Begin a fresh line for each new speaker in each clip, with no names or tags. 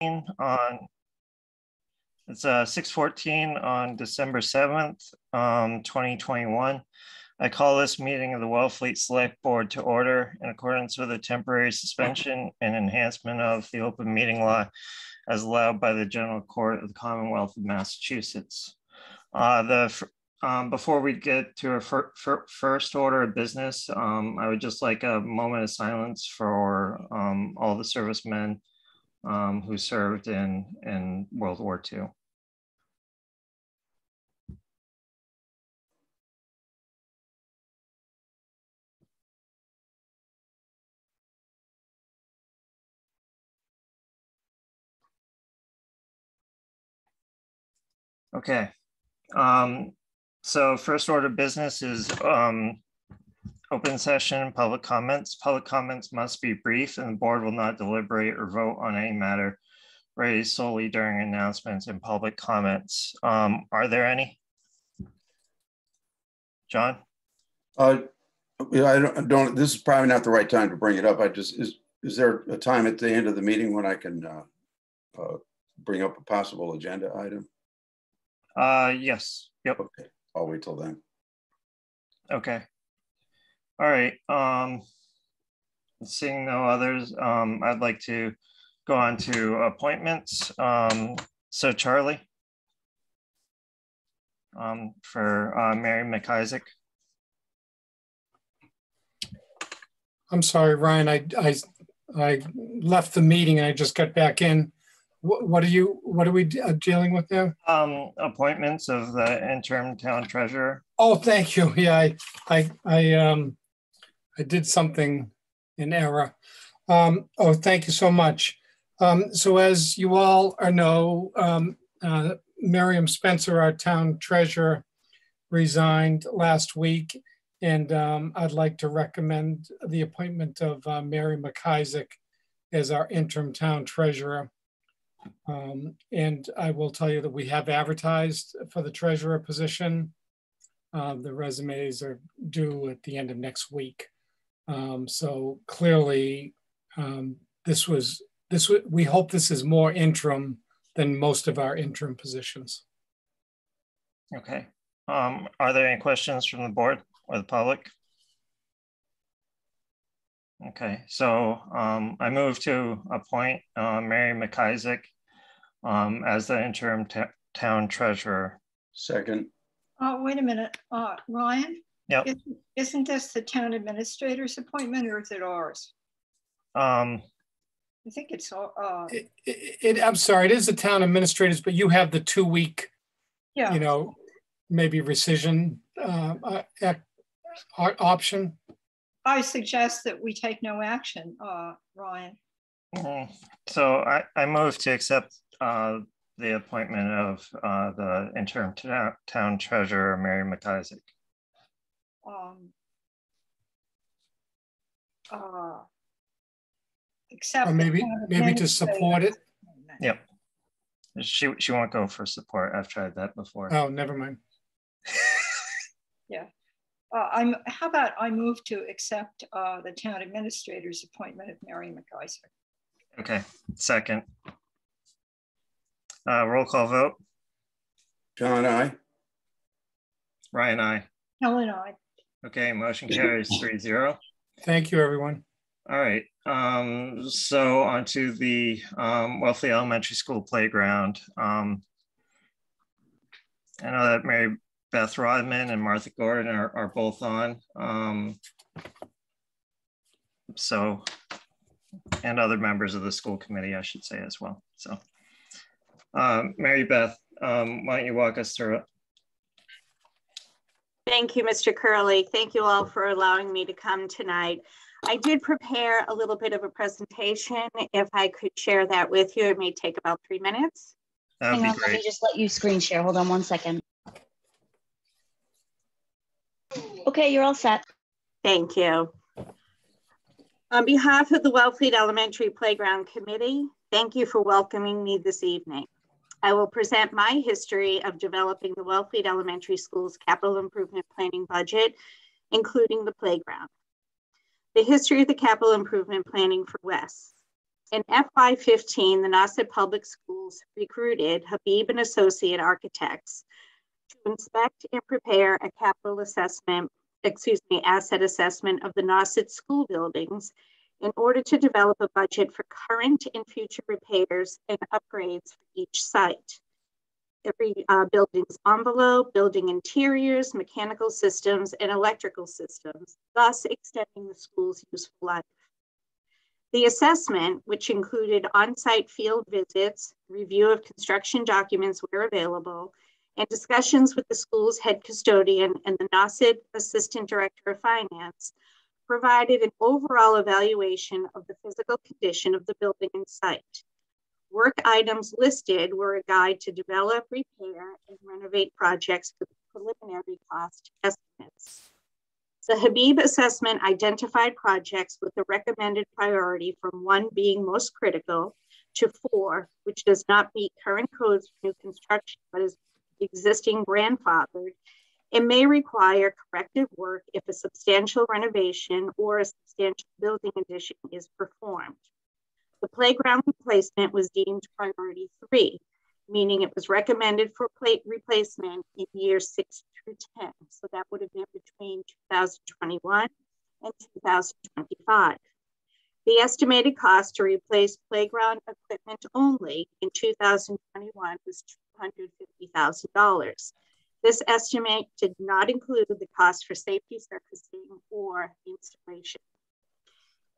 on it's uh 614 on December 7th, um, 2021. I call this meeting of the Wellfleet Select Board to order in accordance with a temporary suspension and enhancement of the open meeting law as allowed by the General Court of the Commonwealth of Massachusetts. Uh, the um, before we get to our fir fir first order of business, um, I would just like a moment of silence for um, all the servicemen um, who served in, in World War II. Okay. Um, so first order of business is um, open session, public comments. Public comments must be brief and the board will not deliberate or vote on any matter raised solely during announcements and public comments. Um, are there any? John?
Uh, I don't, don't, this is probably not the right time to bring it up. I just, is, is there a time at the end of the meeting when I can uh, uh, bring up a possible agenda item?
Uh, yes. Yep.
Okay, I'll wait till then.
Okay. All right. Um, seeing no others, um, I'd like to go on to appointments. Um, so Charlie, um, for uh, Mary McIsaac.
I'm sorry, Ryan. I, I, I left the meeting. and I just got back in. What, what are you? What are we uh, dealing with there?
Um, appointments of the interim town treasurer.
Oh, thank you. Yeah, I, I, I, um, I did something in error. Um, oh, thank you so much. Um, so as you all are know, um, uh, Miriam Spencer, our town treasurer, resigned last week. And um, I'd like to recommend the appointment of uh, Mary McIsaac as our interim town treasurer. Um, and I will tell you that we have advertised for the treasurer position. Uh, the resumes are due at the end of next week. Um, so clearly, um, this was this. We hope this is more interim than most of our interim positions.
Okay. Um, are there any questions from the board or the public? Okay, so um, I move to appoint uh, Mary McIsaac um, as the interim town treasurer.
Second.
Oh, wait a minute, uh, Ryan?
Yep.
Isn't, isn't this the town administrator's appointment or is it ours?
Um,
I think it's, uh,
It, it, it- I'm sorry, it is the town administrators, but you have the two week,
yeah.
you know, maybe rescission uh, uh, option.
I suggest that we take no action, uh, Ryan.
mhm. so I, I move to accept uh, the appointment of uh, the interim ta- town treasurer, Mary McIsaac.
Um, uh, Except.
Or maybe, maybe to support it.
administrator.
Yep. She, she won't go for support. I've tried that before.
Oh, never mind.
Uh, I'm, how about I move to accept uh, the town administrator's appointment of Mary McIsaac?
Okay, second. Uh, roll call vote.
John, aye.
Ryan, aye.
Helen, aye.
Okay, motion carries three zero.
Thank you, everyone.
All right, um, so onto the um, Wellfleet Elementary School playground. Um, I know that Mary Beth Rodman and Martha Gordon are, are both on. Um, so, and other members of the school committee, I should say as well. So, um, Mary Beth, um, why don't you walk us through it?
Thank you, Mr. Curley. Thank you all for allowing me to come tonight. I did prepare a little bit of a presentation. If I could share that with you, it may take about three minutes.
That would
Hang
be
on, let me
great.
just let you screen share. Hold on one second. Okay, you're all set.
Thank you. On behalf of the Wellfleet Elementary Playground Committee, thank you for welcoming me this evening. I will present my history of developing the Wellfleet Elementary School's capital improvement planning budget, including the playground. The history of the capital improvement planning for West. In FY15, the Nauset Public Schools recruited Habeeb and Associate Architects to inspect and prepare a capital assessment, excuse me, asset assessment of the Nauset school buildings in order to develop a budget for current and future repairs and upgrades for each site. Every uh, building's envelope, building interiors, mechanical systems, and electrical systems, thus extending the school's useful life. The assessment, which included on-site field visits, review of construction documents where available, and discussions with the school's head custodian and the Nauset Assistant Director of Finance, provided an overall evaluation of the physical condition of the building and site. Work items listed were a guide to develop, repair, and renovate projects with preliminary cost estimates. The Habeeb assessment identified projects with a recommended priority from one being most critical to four, which does not meet current codes for new construction, but is existing grandfathered it may require corrective work if a substantial renovation or a substantial building addition is performed. The playground replacement was deemed priority three, meaning it was recommended for plate replacement in years six through 10. So that would have been between 2021 and 2025. The estimated cost to replace playground equipment only in 2021 was $250,000. This estimate did not include the cost for safety surfacing or installation.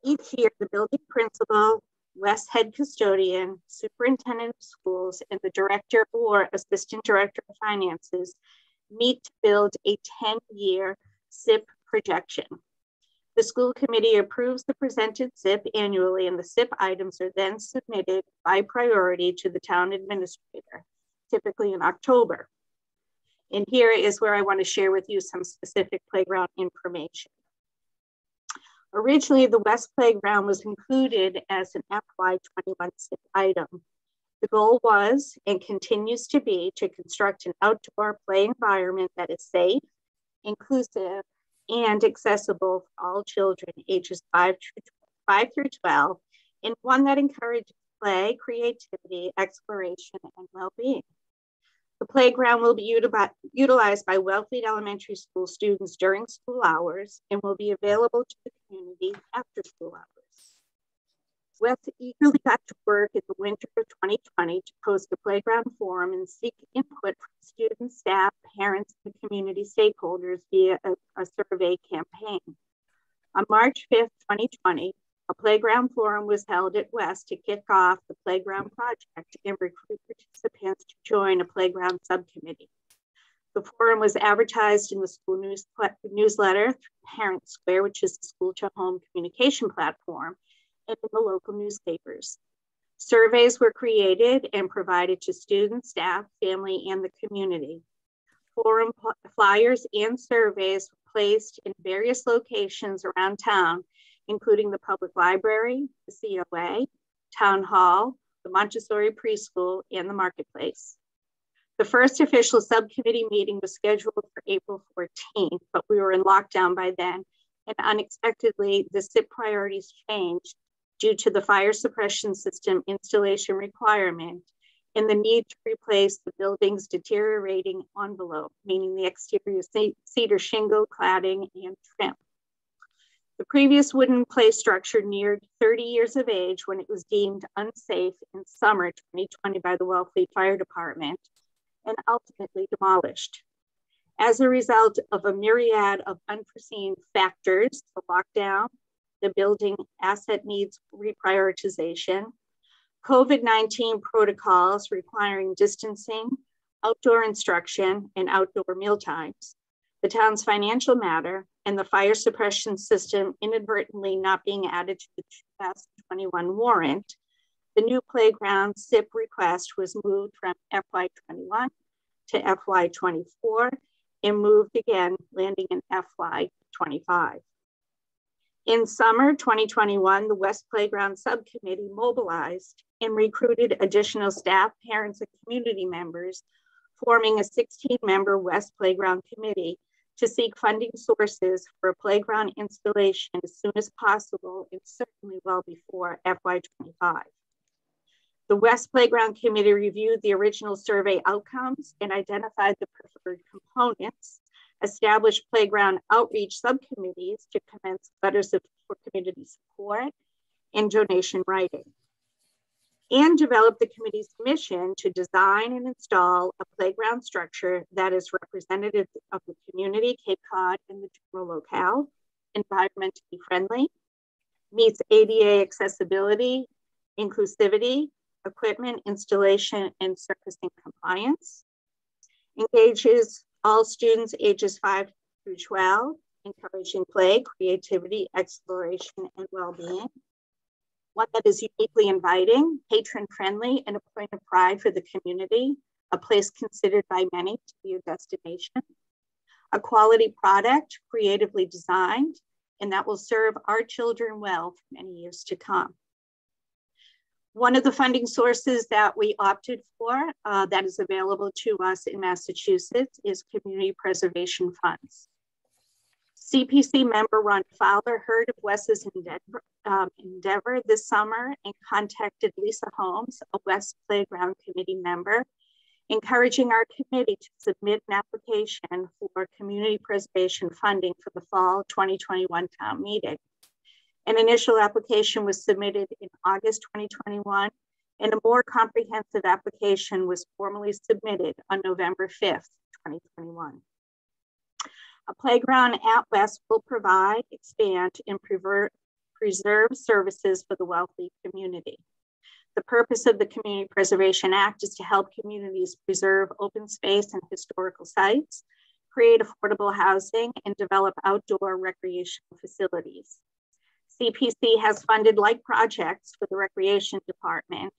Each year, the building principal, West head custodian, superintendent of schools, and the director or assistant director of finances meet to build a 10-year CIP projection. The school committee approves the presented CIP annually and the CIP items are then submitted by priority to the town administrator, typically in October. And here is where I want to share with you some specific playground information. Originally, the West Playground was included as an FY21 CIP item. The goal was and continues to be to construct an outdoor play environment that is safe, inclusive, and accessible for all children ages 5 through 5 through 12, and one that encourages play, creativity, exploration, and well-being. The playground will be utilized by Wellfleet Elementary School students during school hours and will be available to the community after school hours. West eagerly got to work in the winter of 2020 to host a playground forum and seek input from students, staff, parents, and community stakeholders via a, a survey campaign. On March 5th, 2020, a playground forum was held at West to kick off the playground project and recruit participants to join a playground subcommittee. The forum was advertised in the school news, newsletter through Parent Square, which is the school to home communication platform, and in the local newspapers. Surveys were created and provided to students, staff, family, and the community. Forum flyers and surveys were placed in various locations around town including the public library, the COA, town hall, the Montessori preschool, and the marketplace. The first official subcommittee meeting was scheduled for April 14th, but we were in lockdown by then, and unexpectedly, the CIP priorities changed due to the fire suppression system installation requirement and the need to replace the building's deteriorating envelope, meaning the exterior cedar shingle, cladding, and trim. The previous wooden play structure neared 30 years of age when it was deemed unsafe in summer 2020 by the Wellfleet Fire Department and ultimately demolished. As a result of a myriad of unforeseen factors, the lockdown, the building asset needs reprioritization, COVID 19 protocols requiring distancing, outdoor instruction, and outdoor meal times, the town's financial matter, and the fire suppression system inadvertently not being added to the 2021 warrant, the new playground CIP request was moved from FY21 to FY24 and moved again, landing in FY25. In summer 2021, the West Playground Subcommittee mobilized and recruited additional staff, parents, and community members, forming a 16 member West Playground Committee to seek funding sources for a playground installation as soon as possible and certainly well before FY25. The West Playground Committee reviewed the original survey outcomes and identified the preferred components, established playground outreach subcommittees to commence letters of, for community support and donation writing, and develop the committee's mission to design and install a playground structure that is representative of the community, Cape Cod, and the general locale, environmentally friendly, meets ADA accessibility, inclusivity, equipment installation and surfacing compliance, engages all students ages 5 through 12, encouraging play, creativity, exploration, and well-being. One that is uniquely inviting, patron-friendly, and a point of pride for the community, a place considered by many to be a destination. A quality product, creatively designed, and that will serve our children well for many years to come. One of the funding sources that we opted for uh, that is available to us in Massachusetts is community preservation funds. CPC member Ron Fowler heard of Wes's endeavor, um, endeavor this summer and contacted Lisa Holmes, a West Playground Committee member, encouraging our committee to submit an application for community preservation funding for the fall 2021 town meeting. An initial application was submitted in August 2021, and a more comprehensive application was formally submitted on November 5th, 2021. A playground at West will provide, expand, and preserve services for the wealthy community. The purpose of the Community Preservation Act is to help communities preserve open space and historical sites, create affordable housing, and develop outdoor recreational facilities. CPC has funded like projects for the recreation department,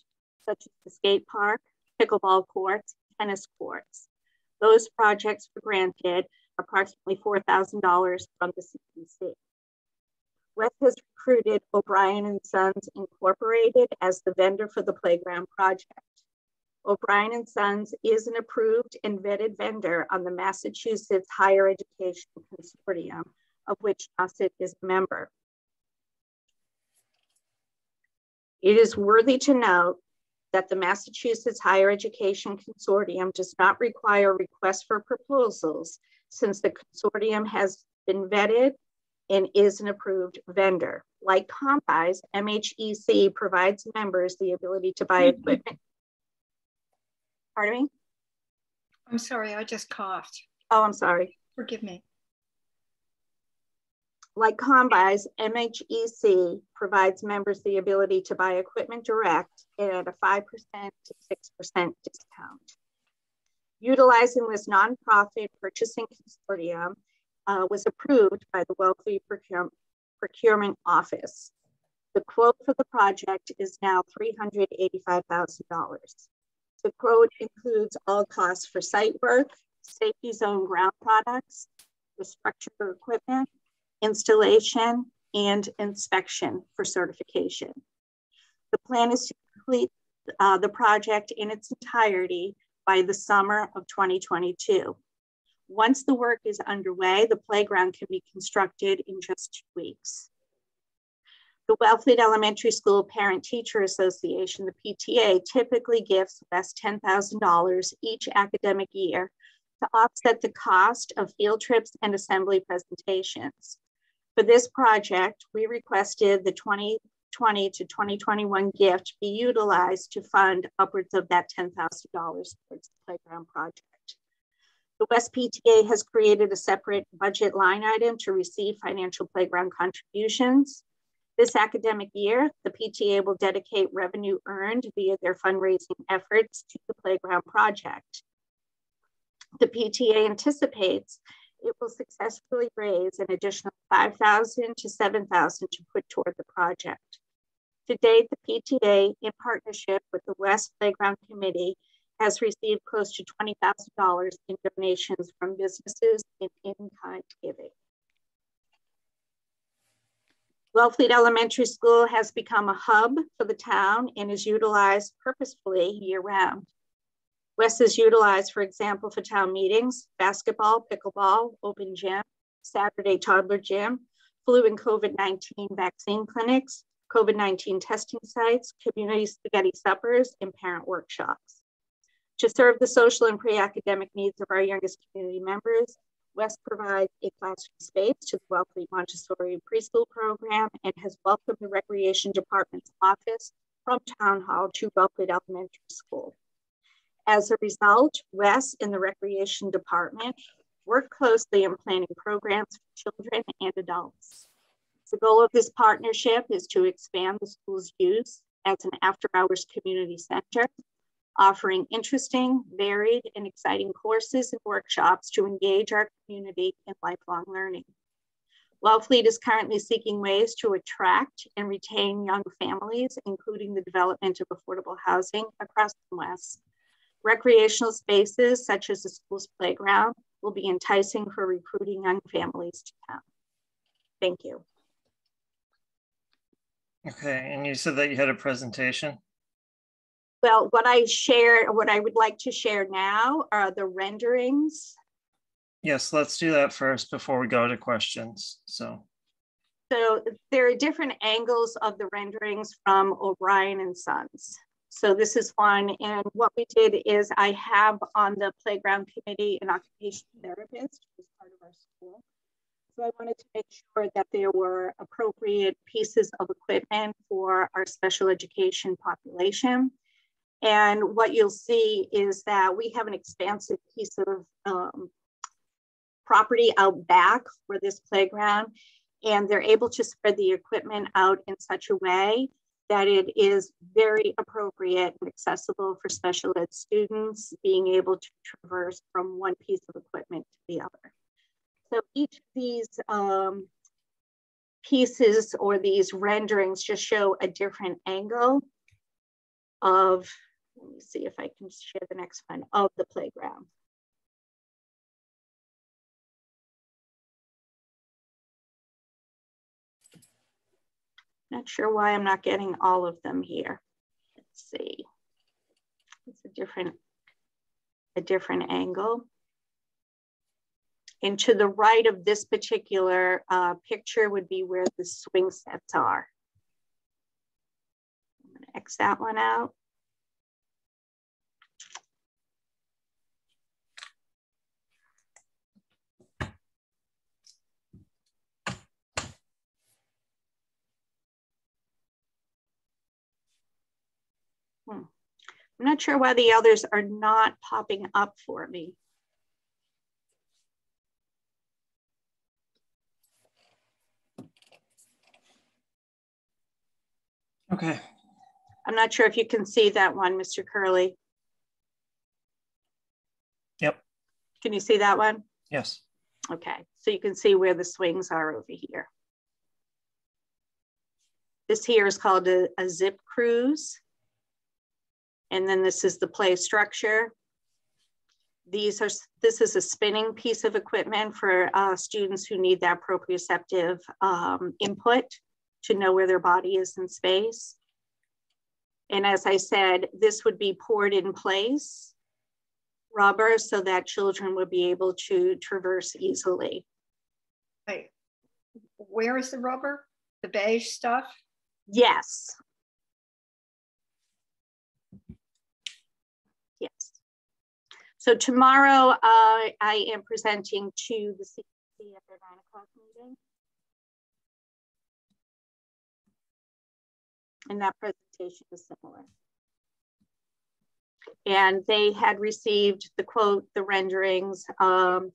such as the skate park, pickleball courts, tennis courts. Those projects were granted approximately $4,000 from the CPC. West has recruited O'Brien and Sons Incorporated as the vendor for the playground project. O'Brien and Sons is an approved and vetted vendor on the Massachusetts Higher Education Consortium, of which Nauset is a member. It is worthy to note that the Massachusetts Higher Education Consortium does not require requests for proposals since the consortium has been vetted and is an approved vendor. Like COMMBUYS, MHEC provides members the ability to buy mm-hmm. equipment. Pardon me?
I'm sorry, I just coughed.
Oh, I'm sorry.
Forgive me
like COMMBUYS, MHEC provides members the ability to buy equipment direct and at a 5% to 6% discount. Utilizing this nonprofit purchasing consortium uh, was approved by the Wellfleet Procurement, Procurement Office. The quote for the project is now $385,000. The quote includes all costs for site work, safety zone ground products, the structure equipment, installation, and inspection for certification. The plan is to complete uh, the project in its entirety by the summer of 2022. Once the work is underway, the playground can be constructed in just two weeks. The Wellfleet Elementary School Parent Teacher Association, the PTA, typically gives West $10,000 each academic year to offset the cost of field trips and assembly presentations. For this project, we requested the 2020 to 2021 gift be utilized to fund upwards of that $10,000 towards the playground project. The West PTA has created a separate budget line item to receive financial playground contributions. This academic year, the PTA will dedicate revenue earned via their fundraising efforts to the playground project. The PTA anticipates it will successfully raise an additional 5,000 to 7,000 to put toward the project. To date, the PTA, in partnership with the West Playground Committee, has received close to $20,000 in donations from businesses and in-kind giving. Wellfleet Elementary School has become a hub for the town and is utilized purposefully year round. West is utilized, for example, for town meetings, basketball, pickleball, open gym, Saturday toddler gym, flu and COVID-19 vaccine clinics, COVID-19 testing sites, community spaghetti suppers, and parent workshops. To serve the social and pre-academic needs of our youngest community members, West provides a classroom space to the Wellfleet Montessori preschool program and has welcomed the Recreation Department's office from Town Hall to Wellfleet Elementary School. As a result, West and the Recreation Department work closely in planning programs for children and adults. The goal of this partnership is to expand the school's use as an after hours community center, offering interesting, varied, and exciting courses and workshops to engage our community in lifelong learning. Wellfleet is currently seeking ways to attract and retain young families, including the development of affordable housing across the West. Recreational spaces such as the school's playground will be enticing for recruiting young families to town. Thank you.
Okay, and you said that you had a presentation?
Well, what I share, what I would like to share now are the renderings.
Yes, let's do that first before we go to questions. So,
so there are different angles of the renderings from O'Brien and Sons. So this is one, and what we did is I have on the playground committee an occupational therapist who's part of our school. So I wanted to make sure that there were appropriate pieces of equipment for our special education population. And what you'll see is that we have an expansive piece of um, property out back for this playground, and they're able to spread the equipment out in such a way that it is very appropriate and accessible for special ed students being able to traverse from one piece of equipment to the other. So each of these um, pieces or these renderings just show a different angle of, let me see if I can share the next one, of the playground. Not sure why I'm not getting all of them here. Let's see. It's a different, a different angle. And to the right of this particular uh, picture would be where the swing sets are. I'm gonna X that one out. Hmm. I'm not sure why the others are not popping up for me.
Okay.
I'm not sure if you can see that one, Mr. Curley.
Yep.
Can you see that one?
Yes.
Okay, so you can see where the swings are over here. This here is called a, a zip cruise. And then this is the play structure. These are, this is a spinning piece of equipment for uh, students who need that proprioceptive um, input to know where their body is in space. And as I said, this would be poured in place rubber so that children would be able to traverse easily.
Wait, where is the rubber? The beige stuff?
Yes. Yes. So tomorrow uh, I am presenting to the CPC at their nine o'clock meeting. And that presentation is similar. And they had received the quote, the renderings. Um,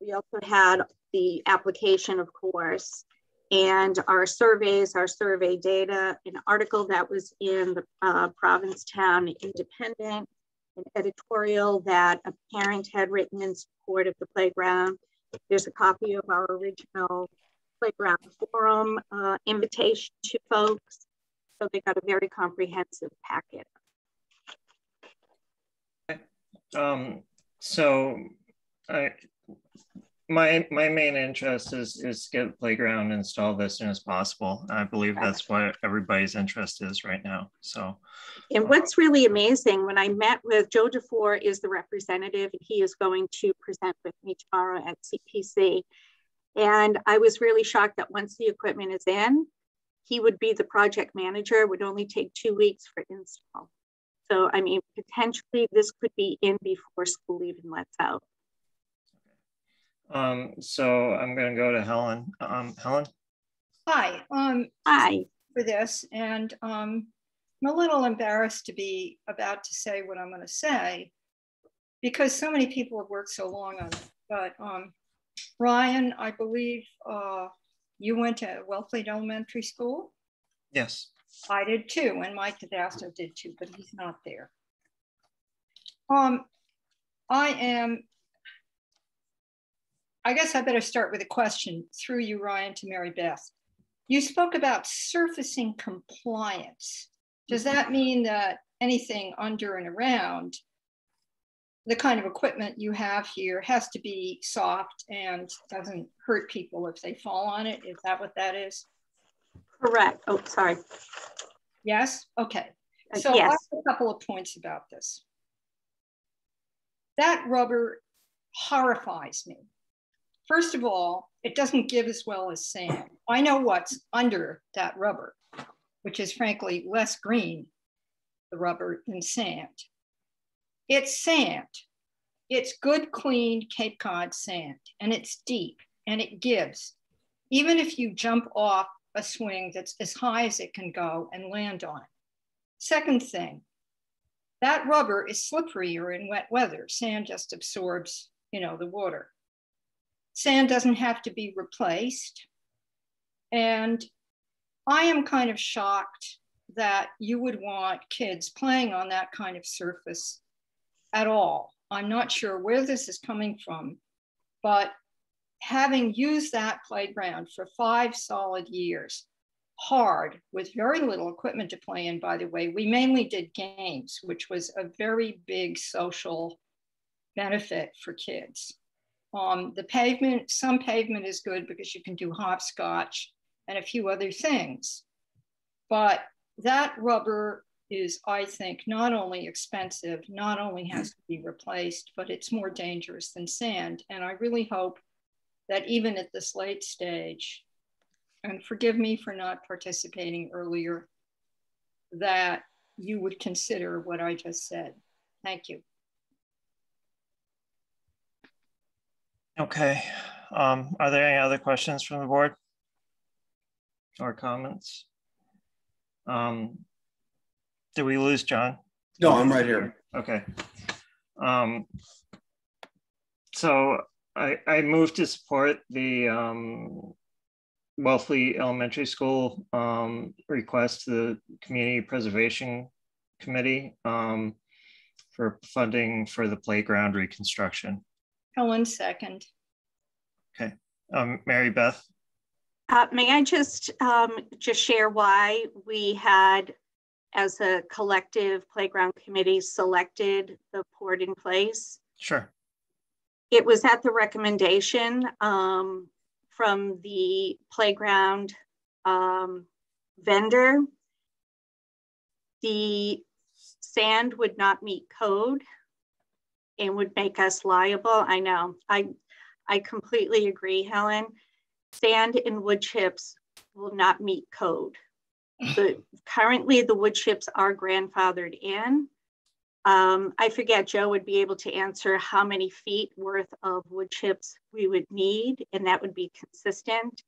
we also had the application, of course, and our surveys, our survey data, an article that was in the uh, Provincetown Independent, an editorial that a parent had written in support of the playground. There's a copy of our original playground forum uh, invitation to folks. So they got a very comprehensive packet.
Um, so I, my my main interest is is get playground installed as soon as possible. I believe that's what everybody's interest is right now. So,
and what's really amazing when I met with Joe DeFore is the representative, and he is going to present with me tomorrow at CPC. And I was really shocked that once the equipment is in, he would be the project manager. It would only take two weeks for install. So, I mean, potentially this could be in before school even lets out.
um, so I'm going to go to Helen. Um, Helen.
Hi. Um,
Hi.
For this, and um, I'm a little embarrassed to be about to say what I'm going to say because so many people have worked so long on it. But um, Ryan, I believe uh, you went to Wellfleet Elementary School.
Yes.
I did too, and Mike Tedasco did too, but he's not there. Um, I am, I guess I better start with a question through you, Ryan, to Mary Beth. You spoke about surfacing compliance. Does that mean that anything under and around the kind of equipment you have here has to be soft and doesn't hurt people if they fall on it? Is that what that is?
Correct. Oh, sorry.
Yes? Okay.
Uh,
So I
yes.
have a couple of points about this. That rubber horrifies me. First of all, it doesn't give as well as sand. I know what's under that rubber, which is frankly less green, the rubber, than sand. It's sand. It's good, clean Cape Cod sand, and it's deep and it gives. Even if you jump off a swing that's as high as it can go and land on it. Second thing, that rubber is slipperier in wet weather. Sand just absorbs, you know, the water. Sand doesn't have to be replaced. And I am kind of shocked that you would want kids playing on that kind of surface at all. I'm not sure where this is coming from, but having used that playground for five solid years, hard with very little equipment to play in, by the way, we mainly did games, which was a very big social benefit for kids. Um, the pavement, some pavement is good because you can do hopscotch and a few other things. But that rubber is, I think, not only expensive, not only has to be replaced, but it's more dangerous than sand. And I really hope that even at this late stage, and forgive me for not participating earlier, that you would consider what I just said. Thank you.
Okay. Um, are there any other questions from the board? Or comments? Um, did we lose John?
No, I'm right here.
Okay. Um, so I, I move to support the um, Wellfleet Elementary School um, request to the Community Preservation Committee um, for funding for the playground reconstruction.
Helen, second.
Um, Mary Beth?
Uh, may I just um, just share why we had, as a collective playground committee, selected the poured in place?
Sure.
It was at the recommendation um, from the playground um, vendor. The sand would not meet code and would make us liable. I know. I I completely agree, Helen. Sand and wood chips will not meet code. The, currently, the wood chips are grandfathered in. Um, I forget, Joe would be able to answer how many feet worth of wood chips we would need, and that would be consistent.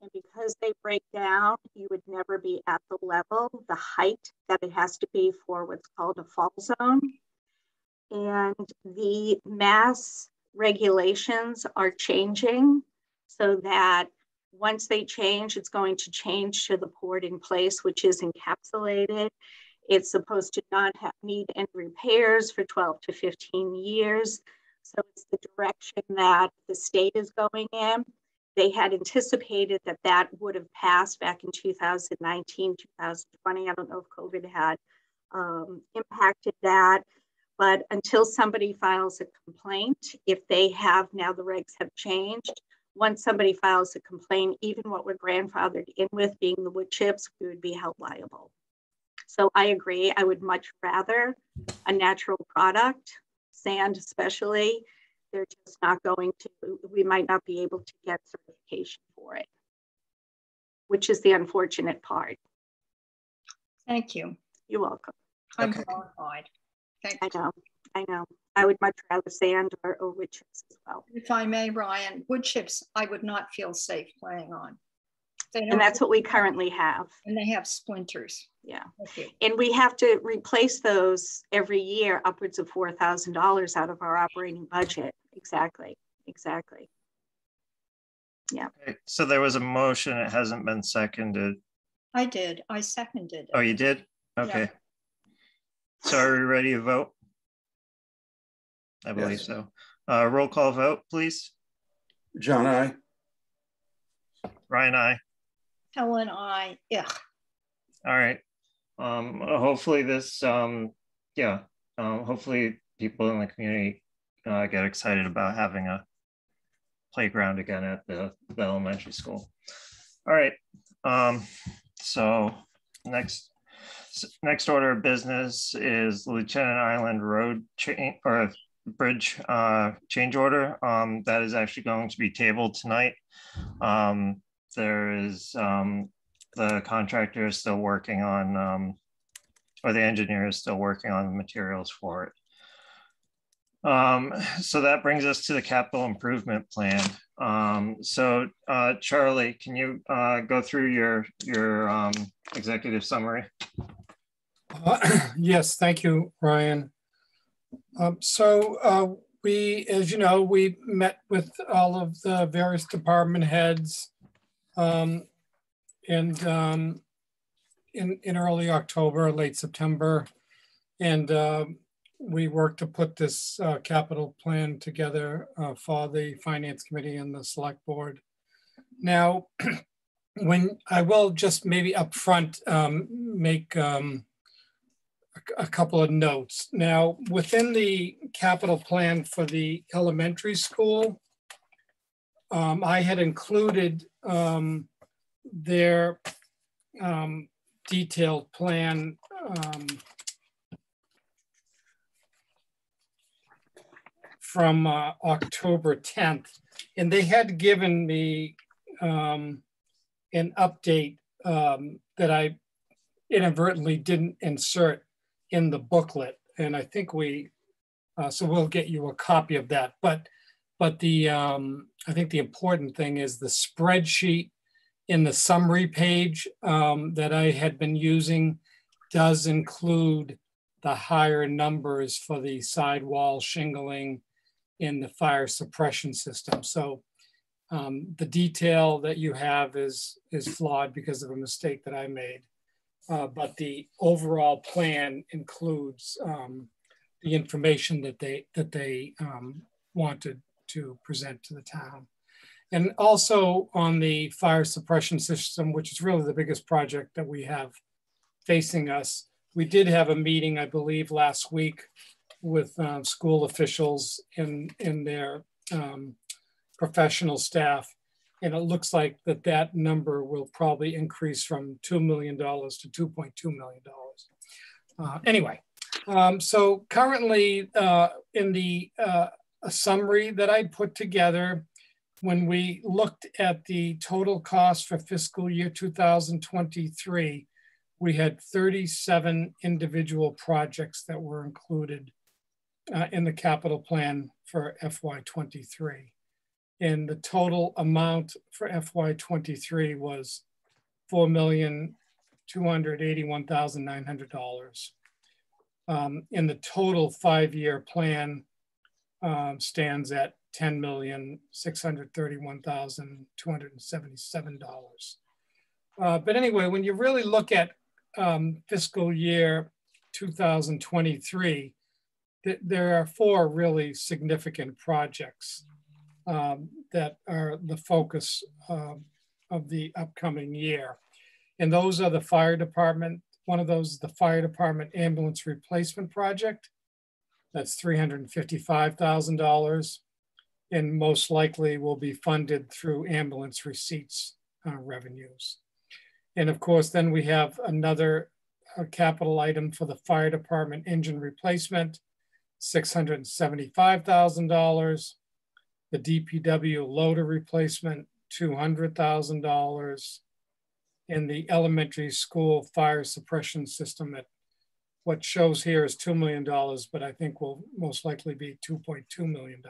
And because they break down, you would never be at the level, the height that it has to be for what's called a fall zone. And the mass regulations are changing so that once they change, it's going to change to the poured in place, which is encapsulated. It's supposed to not have, need any repairs for 12 to 15 years. So it's the direction that the state is going in. They had anticipated that that would have passed back in 2019, 2020. I don't know if COVID had um, impacted that, But until somebody files a complaint, if they have now the regs have changed, once somebody files a complaint, even what we're grandfathered in with being the wood chips, we would be held liable. So I agree. I would much rather a natural product, sand especially. They're just not going to, we might not be able to get certification for it, which is the unfortunate part.
Thank you.
You're welcome.
I'm
Okay.
horrified. Thank
I know, I know. I would much rather sand or, or wood chips as well.
If I may, Ryan, wood chips, I would not feel safe playing on.
And that's what we currently have.
And they have splinters.
Yeah.
Thank you.
And we have to replace those every year, upwards of four thousand dollars out of our operating budget. Exactly, exactly.
Okay, So there was a motion, it hasn't been seconded.
I did. I seconded.
Oh, you did? Okay. So are we ready to vote? I believe
Yes.
so. Uh, roll call vote, please.
John, aye,
Ryan, aye.
Helen, aye, yeah,
All right. Um, hopefully this, um, yeah, um, hopefully people in the community uh, get excited about having a playground again at the, the elementary school. All right. Um, so next, next order of business is Lieutenant Island Road chain or bridge uh, change order. Um, that is actually going to be tabled tonight. Um, there is um, the contractor is still working on, um, or the engineer is still working on the materials for it. Um, so that brings us to the capital improvement plan. Um, so uh, Charlie, can you uh, go through your your executive summary?
Uh, Yes, thank you, Ryan. Um, So uh, we, as you know, we met with all of the various department heads um, and um, in, in early October, late September. And um, we worked to put this uh, capital plan together uh, for the Finance Committee and the Select Board. Now, when I will just maybe upfront um, make um, a- couple of notes. Now, within the capital plan for the elementary school, um, I had included um, their um, detailed plan um, from uh, October 10th. And they had given me um, an update um, that I inadvertently didn't insert in the booklet. And I think we, uh, so we'll get you a copy of that. But, but the, um, I think the important thing is the spreadsheet in the summary page um, that I had been using does include the higher numbers for the sidewall shingling in the fire suppression system. So um, the detail that you have is, is flawed because of a mistake that I made. Uh, but the overall plan includes um, the information that they that they um, wanted to present to the town. And also on the fire suppression system, which is really the biggest project that we have facing us. We did have a meeting, I believe, last week with um, school officials in, in their um, professional staff. And it looks like that that number will probably increase from $2 million to $2.2 million. Uh, anyway, um, so currently uh, in the uh, summary that I put together, when we looked at the total cost for fiscal year 2023, we had 37 individual projects that were included uh, in the capital plan for FY23. And the total amount for FY23 was $4,281,900. Um, and the total five-year plan um, stands at ten million six hundred thirty-one thousand two hundred and seventy-seven dollars. Uh, but anyway, when you really look at um, fiscal year 2023, th- there are four really significant projects um, that are the focus um, of the upcoming year. And those are the fire department. One of those is the fire department ambulance replacement project. That's $355,000 and most likely will be funded through ambulance receipts uh, revenues. And of course, then we have another uh, capital item for the fire department engine replacement, $675,000. The DPW loader replacement, $200,000. And the elementary school fire suppression system at what shows here is $2 million, but I think will most likely be $2.2 million.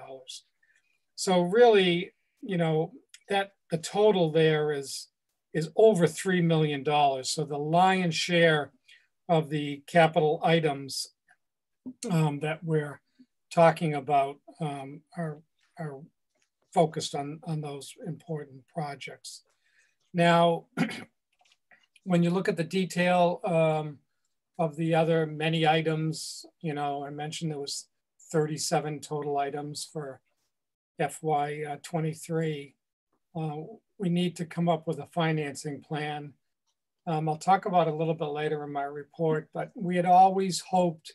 So really, you know, that the total there is, is over $3 million. So the lion's share of the capital items um, that we're talking about um, are, are focused on, on those important projects. Now, when you look at the detail um, of the other many items, you know, I mentioned there was 37 total items for FY23. Uh, we need to come up with a financing plan. Um, I'll talk about a little bit later in my report, but we had always hoped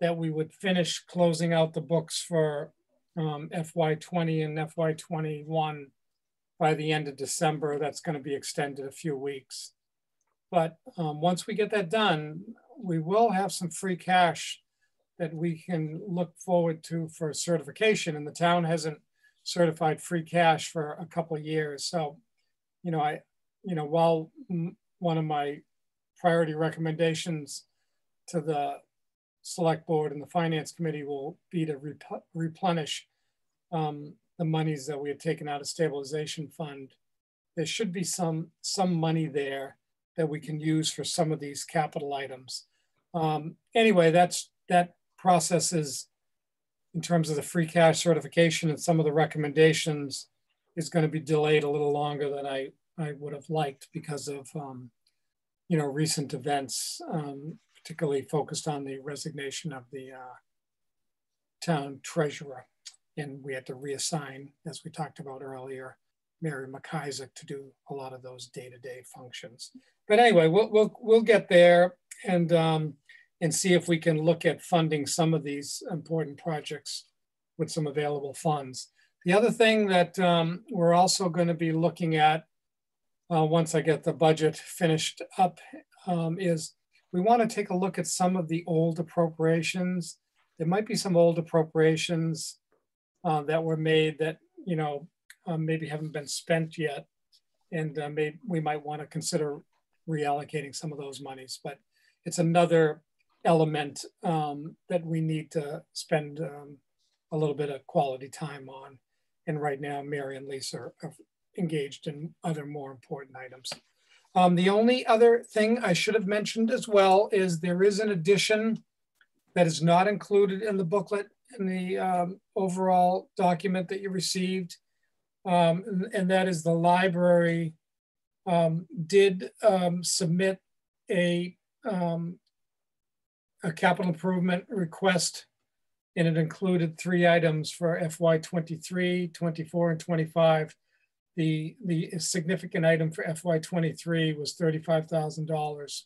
that we would finish closing out the books for um, FY20 and FY21 by the end of December. That's going to be extended a few weeks. But um, once we get that done, we will have some free cash that we can look forward to for certification. And the town hasn't certified free cash for a couple of years. So, you know, I, you know, while one of my priority recommendations to the select board and the finance committee will be to rep replenish um, the monies that we have taken out of stabilization fund. There should be some some money there that we can use for some of these capital items. Um, anyway, that's that process is in terms of the free cash certification and some of the recommendations is going to be delayed a little longer than I, I would have liked because of, um, you know, recent events, um, particularly focused on the resignation of the uh, town treasurer. And we had to reassign, as we talked about earlier, Mary McIsaac to do a lot of those day-to-day -day functions. But anyway, we'll, we'll, we'll get there. And um, and see if we can look at funding some of these important projects with some available funds. The other thing that um, we're also going to be looking at uh, once I get the budget finished up um, is we want to take a look at some of the old appropriations. There might be some old appropriations uh, that were made that, you know, um, maybe haven't been spent yet. And uh, maybe we might want to consider reallocating some of those monies. But it's another element um, that we need to spend um, a little bit of quality time on. And right now, Mary and Lisa are, are engaged in other more important items. Um, the only other thing I should have mentioned as well is there is an addition that is not included in the booklet in the um, overall document that you received. Um, and, and, that is the library um, did submit a um, a capital improvement request and it included three items for FY23, 24, and 25. The, the significant item for FY23 was $35,000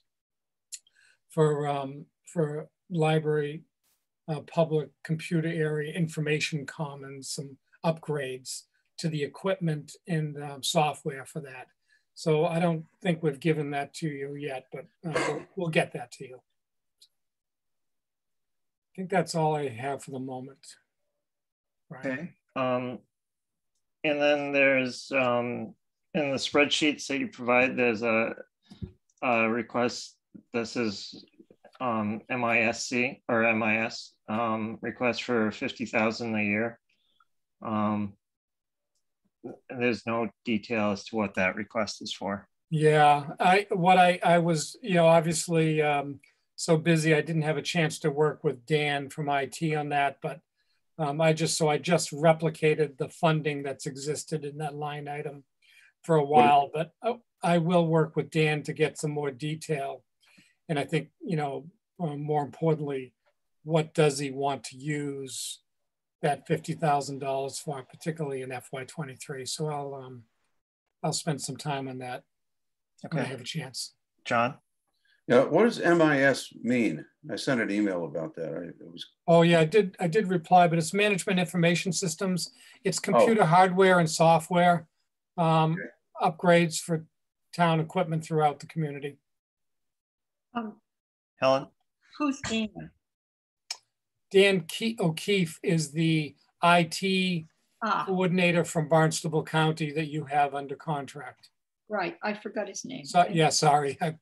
for, um, for library uh, public computer area information commons, some upgrades to the equipment and um, software for that. So I don't think we've given that to you yet, but uh, we'll, we'll get that to you I think that's all I have for the moment.
Right. Okay. Um, and then there's um, in the spreadsheets that you provide, there's a, a request. This is um, MISC or MIS um, request for 50,000 a year. Um, there's no detail as to what that request is for.
Yeah, I what I I was you know obviously um, so busy I didn't have a chance to work with Dan from IT on that, but um, I just so I just replicated the funding that's existed in that line item for a while, but oh, I will work with Dan to get some more detail. And I think, you know, uh, more importantly, what does he want to use that $50,000 for, particularly in FY23. So I'll, um, I'll spend some time on that okay. when I have a chance.
John?
Yeah, what does MIS mean? I sent an email about that. I, it was,
Oh, yeah, I did, I did reply, but it's Management Information Systems. It's computer hardware and software um, upgrades for town equipment throughout the community.
Um,
Helen?
who's Dan?
Dan Ke- O'Keefe is the IT
Ah,
coordinator from Barnstable County that you have under contract.
Right, I forgot his name.
So, yeah, sorry. I-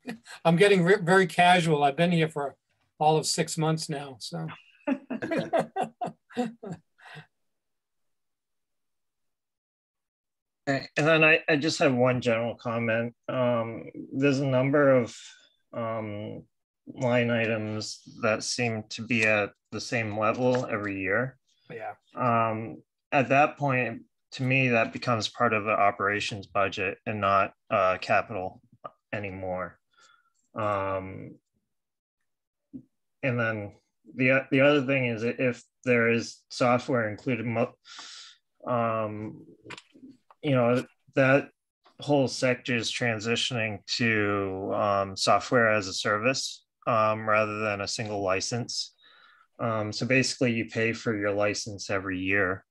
I'm getting re- very casual. I've been here for all of six months now, so.
And then I, I just have one general comment. Um, there's a number of um, line items that seem to be at the same level every year.
Yeah,
Um, at that point, to me, that becomes part of the operations budget and not uh, capital anymore. Um, and then the the other thing is if there is software included, um, you know that whole sector is transitioning to um, software as a service um, rather than a single license. Um, so basically, you pay for your license every year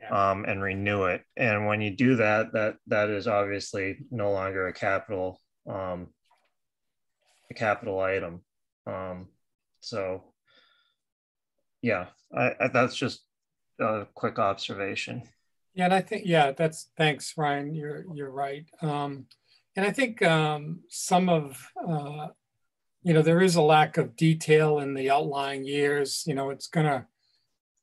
Yeah.
um, and renew it. And when you do that, that that is obviously no longer a capital um, a capital item. Um, so yeah, I, I, that's just a quick observation.
yeah, and I think, yeah, that's, thanks, Ryan, you're, you're right. Um, and I think um, some of, uh, you know, there is a lack of detail in the outlying years, you know, it's gonna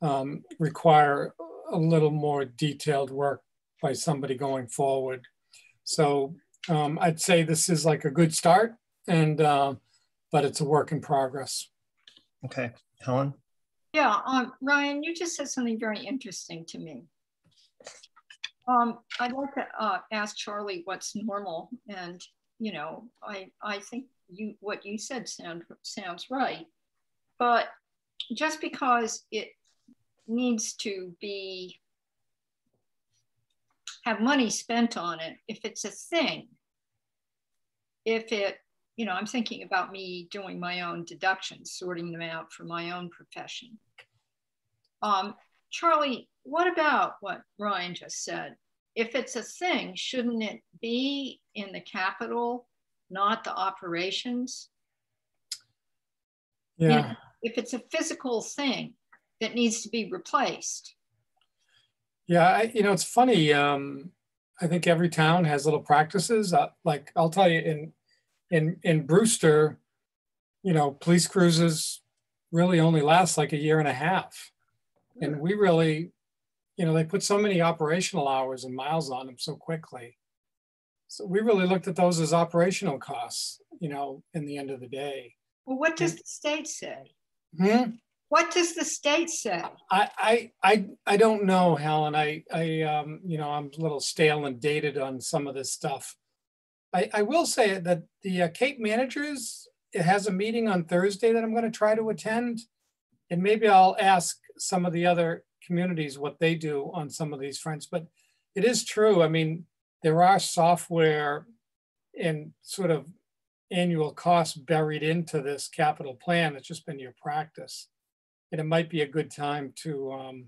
um, require a little more detailed work by somebody going forward. So um, I'd say this is like a good start and, uh, but it's a work in progress.
Okay, Helen.
Yeah, um, Ryan, you just said something very interesting to me. Um, I'd like to uh, ask Charlie what's normal, and you know, I I think you what you said sound sounds right, but just because it needs to be have money spent on it, if it's a thing, if it you know, I'm thinking about me doing my own deductions, sorting them out for my own profession. Um, Charlie, what about what Ryan just said? If it's a thing, shouldn't it be in the capital, not the operations?
Yeah.
if it's a physical thing that needs to be replaced.
Yeah, I, you know, it's funny. Um, I think every town has little practices. Uh, like I'll tell you, in in in Brewster, you know, police cruises really only last like a year and a half, and we really, you know, they put so many operational hours and miles on them so quickly. So we really looked at those as operational costs, you know, in the end of the day.
Well, what does the state say?
Hmm?
What does the state say?
I, I, I, I don't know, Helen. I, I, um, you know, I'm a little stale and dated on some of this stuff. I, I will say that the uh, Cape Managers, it has a meeting on Thursday that I'm going to try to attend. And maybe I'll ask some of the other communities what they do on some of these fronts. But it is true. I mean, there are software and sort of annual costs buried into this capital plan. It's just been your practice and it might be a good time to um,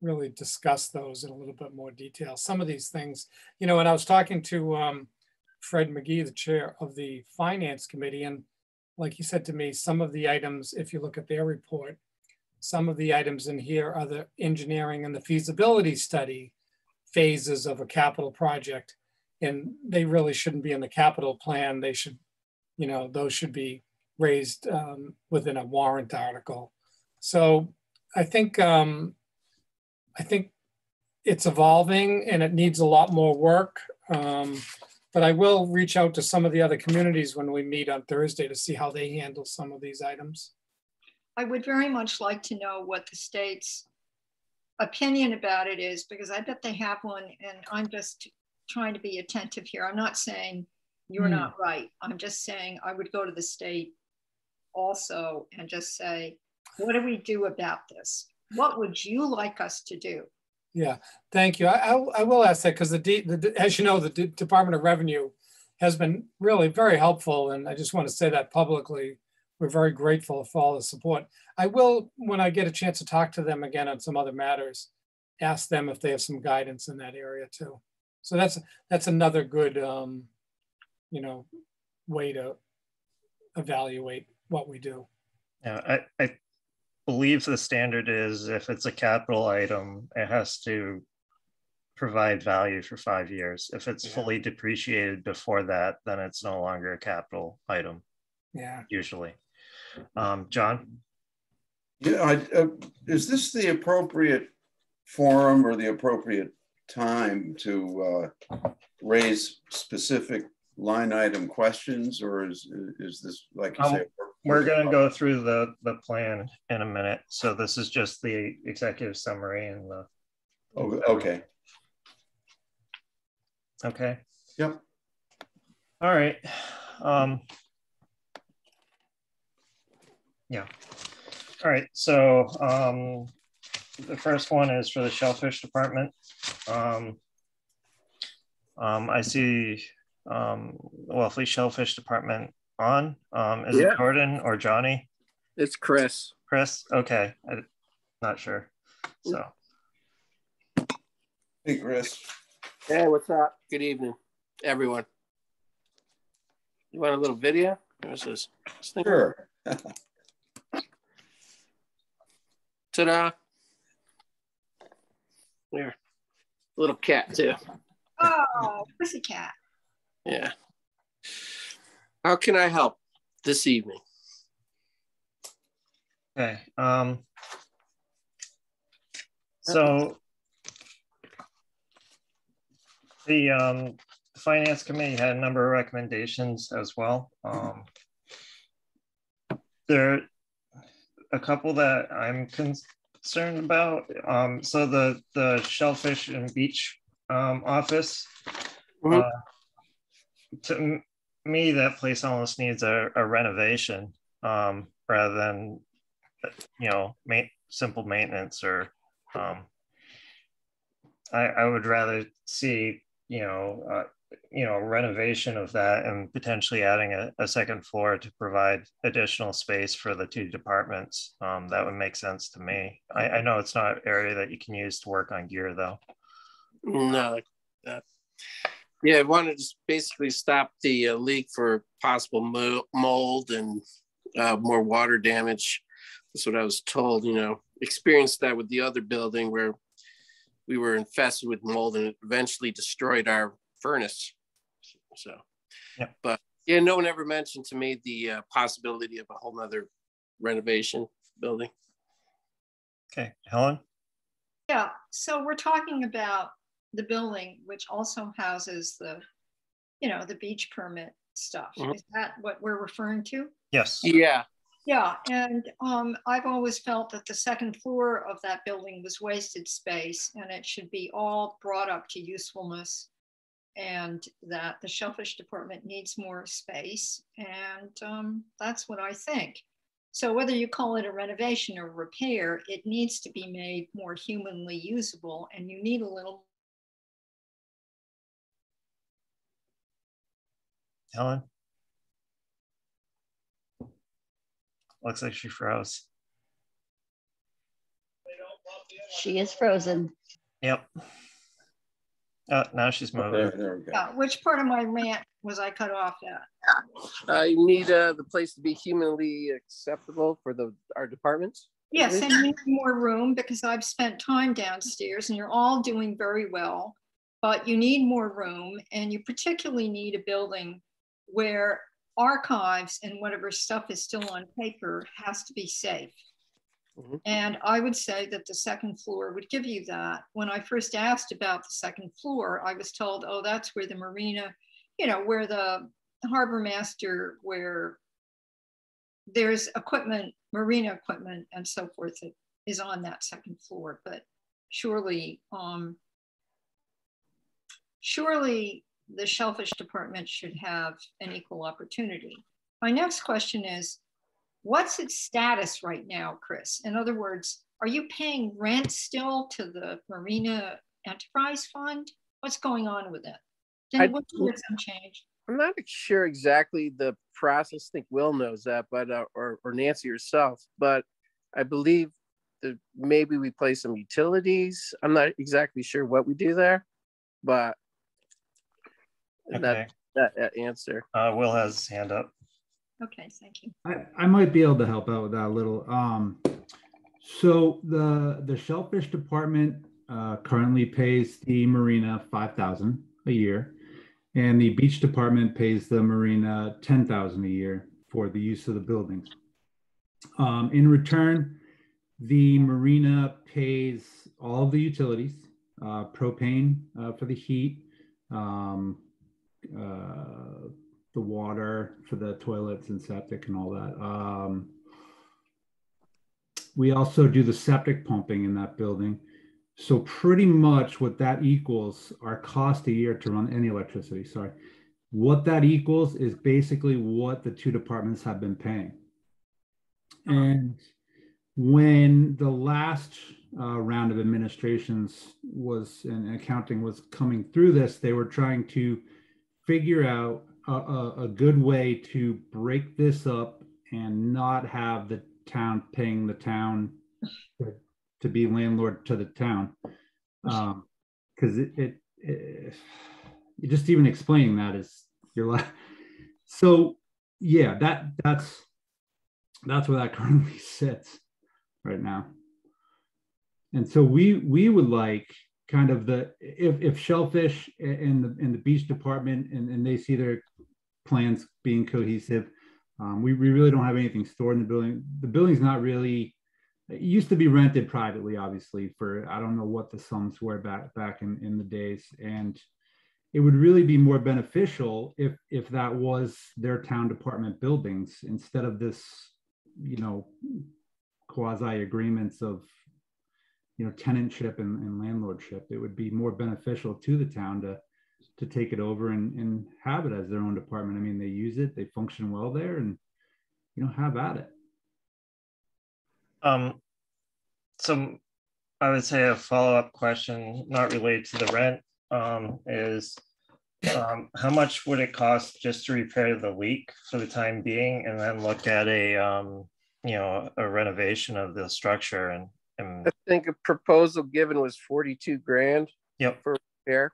really discuss those in a little bit more detail. Some of these things, you know, and I was talking to um, Fred McGee, the chair of the finance committee, and like he said to me, some of the items, if you look at their report, some of the items in here are the engineering and the feasibility study phases of a capital project. And they really shouldn't be in the capital plan. They should, you know, those should be raised um, within a warrant article. So I think um, I think it's evolving and it needs a lot more work. Um, but I will reach out to some of the other communities when we meet on Thursday to see how they handle some of these items.
I would very much like to know what the state's opinion about it is because I bet they have one and I'm just trying to be attentive here. I'm not saying you're
Hmm.
not right. I'm just saying I would go to the state also and just say, what do we do about this? What would you like us to do?
Yeah, thank you. I, I, I will ask that because the, the, as you know, the Department of Revenue has been really very helpful. And I just want to say that publicly. We're very grateful for all the support. I will, when I get a chance to talk to them again on some other matters, ask them if they have some guidance in that area too. So that's that's another good, um, you know, way to evaluate what we do.
Yeah, I, I believe the standard is if it's a capital item, it has to provide value for five years. If it's
Yeah.
fully depreciated before that, then it's no longer a capital item,
Yeah.
usually. Um, John?
Yeah, I, uh, is this the appropriate forum or the appropriate time to uh, raise specific line item questions, or is is this like you
Um,
say?
We're gonna go through the, the plan in a minute. So this is just the executive summary and the,
Oh, okay.
okay?
Yep.
All right. Um, yeah. All right. So um, the first one is for the shellfish department. Um, um, I see um, the Wellfleet Shellfish Department on. Um, is
Yeah.
it Jordan or Johnny?
It's Chris.
Chris? Okay. I'm not sure. So,
Hey, Chris.
Hey, what's up? Good evening, everyone. You want a little video? What's this? this thing?
Sure.
Ta-da! There, little cat too.
Oh, pussy cat.
Yeah. How can I help this evening?
okay. Um, so the um, finance committee had a number of recommendations as well. Um, there are a couple that I'm concerned about. Um, so the the shellfish and beach um, office.
Mhm.
Uh, to m- me, that place almost needs a, a renovation um, rather than you know ma- simple maintenance or. Um, I, I would rather see you know uh, you know renovation of that and potentially adding a, a second floor to provide additional space for the two departments um, that would make sense to me I, I know it's not an area that you can use to work on gear though
No. that. Yeah, I wanted to basically stop the uh, leak for possible mo- mold and uh, more water damage. That's what I was told. You know, experienced that with the other building where we were infested with mold and it eventually destroyed our furnace. So,
Yep.
but yeah, no one ever mentioned to me the uh, possibility of a whole nother renovation building.
okay helen
Yeah, so we're talking about the building, which also houses the, you know, the beach permit stuff.
Mhm.
Is that what we're referring to?
yes
Yeah,
Yeah, and um, I've always felt that the second floor of that building was wasted space and it should be all brought up to usefulness and that the shellfish department needs more space. And um, that's what I think. So whether you call it a renovation or repair, it needs to be made more humanly usable and you need a little
helen looks like she froze
She is frozen.
yep uh, now she's moving
there we go.
Yeah, which part of my rant was I cut off at?
I need uh, the place to be humanly acceptable for the our departments.
Yes, and need more room because I've spent time downstairs and you're all doing very well. But you need more room and you particularly need a building where archives and whatever stuff is still on paper has to be safe.
Mhm.
And I would say that the second floor would give you that. When I first asked about the second floor, I was told, oh, that's where the marina, you know, where the harbor master, where there's equipment, marina equipment and so forth that is on that second floor, but surely, um, surely the shellfish department should have an equal opportunity. My next question is, what's its status right now, Chris? In other words, are you paying rent still to the Marina Enterprise Fund? What's going on with it? Did some change?
I'm not sure exactly the process. I think Will knows that, but uh, or or Nancy herself. But I believe that maybe we play some utilities. I'm not exactly sure what we do there, but
Okay.
that, that that answer.
Uh, Will has his hand up.
Okay, thank you.
I, I might be able to help out with that a little. Um, so the the shellfish department uh, currently pays the marina five thousand a year, and the beach department pays the marina ten thousand a year for the use of the buildings. Um, in return, the marina pays all of the utilities, uh, propane uh, for the heat, um, uh, the water for the toilets and septic and all that. Um, we also do the septic pumping in that building. So pretty much what that equals our cost a year to run any electricity, sorry. What that equals is basically what the two departments have been paying. And when the last uh, round of administrations was and accounting was coming through this, they were trying to figure out a, a, good way to break this up and not have the town paying the town to, to be landlord to the town. Um, cause it, it, it, just even explaining that is your life. So yeah, that that's, that's where that currently sits right now. And so we, we would like kind of the if, if shellfish in the in the beach department and, and they see their plans being cohesive um, we, we really don't have anything stored in the building. The building's not really it used to be rented privately obviously for i don't know what the sums were back back in, in the days. And it would really be more beneficial if if that was their town department buildings instead of this you know quasi agreements of you know tenantship and, and landlordship it would be more beneficial to the town to to take it over and, and have it as their own department. I mean they use it they function well there and you know have at it.
Um, so I would say a follow-up question, not related to the rent, um, is um, how much would it cost just to repair the leak for the time being and then look at a, um, you know, a renovation of the structure and, and,
I think a proposal given was 42 grand
yep,
for repair.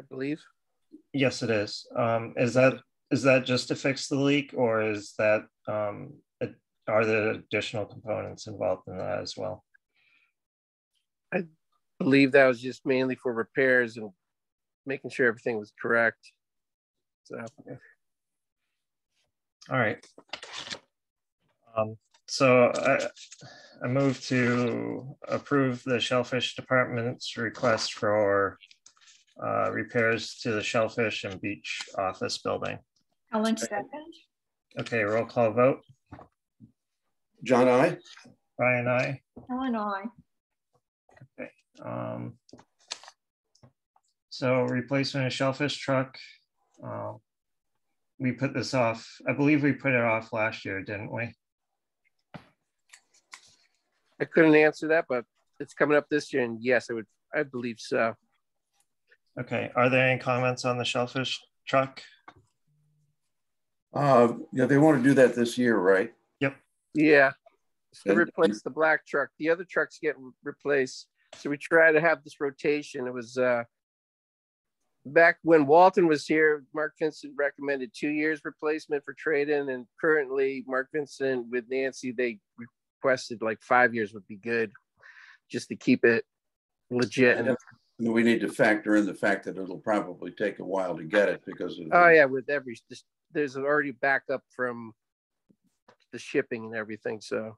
I believe.
yes, it is. Um, is that, is that just to fix the leak or is that, um, are there additional components involved in that as well?
I believe that was just mainly for repairs and making sure everything was correct. So
All right. Um, so I, I move to approve the Shellfish Department's request for uh, repairs to the Shellfish and Beach Office Building.
Ellen second.
Okay, roll call vote.
John, aye.
Brian, aye.
Ellen, aye.
Um, so replacement of Shellfish truck. um, We put this off, I believe we put it off last year, didn't we?
I couldn't answer that, but it's coming up this year, and yes, I would. I believe so.
Okay, are there any comments on the Shellfish truck?
Uh, yeah, they want to do that this year, right? Yep.
Yeah, it's to
And-
replace the black truck. The other trucks get replaced. So we try to have this rotation. It was uh back when Walton was here, Mark Vincent recommended two years replacement for trade-in, and currently Mark Vincent with Nancy, they requested like five years would be good, just to keep it legit. And,
And we need to factor in the fact that it'll probably take a while to get it because of.
oh yeah, with every just there's already backup from the shipping and everything. So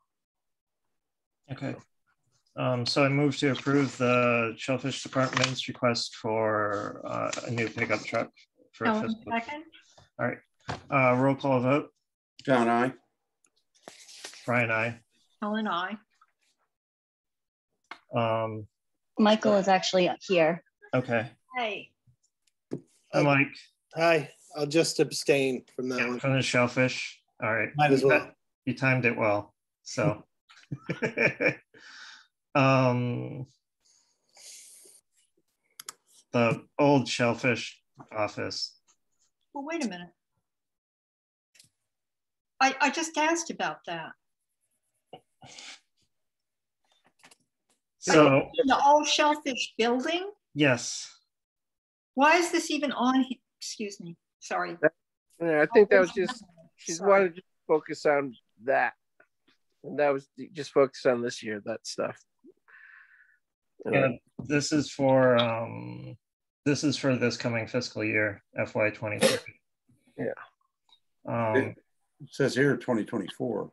Okay. Um, so I move to approve the Shellfish Department's request for uh, a new pickup truck for
Ellen
fiscal.
second.
Uh, roll call vote.
John, aye.
Brian, aye.
Ellen, aye.
Um,
Michael is actually here.
okay.
Hey,
Hi, Mike,
Hi, I'll just abstain from that one.
from the Shellfish. All right.
Might as well.
You timed it well, so. Um. the old shellfish office.
Well, wait a minute. I, I just asked about that.
So,
The old shellfish building?
yes,
Why is this even on? he- Excuse me, sorry.
Yeah, I think that was just she
Sorry.
wanted to focus on that, and that was just focus on this year that stuff.
And this is for, um, this is for this coming fiscal year, FY twenty-three.
Yeah.
Um,
It says here 2024.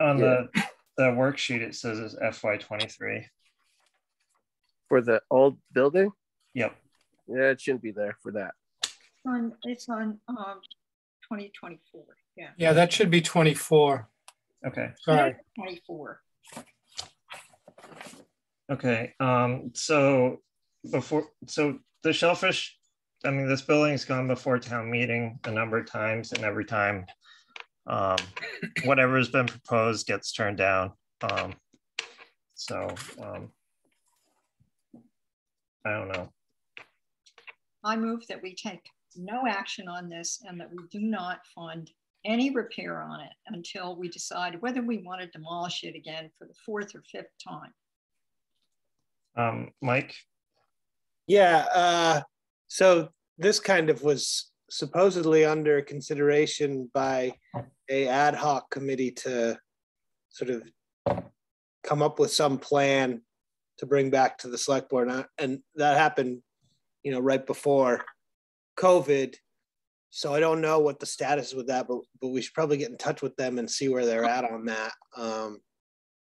On
Yeah.
the, the worksheet, it says it's FY twenty-three.
for the old building.
Yep.
Yeah, it shouldn't be there for that.
It's On, it's on, um, twenty twenty-four, yeah.
Yeah, that should be 24.
Okay.
Sorry.
Twenty-four.
Okay, um, so before, so the shellfish, I mean, this building's gone before town meeting a number of times and every time. Um, whatever's been proposed gets turned down, um, so, um. I don't know,
I move that we take no action on this and that we do not fund any repair on it until we decide whether we want to demolish it again for the fourth or fifth time.
um, Mike,
Yeah, uh, so this kind of was supposedly under consideration by a ad hoc committee to sort of come up with some plan to bring back to the select board. And that happened, you know, right before COVID. So I don't know what the status is with that, but, but we should probably get in touch with them and see where they're at on that. Um,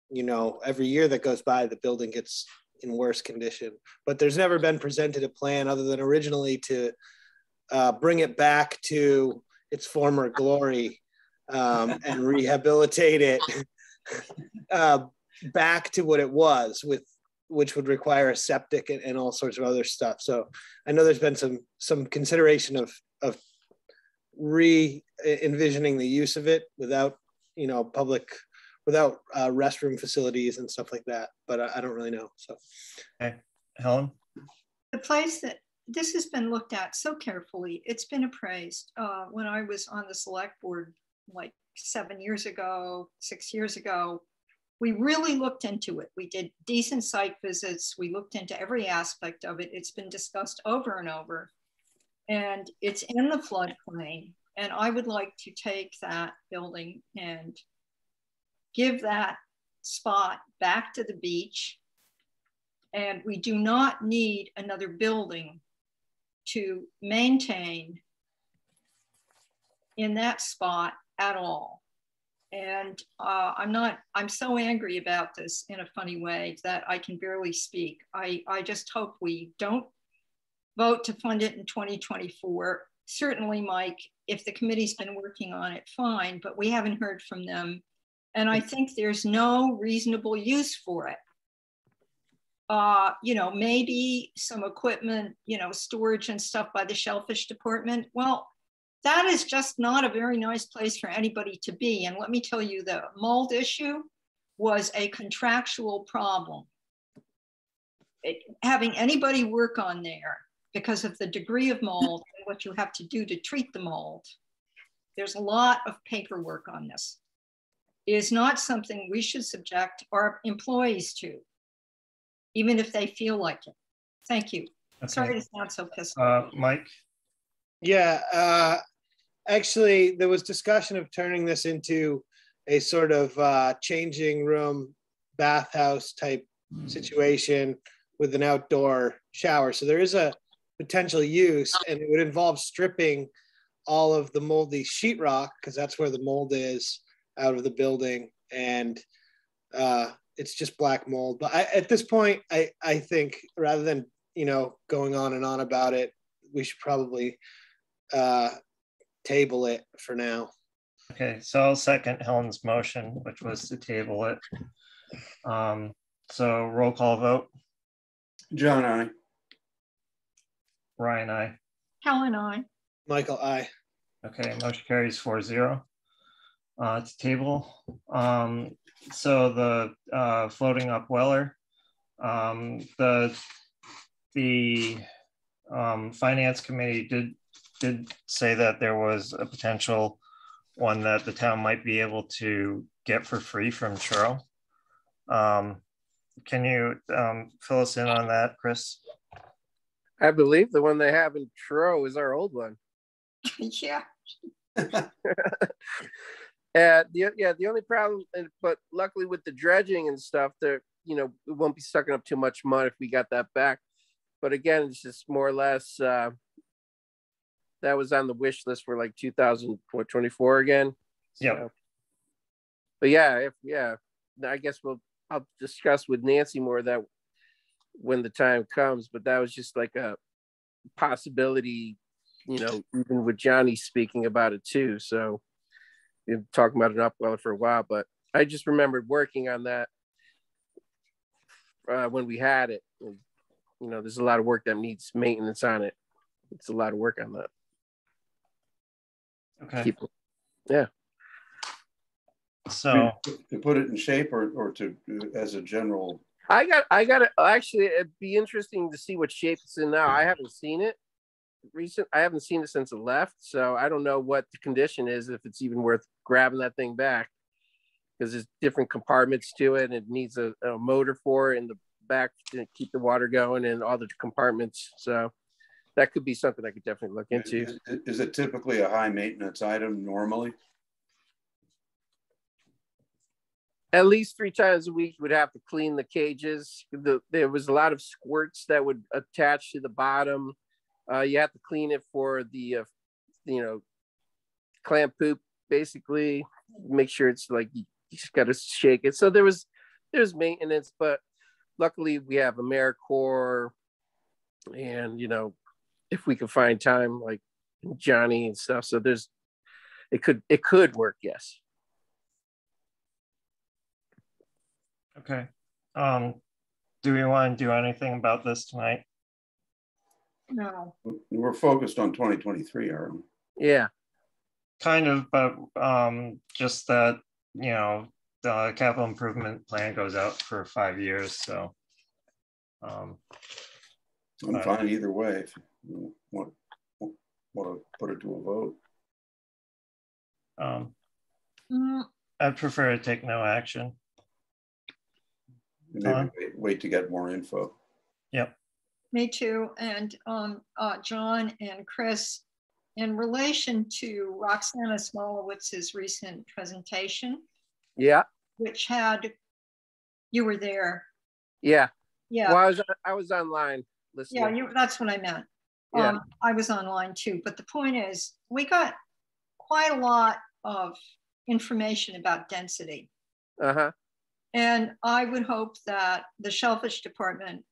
you know, every year that goes by, the building gets in worse condition but there's never been presented a plan other than originally to uh, bring it back to its former glory um, and rehabilitate it uh, back to what it was with which would require a septic and, and all sorts of other stuff. So i know there's been some some consideration of of re envisioning the use of it without you know public without uh, restroom facilities and stuff like that but I, I don't really know so.
Helen,
The place that, this has been looked at so carefully, it's been appraised. Uh, When I was on the select board, like seven years ago, six years ago, we really looked into it. We did decent site visits. We looked into every aspect of it. It's been discussed over and over. And it's in the floodplain. And I would like to take that building and give that spot back to the beach. And we do not need another building to maintain in that spot at all. And uh, I'm not, I'm so angry about this in a funny way that I can barely speak. I, I just hope we don't vote to fund it in 2024. Certainly, Mike, if the committee's been working on it, fine, but we haven't heard from them. And I think there's no reasonable use for it. Uh, you know, maybe some equipment, you know, storage and stuff by the shellfish department. Well, that is just not a very nice place for anybody to be. And let me tell you, the mold issue was a contractual problem. It- having anybody work on there because of the degree of mold and what you have to do to treat the mold. There's a lot of paperwork on this. Is not something we should subject our employees to, even if they feel like it. Thank you. Sorry to sound so pissed
uh, Mike,
Yeah, uh, actually, there was discussion of turning this into a sort of uh, changing room, bathhouse type situation with an outdoor shower. So there is a potential use, and it would involve stripping all of the moldy sheetrock because that's where the mold is out of the building, and uh, it's just black mold. But I, at this point, I I think rather than you know going on and on about it, we should probably uh, table it for now.
okay, so I'll second Helen's motion, which was to table it. Um, so roll call vote,
John, aye.
Ryan, aye.
Helen, aye.
Michael, aye.
Okay, motion carries four zero. Uh, to table. Um, so the uh, floating upweller, um, the the um, finance committee did did say that there was a potential one that the town might be able to get for free from Truro. Um, can you um, fill us in on that, Chris?
I believe the one they have in Truro is our old one.
yeah.
Uh, the, yeah, the only problem, but luckily with the dredging and stuff, there, you know, it won't be sucking up too much mud if we got that back. But again, it's just more or less uh, that was on the wish list for like 2024 again.
Yeah.
But yeah, if yeah, I guess we'll I'll discuss with Nancy more that when the time comes. But that was just like a possibility, you know, even with Johnny speaking about it too. So been talking about an upweller for a while, but I just remembered working on that uh, when we had it. And, you know, there's a lot of work that needs maintenance on it. It's a lot of work on that.
Okay.
Keep, yeah.
So
To put it in shape or, or to, as a general,
I got, I got to actually, it'd be interesting to see what shape it's in now. I haven't seen it recent. I haven't seen it since it left. So I don't know what the condition is, if it's even worth grabbing that thing back because there's different compartments to it and it needs a, a motor for it in the back to keep the water going and all the compartments. So that could be something I could definitely look into.
is, is it typically a high maintenance item normally?
At least three times a week, would have to clean the cages. The, there was a lot of squirts that would attach to the bottom. Uh, you have to clean it for the, uh, you know, clam poop, basically. Make sure it's like you, you just got to shake it. So there was there's maintenance, but luckily we have AmeriCorps, and you know, if we can find time, like Johnny and stuff. So there's it could it could work, yes.
Okay. Um, do we want to do anything about this tonight?
No.
We're focused on 2023, aren't we?
Yeah.
Kind of, but um, just that, you know, the capital improvement plan goes out for five years, so. Um,
I'm
Right.
fine either way. If you want, want to put it to a vote.
um,
Mm,
I'd prefer to take no action.
Maybe
Fine.
wait, wait to get more info.
Yep.
Me too. And um, uh, John and Chris, in relation to Roxanna Smolowitz's recent presentation,
Yeah.
which had, you were there.
Yeah.
Yeah.
Well, I was I was online listening.
Yeah, you, that's what I meant.
Yeah.
Um, I was online too, but the point is, we got quite a lot of information about density.
Uh-huh.
And I would hope that the Shellfish Department,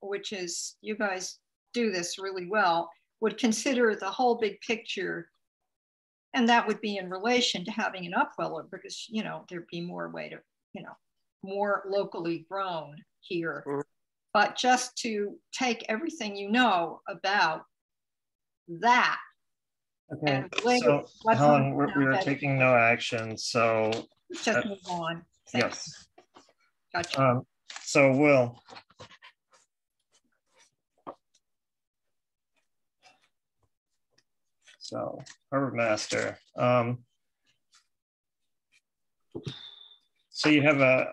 which is, you guys do this really well, would consider the whole big picture. And that would be in relation to having an upweller because, you know, there'd be more way to, you know, more locally grown here.
Mhm.
But just to take everything you know about that
Okay, so Helen, we're- we are taking no action, so
just move on. Thanks.
yes.
Gotcha.
Um, so Will. So harbor master, um. So you have a,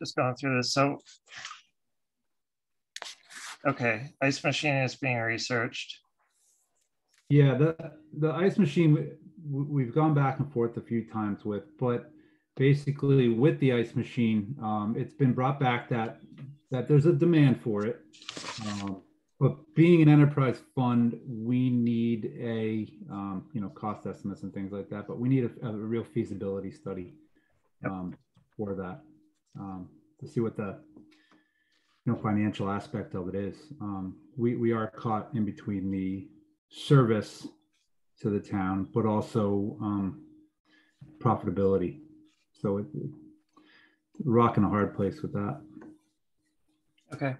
just gone through this, so. Okay, ice machine is being researched.
Yeah, the the ice machine we've gone back and forth a few times with, but basically with the ice machine, um, it's been brought back that that there's a demand for it. Um, but being an enterprise fund, we need a um, you know cost estimates and things like that. But we need a, a real feasibility study um, for that um, to see what the you know financial aspect of it is. Um, we we are caught in between the service to the town, but also um, profitability. So it, rock and a hard place with that.
Okay,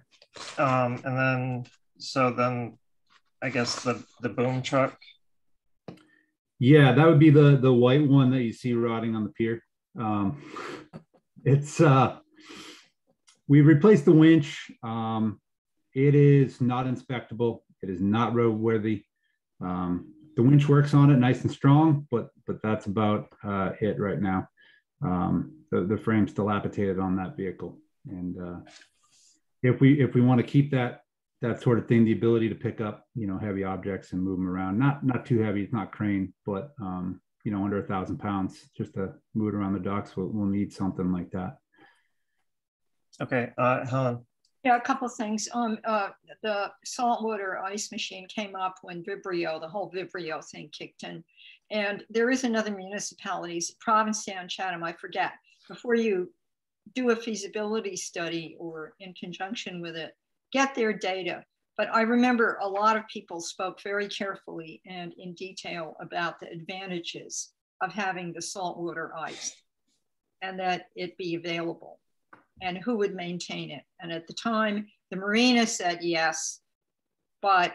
um, and then, so then, I guess the, the boom truck,
Yeah, that would be the the white one that you see rotting on the pier. Um, it's uh, we replaced the winch. Um, it is not inspectable. It is not roadworthy. Um, the winch works on it nice and strong, but but that's about uh, it right now. Um, the, the frame's dilapidated on that vehicle. And uh, if we if we want to keep that that sort of thing, the ability to pick up you know heavy objects and move them around, not not too heavy, it's not crane, but um, you know under a thousand pounds, just to move it around the docks, we'll, we'll need something like that.
Okay, uh, Helen.
Yeah, a couple of things. Um, uh, the saltwater ice machine came up when Vibrio, the whole Vibrio thing kicked in. And there is another municipalities, Provincetown, Chatham, I forget. Before you do a feasibility study or in conjunction with it, get their data. But I remember a lot of people spoke very carefully and in detail about the advantages of having the saltwater ice and that it be available and who would maintain it. And at the time, the marina said yes, but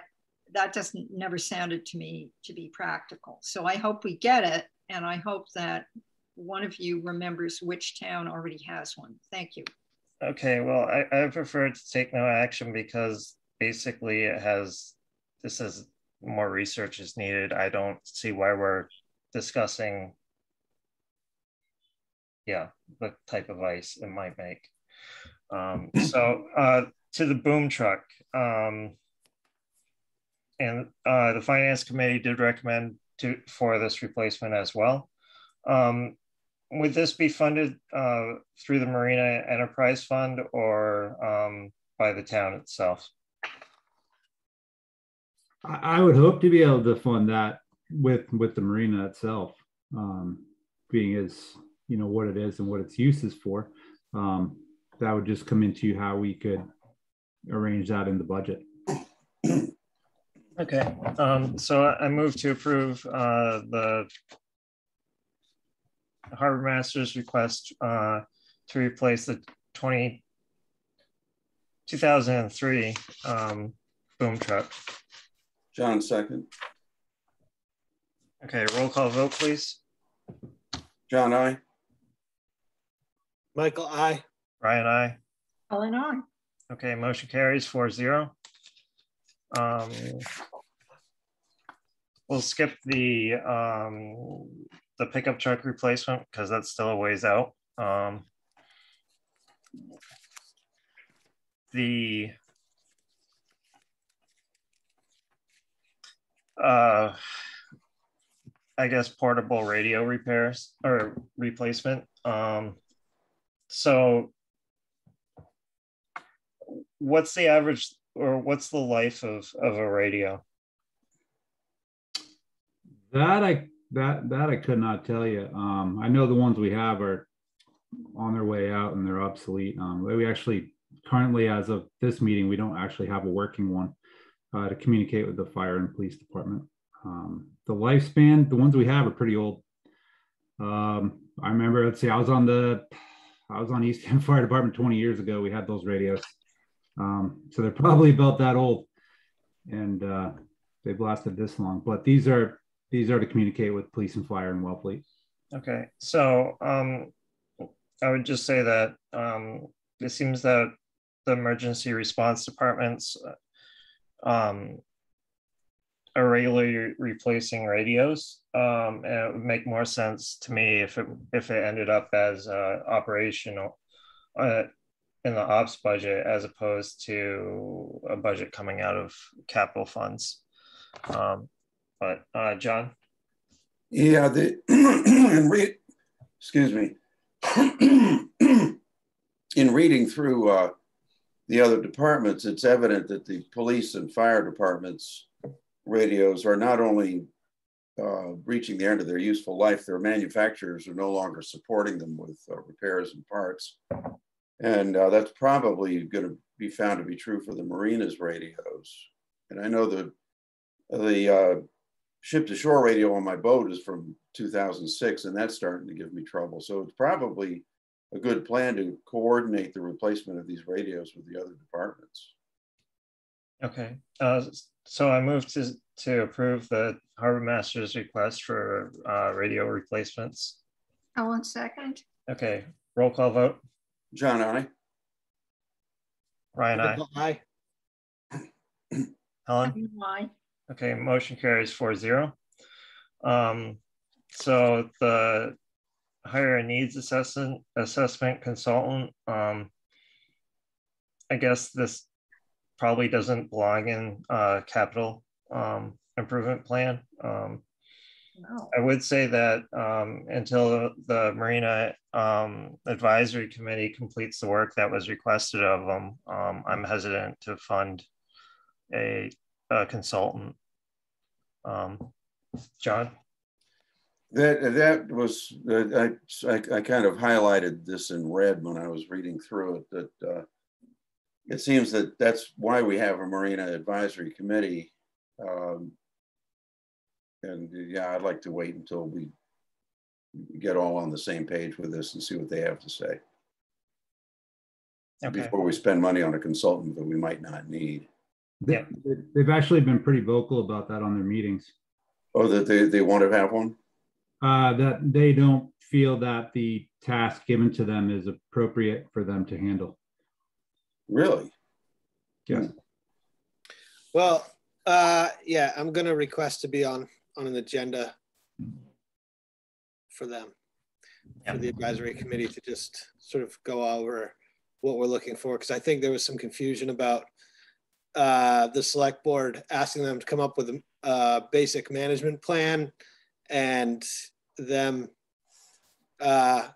that doesn't never sounded to me to be practical. So I hope we get it, and I hope that one of you remembers which town already has one. Thank you.
Okay, well, I, I prefer to take no action because basically it has, this is more research is needed. I don't see why we're discussing, yeah, the type of ice it might make. Um, so uh, to the boom truck, um, and uh, the finance committee did recommend to for this replacement as well. Um, would this be funded uh, through the Marina Enterprise Fund or um, by the town itself?
I would hope to be able to fund that with with the marina itself, um, being as you know what it is and what its use is for. Um, that would just come into how we could arrange that in the budget.
Okay, um, so I move to approve uh, the Harbor Master's request uh, to replace the 20, 2003 um, boom truck.
John, second.
Okay, roll call vote, please.
John, aye.
Michael, aye.
Ryan, aye.
Helen, aye.
Okay, motion carries 4-0. Um, we'll skip the um, the pickup truck replacement because that's still a ways out. Um, the uh, I guess portable radio repairs or replacement. Um, so what's the average or what's the life of, of a radio?
That I that that I could not tell you. Um, I know the ones we have are on their way out and they're obsolete. Um, we actually currently, as of this meeting, we don't actually have a working one uh, to communicate with the fire and police department. Um, the lifespan, the ones we have are pretty old. Um, I remember, let's see, I was on the, I was on East End Fire Department 20 years ago. We had those radios. Um, so they're probably about that old and uh, they've lasted this long. But these are these are to communicate with police and fire and well Wellfleet.
Okay, so um, I would just say that um, it seems that the emergency response departments um, are regularly replacing radios, um, and it would make more sense to me if it if it ended up as uh, operational uh, in the ops budget as opposed to a budget coming out of capital funds. Um, but uh, John?
Yeah, the and read, excuse me. in reading through uh, the other departments, it's evident that the police and fire departments radios are not only uh, reaching the end of their useful life, their manufacturers are no longer supporting them with uh, repairs and parts. And uh, that's probably going to be found to be true for the marinas radios. And I know the the uh, ship to shore radio on my boat is from 2006, and that's starting to give me trouble. So it's probably a good plan to coordinate the replacement of these radios with the other departments.
Okay, uh, so I move to to approve the harbor master's request for uh, radio replacements.
Helen second.
Okay, roll call vote.
John, aye.
Ryan, aye.
Michael, aye.
Helen?
Aye.
Okay, motion carries four zero. Um, so the hire a needs assessment assessment consultant. Um, I guess this probably doesn't belong in uh, capital um, improvement plan. Um,
No.
I would say that um, until the Marina um, Advisory Committee completes the work that was requested of them, um, I'm hesitant to fund a, a consultant. Um, John?
That, that was, uh, I, I, I kind of highlighted this in red when I was reading through it, that uh, it seems that that's why we have a Marina Advisory Committee. Um, And yeah, I'd like to wait until we get all on the same page with this and see what they have to say
Okay,
before we spend money on a consultant that we might not need.
They,
Yeah.
they've actually been pretty vocal about that on their meetings.
Oh, that they, they want to have one?
Uh, that they don't feel that the task given to them is appropriate for them to handle.
Really?
Yes.
Well, uh, yeah, I'm gonna request to be on, on an agenda for them, for the advisory committee to just sort of go over what we're looking for, because I think there was some confusion about uh, the select board asking them to come up with a, basic management plan and them uh,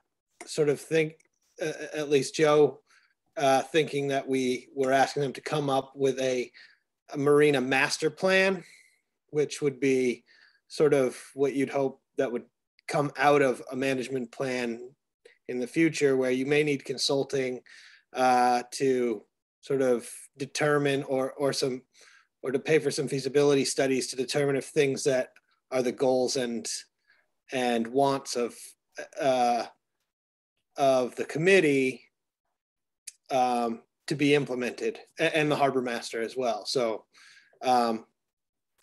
sort of think, uh, at least Joe, uh, thinking that we were asking them to come up with a, a marina master plan, which would be sort of what you'd hope that would come out of a management plan in the future, where you may need consulting uh, to sort of determine or or some or to pay for some feasibility studies to determine if things that are the goals and and wants of uh, of the committee um, to be implemented a- and, the harbor master as well. So um,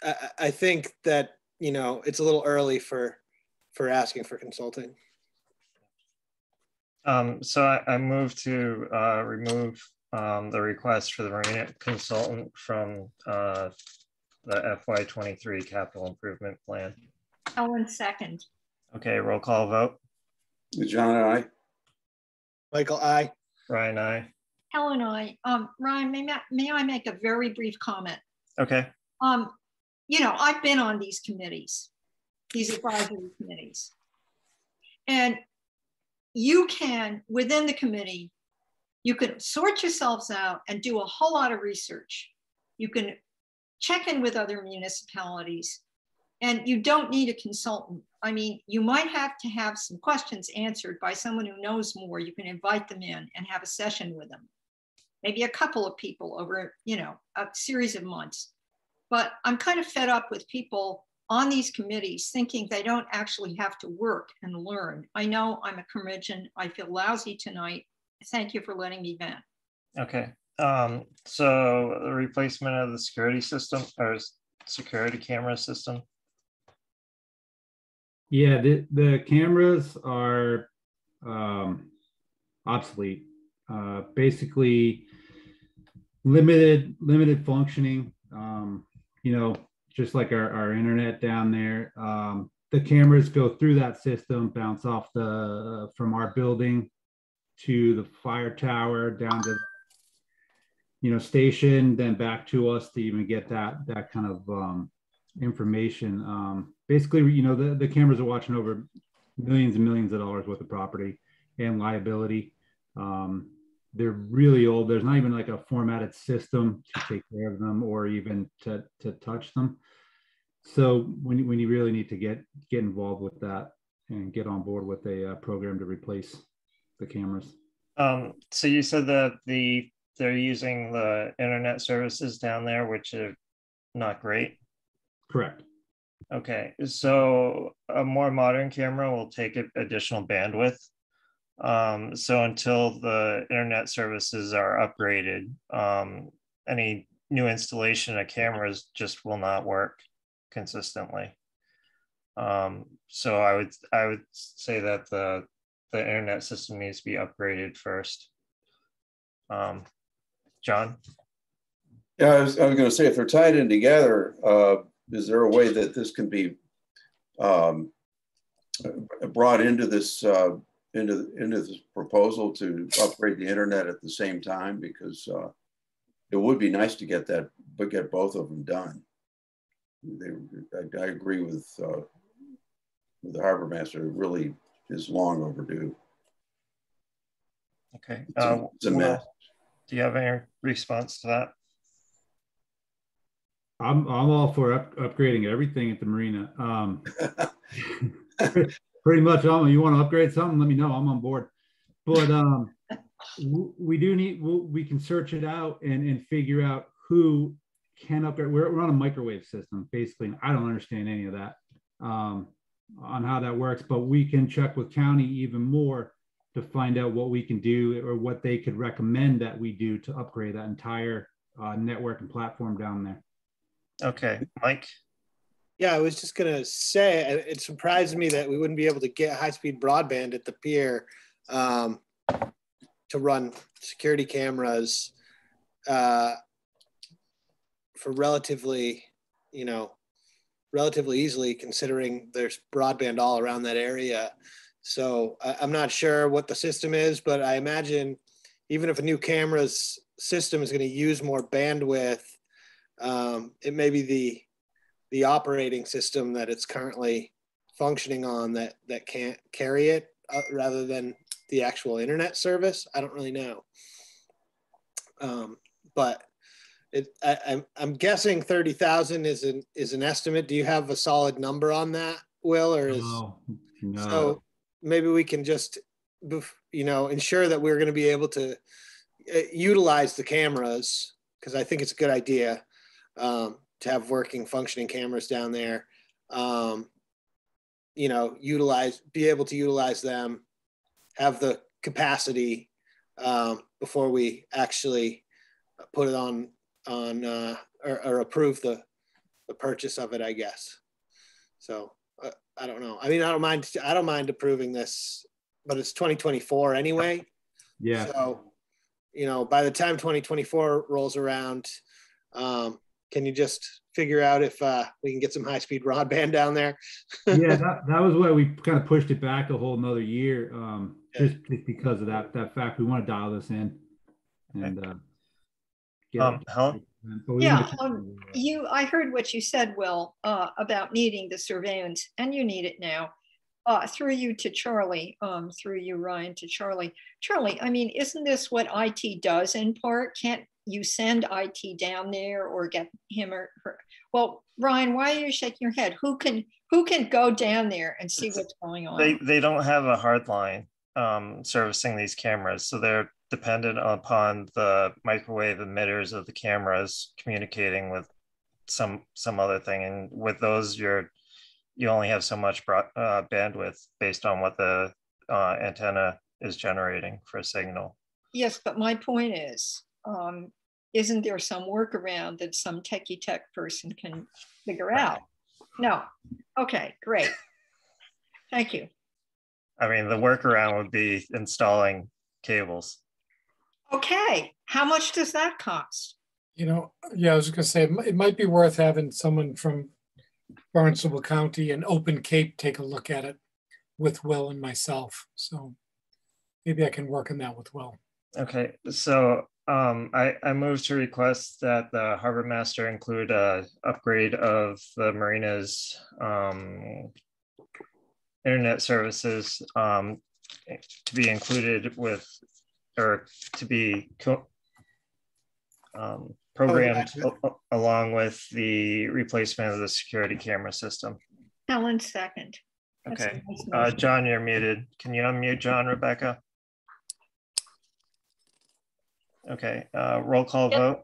I, I I think that you know it's a little early for for asking for consulting.
um, so I, I move to uh, remove um, the request for the Marina consultant from uh, the FY twenty-three capital improvement plan.
Helen second.
Okay, roll call vote.
John and I?
Michael, aye.
Ryan, aye.
Helen, aye, um, Ryan, may, may I make a very brief comment?
Okay,
Um, you know, I've been on these committees, these advisory committees. And you can, within the committee, you can sort yourselves out and do a whole lot of research. You can check in with other municipalities and you don't need a consultant. I mean, you might have to have some questions answered by someone who knows more. You can invite them in and have a session with them. Maybe a couple of people over, you know, a series of months. But I'm kind of fed up with people on these committees thinking they don't actually have to work and learn. I know I'm a curmudgeon. I feel lousy tonight. Thank you for letting me vent.
okay. Um, so the replacement of the security system or security camera system.
Yeah, the, the cameras are um, obsolete. Uh, basically, limited limited functioning. Um, you know, just like our, our internet down there. Um, the cameras go through that system, bounce off the from our building to the fire tower down to you know station, then back to us to even get that that kind of um, information. Um, basically, you know, the, the cameras are watching over millions and millions of dollars worth of property and liability. Um, they're really old. There's not even like a formatted system to take care of them or even to, to touch them. So when, when you really need to get, get involved with that and get on board with a uh, program to replace the cameras.
Um, so you said that the, they're using the internet services down there, which are not great.
Correct.
Okay, so a more modern camera will take additional bandwidth. Um, so until the internet services are upgraded, um, any new installation of cameras just will not work consistently. Um, so I would, I would say that the, the internet system needs to be upgraded first. Um, John?
Yeah, I was, I was going to say, if they're tied in together, uh, is there a way that this can be um, brought into this uh, into into this proposal to upgrade the internet at the same time? Because uh, it would be nice to get that, but get both of them done. They, I, I agree with, uh, with the harbor master. Really is long overdue.
Okay.
It's a,
Uh,
it's a
Will,
mess.
Do you have any response to that?
I'm I'm all for up, upgrading everything at the marina. Um, pretty much, um, you want to upgrade something, let me know. I'm on board. But um, we do need we can search it out and and figure out who can upgrade. We're, we're on a microwave system basically. I don't understand any of that um, on how that works, but we can check with county even more to find out what we can do or what they could recommend that we do to upgrade that entire uh, network and platform down there.
Okay, Mike?
Yeah, I was just gonna say, it it surprised me that we wouldn't be able to get high-speed broadband at the pier um, to run security cameras uh, for relatively, you know, relatively easily, considering there's broadband all around that area. So I, I'm not sure what the system is, but I imagine even if a new camera's system is going to use more bandwidth, um, it may be the the operating system that it's currently functioning on that that can't carry it uh, rather than the actual internet service. I don't really know, um, but it, I, I'm I'm guessing thirty thousand is an is an estimate. Do you have a solid number on that, Will, or is
No, no.
so maybe we can just you know ensure that we're going to be able to uh, utilize the cameras because I think it's a good idea um, to have working functioning cameras down there. Um, you know, utilize be able to utilize them, have the capacity um, before we actually put it on on uh, or, or approve the the purchase of it. I guess. So uh, I don't know. I mean, I don't mind. I don't mind approving this, but it's 2024 anyway.
yeah.
So, you know, by the time 2024 rolls around, um, can you just figure out if uh, we can get some high speed broadband down there?
yeah, that, that was why we kind of pushed it back a whole another year, um,
Yeah.
just, just because of that that fact. We want to dial this in, and uh,
Um,
it.
Helen?
Yeah, um, You, I heard what you said, Will, uh, about needing the surveillance, and you need it now. Uh, through you to Charlie, um, through you, Ryan, to Charlie. Charlie, I mean, isn't this what IT does in part? Can't you send IT down there or get him or her? Well, Ryan, why are you shaking your head? Who can who can go down there and see
It's-
what's going on?
They, they don't have a hard line um, servicing these cameras, so they're dependent upon the microwave emitters of the cameras communicating with some some other thing. And with those, you're you only have so much broad, uh, bandwidth based on what the uh, antenna is generating for a signal.
Yes, but my point is, um, isn't there some workaround that some techie tech person can figure out? No. Okay, great. Thank you.
I mean, the workaround would be installing cables.
Okay, how much does that cost?
You know, yeah, I was gonna say, it might be worth having someone from Barnstable County and OpenCape take a look at it with Will and myself. So maybe I can work on that with Will.
Okay, so um, I, I move to request that the harbor master include a upgrade of the marina's um, internet services um, to be included with, or to be co- um, programmed
accurate.
a- a- along with the replacement of the security camera system.
Helen second. That's
Okay,
nice
uh. John, you're muted. Can you unmute John, Rebecca? Okay, uh, roll call vote.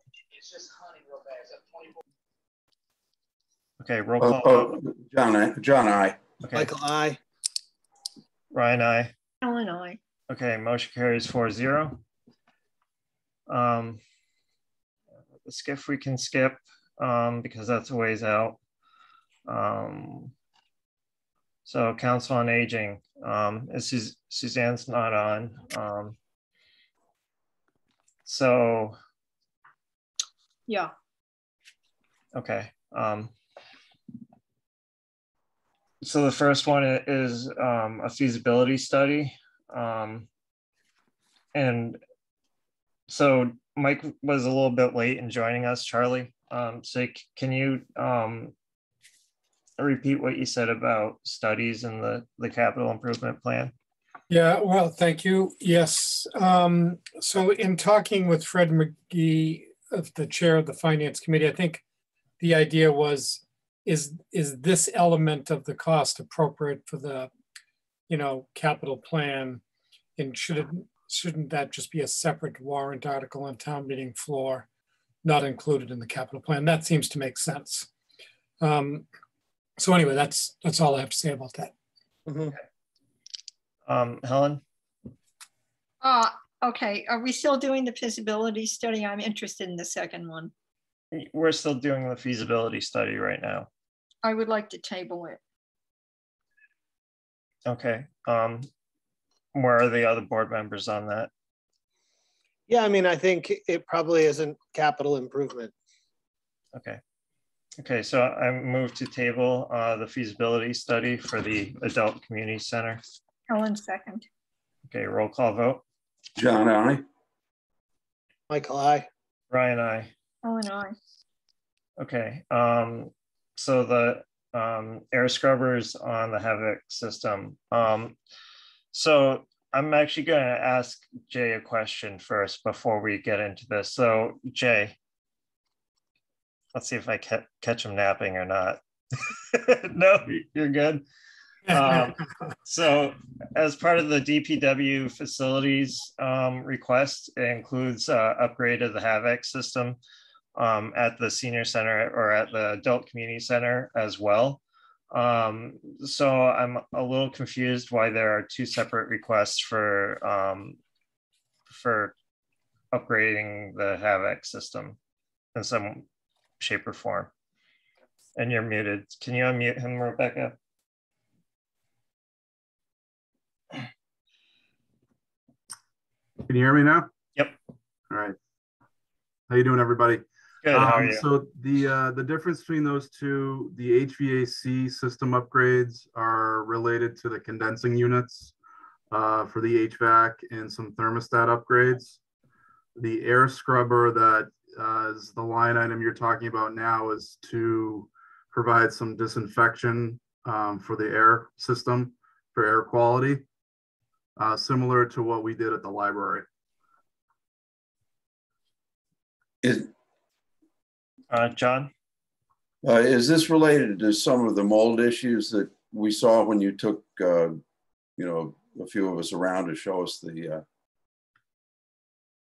Okay, roll
Oh,
call vote.
oh, John, I- John, aye.
Okay,
Michael, aye.
Ryan, aye.
Helen, aye.
Okay, motion carries four zero. Um, the skiff we can skip, um, because that's a ways out. Um, so council on aging, um, is Suzanne's not on, um. So,
Yeah,
Okay. Um, so the first one is um, a feasibility study. Um, and so Mike was a little bit late in joining us, Charlie. Um, so can you um, repeat what you said about studies and the, the capital improvement plan?
Yeah, well, thank you. Yes. Um, so in talking with Fred Magee, of the chair of the finance committee, I think the idea was, is, is this element of the cost appropriate for the, you know, capital plan? And should it, shouldn't that just be a separate warrant article on town meeting floor, not included in the capital plan? That seems to make sense. Um, so anyway, that's, that's all I have to say about that.
Mhm.
Um, Helen?
Uh, okay, are we still doing the feasibility study? I'm interested in the second one.
We're still doing the feasibility study right now.
I would like to table it.
Okay. Um, where are the other board members on that?
Yeah, I mean, I think it probably isn't capital improvement.
Okay. Okay, so I move to table uh, the feasibility study for the adult community center.
Helen second.
Okay, roll call vote.
John, aye.
Michael, aye.
Ryan, aye.
Helen, aye.
Okay, um, so the um, air scrubbers on the HVAC system. Um, so I'm actually going to ask Jay a question first before we get into this. So Jay, let's see if I ca- catch him napping or not. no, you're good. Um, so as part of the DPW facilities um, request, it includes uh, upgrade of the HVAC system um, at the senior center or at the adult community center as well. Um, so I'm a little confused why there are two separate requests for um, for upgrading the HVAC system in some shape or form. And you're muted. Can you unmute him, Rebecca?
Can you hear me now?
Yep.
All right. How you doing, everybody?
Good. How are
Um,
you?
So the uh, the difference between those two, the HVAC system upgrades are related to the condensing units uh, for the HVAC and some thermostat upgrades. The air scrubber that uh, is the line item you're talking about now is to provide some disinfection um, for the air system for air quality, uh, similar to what we did at the library.
Is,
Uh, John?
uh, is this related to some of the mold issues that we saw when you took, uh, you know, a few of us around to show us the, uh,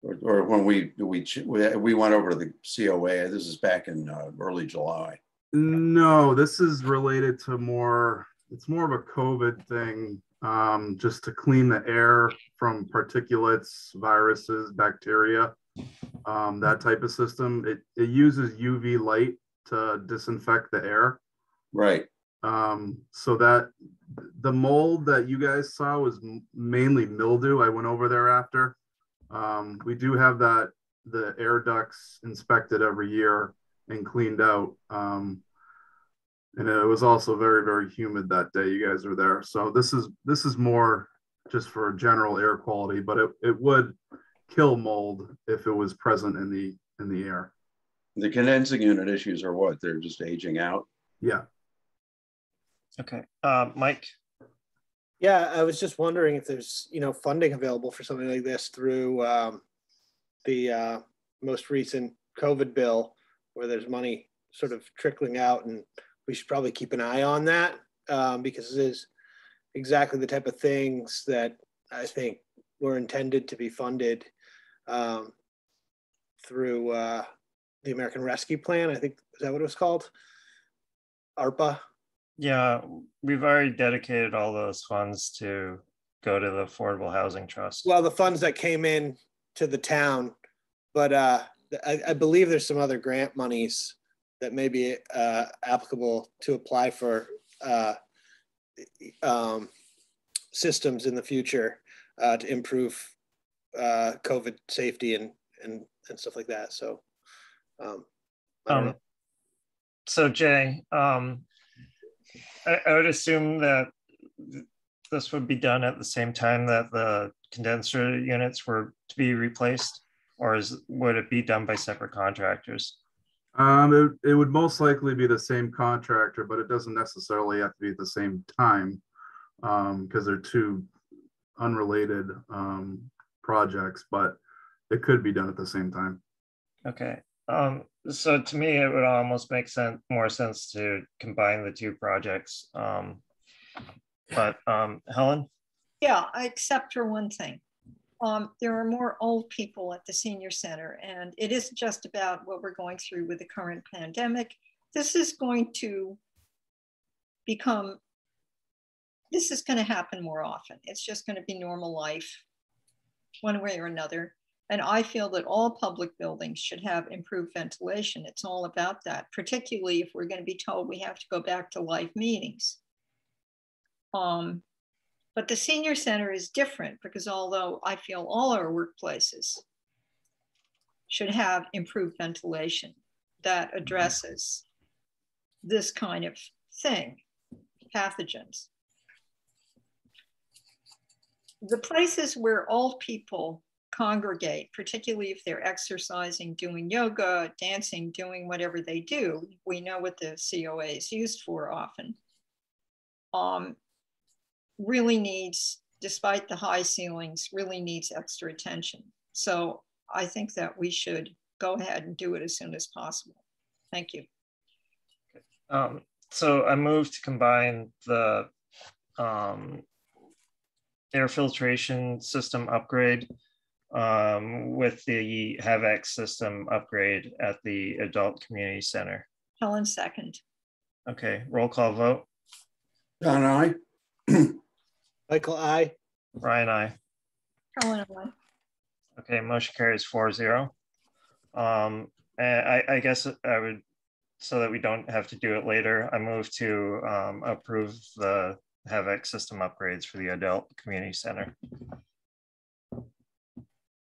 or, or when we, we, we we went over to the COA, this is back in uh, early July.
No, this is related to more, it's more of a COVID thing, um, just to clean the air from particulates, viruses, bacteria, um, that type of system. It, it uses UV light to disinfect the air.
Right.
Um, so that the mold that you guys saw was mainly mildew. I went over there after. Um, we do have that the air ducts inspected every year and cleaned out. Um, and it was also very very humid that day you guys were there. So this is this is more just for general air quality, but it, it would kill mold if it was present in the in the air.
The condensing unit issues are what? They're just aging out?
Yeah.
Okay. Uh, Mike?
Yeah, I was just wondering if there's, you know, funding available for something like this through um, the uh, most recent COVID bill where there's money sort of trickling out and we should probably keep an eye on that um, because it is exactly the type of things that I think were intended to be funded um, through uh, the American Rescue Plan. I think, is that what it was called? ARPA?
Yeah, we've already dedicated all those funds to go to the Affordable Housing Trust.
well, the funds that came in to the town, but uh, I, I believe there's some other grant monies that may be uh, applicable to apply for uh, um, systems in the future uh, to improve uh, COVID safety and, and, and stuff like that. So um, I don't
Um,
know.
so Jay, um, I, I would assume that this would be done at the same time that the condenser units were to be replaced, or is would it be done by separate contractors?
Um, it, it would most likely be the same contractor, but it doesn't necessarily have to be at the same time. Um, because they're two unrelated, um, projects, but it could be done at the same time.
Okay. Um, so to me, it would almost make sense, more sense to combine the two projects. Um, but um, Helen,
Yeah, I except for one thing. Um, there are more old people at the senior center, and it isn't just about what we're going through with the current pandemic. This is going to become, this is going to happen more often. It's just going to be normal life, one way or another. And I feel that all public buildings should have improved ventilation. It's all about that, particularly if we're going to be told we have to go back to live meetings. Um, but the senior center is different because although I feel all our workplaces should have improved ventilation that addresses this kind of thing, pathogens. The places where old people congregate, particularly if they're exercising, doing yoga, dancing, doing whatever they do, we know what the COA is used for often. Um, really needs, despite the high ceilings, really needs extra attention. So I think that we should go ahead and do it as soon as possible. Thank you.
um, so I moved to combine the um, air filtration system upgrade um, with the HVAC system upgrade at the adult community center.
Helen second.
Okay, roll call vote.
John, aye.
Michael, aye.
Ryan, aye.
Helen, aye.
Okay, motion carries four zero. Um, I, I guess I would, so that we don't have to do it later, I move to um, approve the HVAC system upgrades for the adult community center.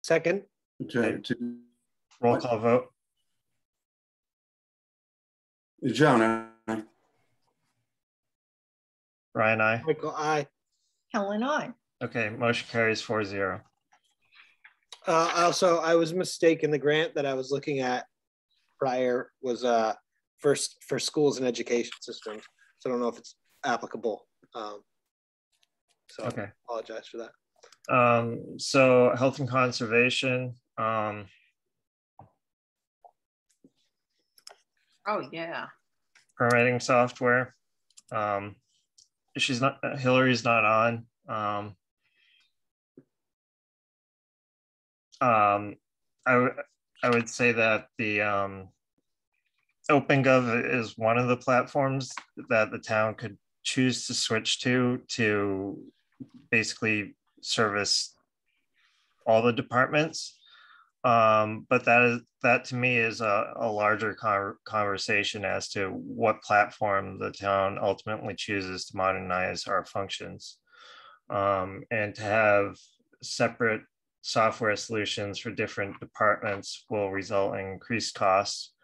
Second,
To, to,
Roll call vote.
John, aye.
Ryan, aye.
Michael, aye.
Helen, aye.
Okay, motion carries four zero.
Uh, also, I was mistaken. The grant that I was looking at prior was uh, first for schools and education systems. So I don't know if it's applicable. Um, so
Okay.
apologize for that.
Um, so health and conservation, um,
Oh, yeah.
permitting software. Um, she's not, Hillary's not on. Um, um, I would, I would say that the, um, OpenGov is one of the platforms that the town could choose to switch to, to basically service all the departments. Um, but that is that to me is a, a larger con- conversation as to what platform the town ultimately chooses to modernize our functions. Um, and to have separate software solutions for different departments will result in increased costs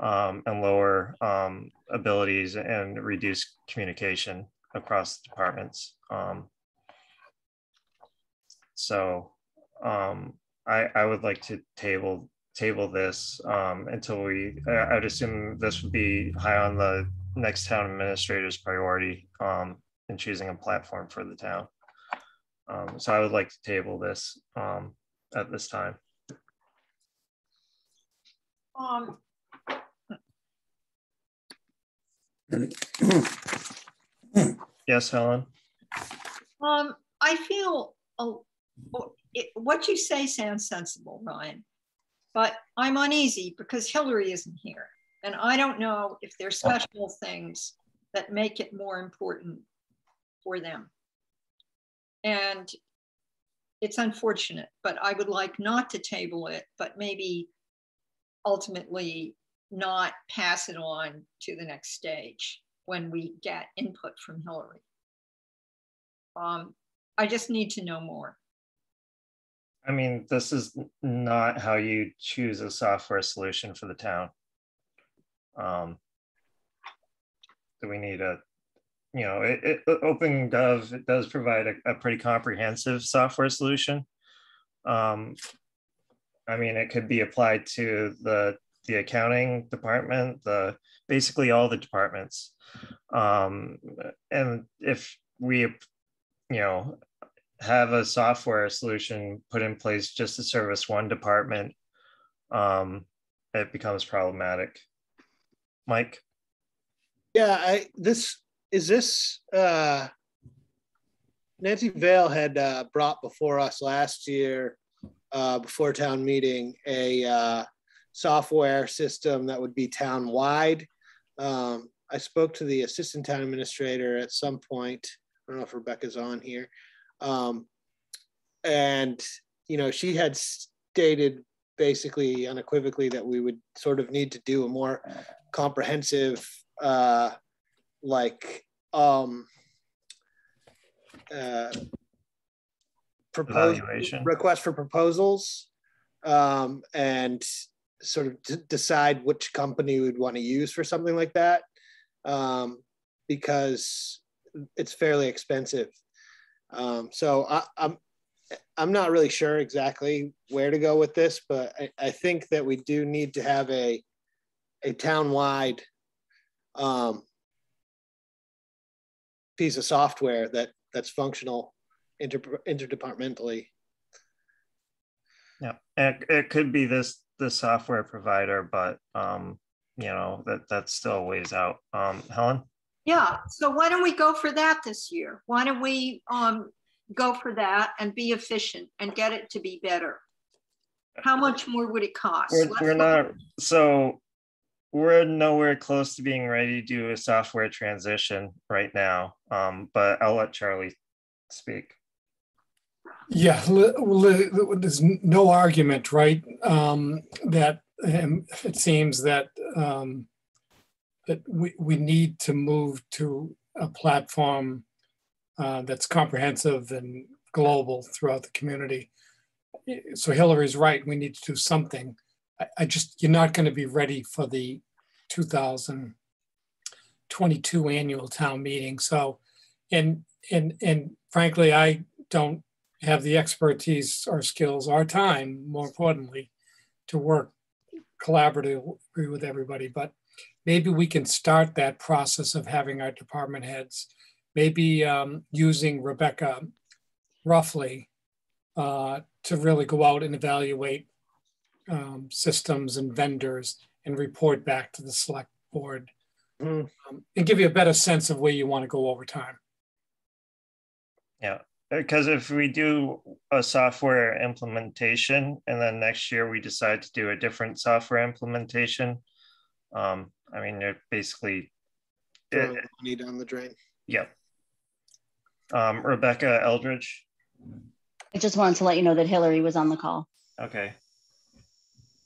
um, and lower um, abilities and reduce communication across departments. Um, so um, I, I would like to table table this um, until we, I- I'd assume this would be high on the next town administrator's priority um, in choosing a platform for the town. So I would like to table this at this time.
Um,
Yes, Helen?
um, I feel uh, it, what you say sounds sensible, Ryan, but I'm uneasy because Hillary isn't here. And I don't know if there's special things that make it more important for them. And it's unfortunate, but I would like not to table it, but maybe ultimately not pass it on to the next stage when we get input from Hillary. Um, I just need to know more.
I mean, this is not how you choose a software solution for the town. Um, that we need a, you know, it, it OpenGov it does provide a, a pretty comprehensive software solution. Um, I mean, it could be applied to the the accounting department, the basically all the departments. Um, and if we, you know, have a software solution put in place just to service one department, um, it becomes problematic. Mike?
Yeah, I this is this uh Nancy Vale had uh, brought before us last year, uh, before town meeting, a uh, software system that would be town wide. Um, I spoke to the assistant town administrator at some point. I don't know if Rebecca's on here. Um, and, you know, she had stated basically unequivocally that we would sort of need to do a more comprehensive, uh, like, um, uh, proposal request for proposals um, and sort of decide which company we'd want to use for something like that um, because it's fairly expensive. Um, so I, I'm I'm not really sure exactly where to go with this, but I, I think that we do need to have a a town-wide um, piece of software that that's functional inter, interdepartmentally.
Yeah, it, it could be this the software provider, but um, you know that that's still ways out. Um, Helen.
Yeah. So why don't we go for that this year? Why don't we um, go for that and be efficient and get it to be better? How much more would it cost?
We're, we're not so we're nowhere close to being ready to do a software transition right now. Um, but I'll let Charlie speak.
Yeah, there's no argument, right? Um, that um, it seems that um, that we, we need to move to a platform uh, that's comprehensive and global throughout the community. So Hillary's right. We need to do something. I, I just you're not going to be ready for the 2022 annual town meeting. So, and and and frankly, I don't have the expertise or skills or time, more importantly, to work collaboratively with everybody. But maybe we can start that process of having our department heads, maybe um, using Rebecca roughly uh, to really go out and evaluate um, systems and vendors and report back to the select board mm. um, and give you a better sense of where you want to go over time.
Yeah, because if we do a software implementation and then next year we decide to do a different software implementation, um, I mean, you're basically
it, money down the drain.
Yeah. Um, Rebecca Eldridge.
I just wanted to let you know that Hillary was on the call.
Okay.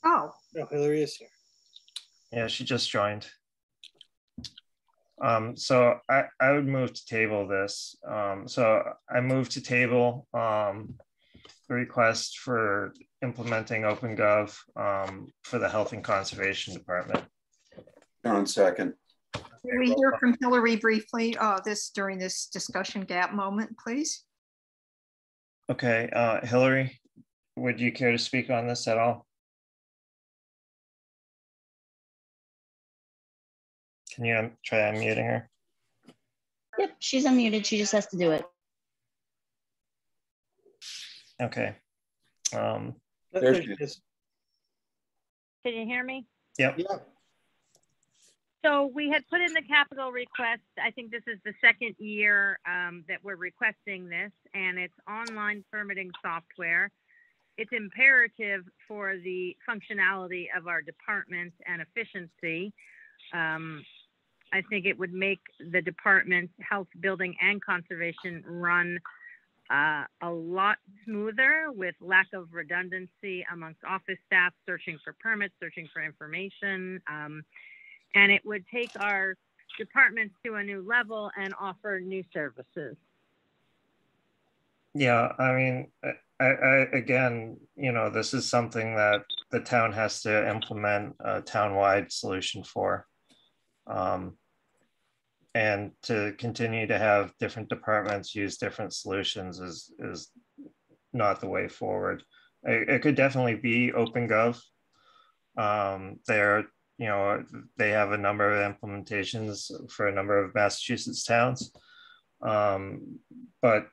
Oh.
No, Hillary is here.
Yeah, she just joined. Um, so I, I would move to table this. Um, so I move to table um, the request for implementing OpenGov um, for the Health and Conservation Department.
John, second.
Can we hear from Hillary briefly uh, this during this discussion gap moment, please?
Okay, uh, Hillary, would you care to speak on this at all? Can you try unmuting her?
Yep, she's unmuted. She just has to do it.
Okay. Um,
there she is.
Can you hear me?
Yep.
Yep.
So we had put in the capital request. I think this is the second year um, that we're requesting this, and it's online permitting software. It's imperative for the functionality of our department and efficiency. Um, I think it would make the departments, health, building, and conservation run uh, a lot smoother with lack of redundancy amongst office staff searching for permits, searching for information. Um, and it would take our departments to a new level and offer new services.
Yeah, I mean, I, I, again, you know, this is something that the town has to implement a town-wide solution for. Um, and to continue to have different departments use different solutions is is not the way forward. It, it could definitely be OpenGov. Um, they're you know they have a number of implementations for a number of Massachusetts towns, um, but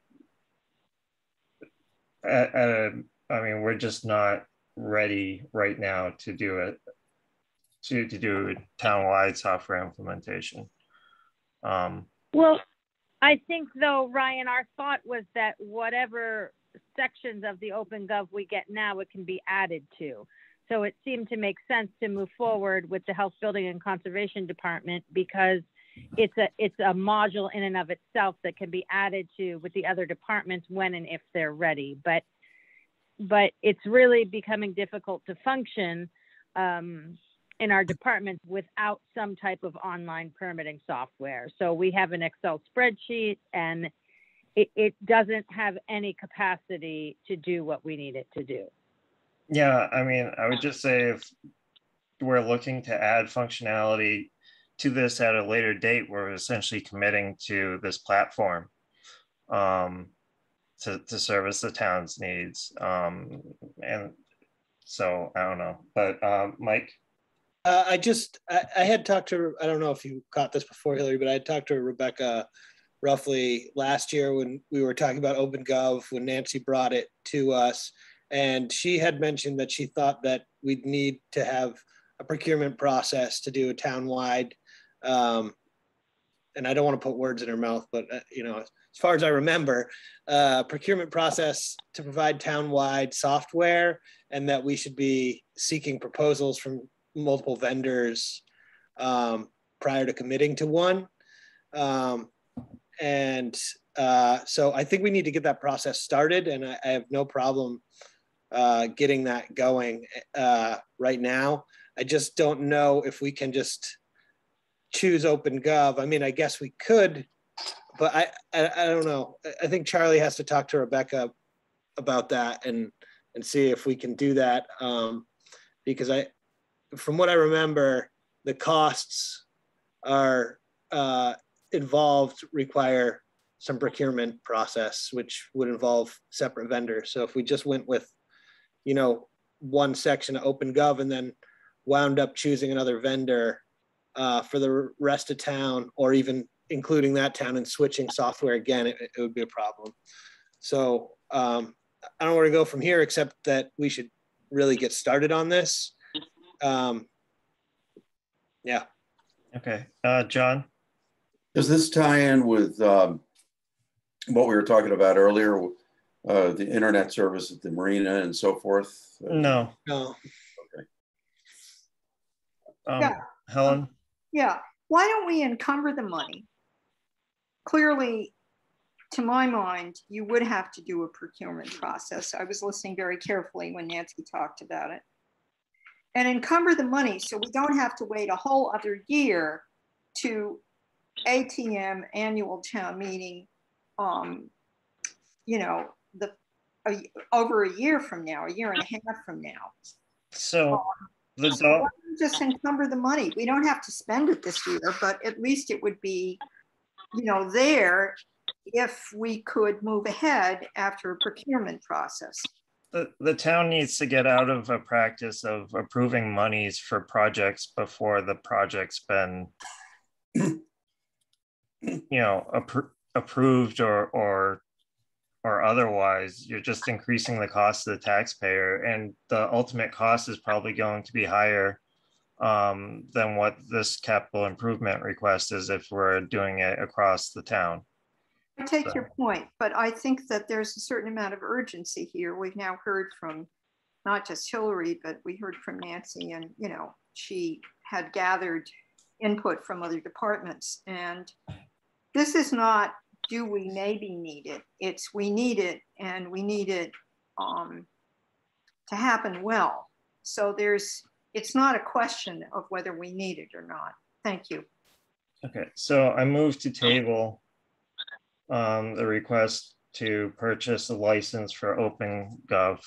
at, at a, I mean we're just not ready right now to do it to to do a town-wide software implementation. Um,
Well, I think though, Ryan, our thought was that whatever sections of the OpenGov we get now, it can be added to. So it seemed to make sense to move forward with the Health Building and Conservation Department because it's a it's a module in and of itself that can be added to with the other departments when and if they're ready. But but it's really becoming difficult to function um, in our departments without some type of online permitting software. So we have an Excel spreadsheet and it, it doesn't have any capacity to do what we need it to do.
yeah, I mean, I would just say if we're looking to add functionality to this at a later date, we're essentially committing to this platform um, to, to service the town's needs. Um, and so I don't know, but um, Mike,
Uh, I just, I, I had talked to, I don't know if you caught this before, Hillary, but I had talked to Rebecca roughly last year when we were talking about OpenGov, when Nancy brought it to us. And she had mentioned that she thought that we'd need to have a procurement process to do a townwide. Um, and I don't want to put words in her mouth, but uh, you know, as far as I remember, uh, procurement process to provide townwide software, and that we should be seeking proposals from multiple vendors um, prior to committing to one. Um, and uh, so I think we need to get that process started, and I, I have no problem uh, getting that going uh, right now. I just don't know if we can just choose OpenGov. I mean, I guess we could, but I, I, I don't know. I- think Charlie has to talk to Rebecca about that and and see if we can do that. Um, because I, from what I remember, the costs are uh, involved require some procurement process, which would involve separate vendors. So if we just went with, you know, one section of OpenGov and then wound up choosing another vendor uh, for the rest of town, or even including that town and switching software again, it, it would be a problem. So um, I don't know where to go from here, except that we should really get started on this. Um, yeah.
okay, uh, John,
Does this tie in with um, what we were talking about earlier, uh, the internet service at the marina and so forth?
no,
No.
um,
Yeah.
Helen,
Yeah, why don't we encumber the money? Clearly, to my mind, you would have to do a procurement process. I was listening very carefully when Nancy talked about it. And encumber the money so we don't have to wait a whole other year to ATM annual town meeting, um, you know, the, a- over a year from now, a year and a half from now.
so the,
So why don't Just encumber the money. We don't have to spend it this year, but at least it would be, you know, there if we could move ahead after a procurement process.
The, the town needs to get out of a practice of approving monies for projects before the project's been you know appro- approved or or or otherwise. You're just increasing the cost to the taxpayer and the ultimate cost is probably going to be higher um, than what this capital improvement request is if we're doing it across the town
I take your point, but I think that there's a certain amount of urgency here. We've now heard from not just Hillary, but we heard from Nancy and, you know, she had gathered input from other departments. And this is not, do we maybe need it? It's we need it and we need it um, to happen well. So there's, it's not a question of whether we need it or not. Thank you.
Okay, so I move to table um, the request to purchase a license for OpenGov.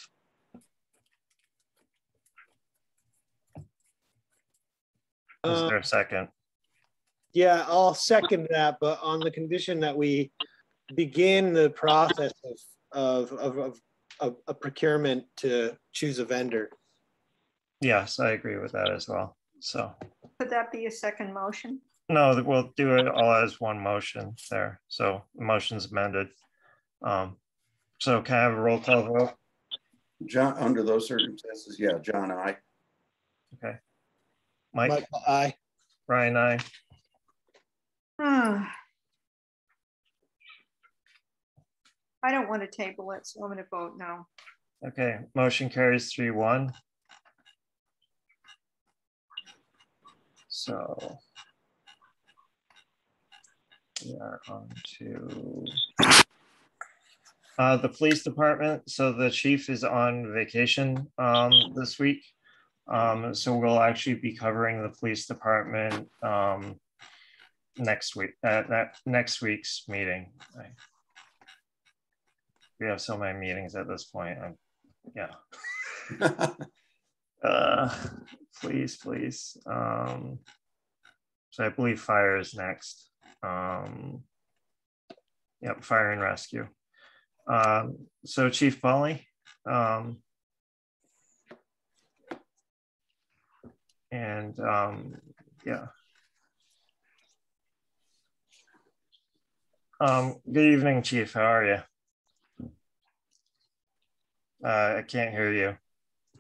Is there a second?
Yeah, I'll second that, but on the condition that we begin the process of, of, of, of, of a procurement to choose a vendor.
Yes, I agree with that as well. So,
Could that be a second motion?
No, we'll do it all as one motion there. So the motion's amended. Um, so can I have a roll call vote?
John, under those circumstances, yeah, John, I.
Okay. Mike,
Michael, aye.
Brian, I.
Hmm. I don't want to table it, so I'm going to vote no.
Okay, motion carries three one. So. We are on to. Uh, the police department, so the chief is on vacation, um, this week. Um, so we'll actually be covering the police department, um, next week, uh, that next week's meeting. I- We have so many meetings at this point, I'm, yeah. Uh, please, please. Um, so I believe fire is next. Um, yep, fire and rescue. Um, so Chief Pauley, um, and um, yeah. Um, good evening, Chief. How are you? Uh, I can't hear you.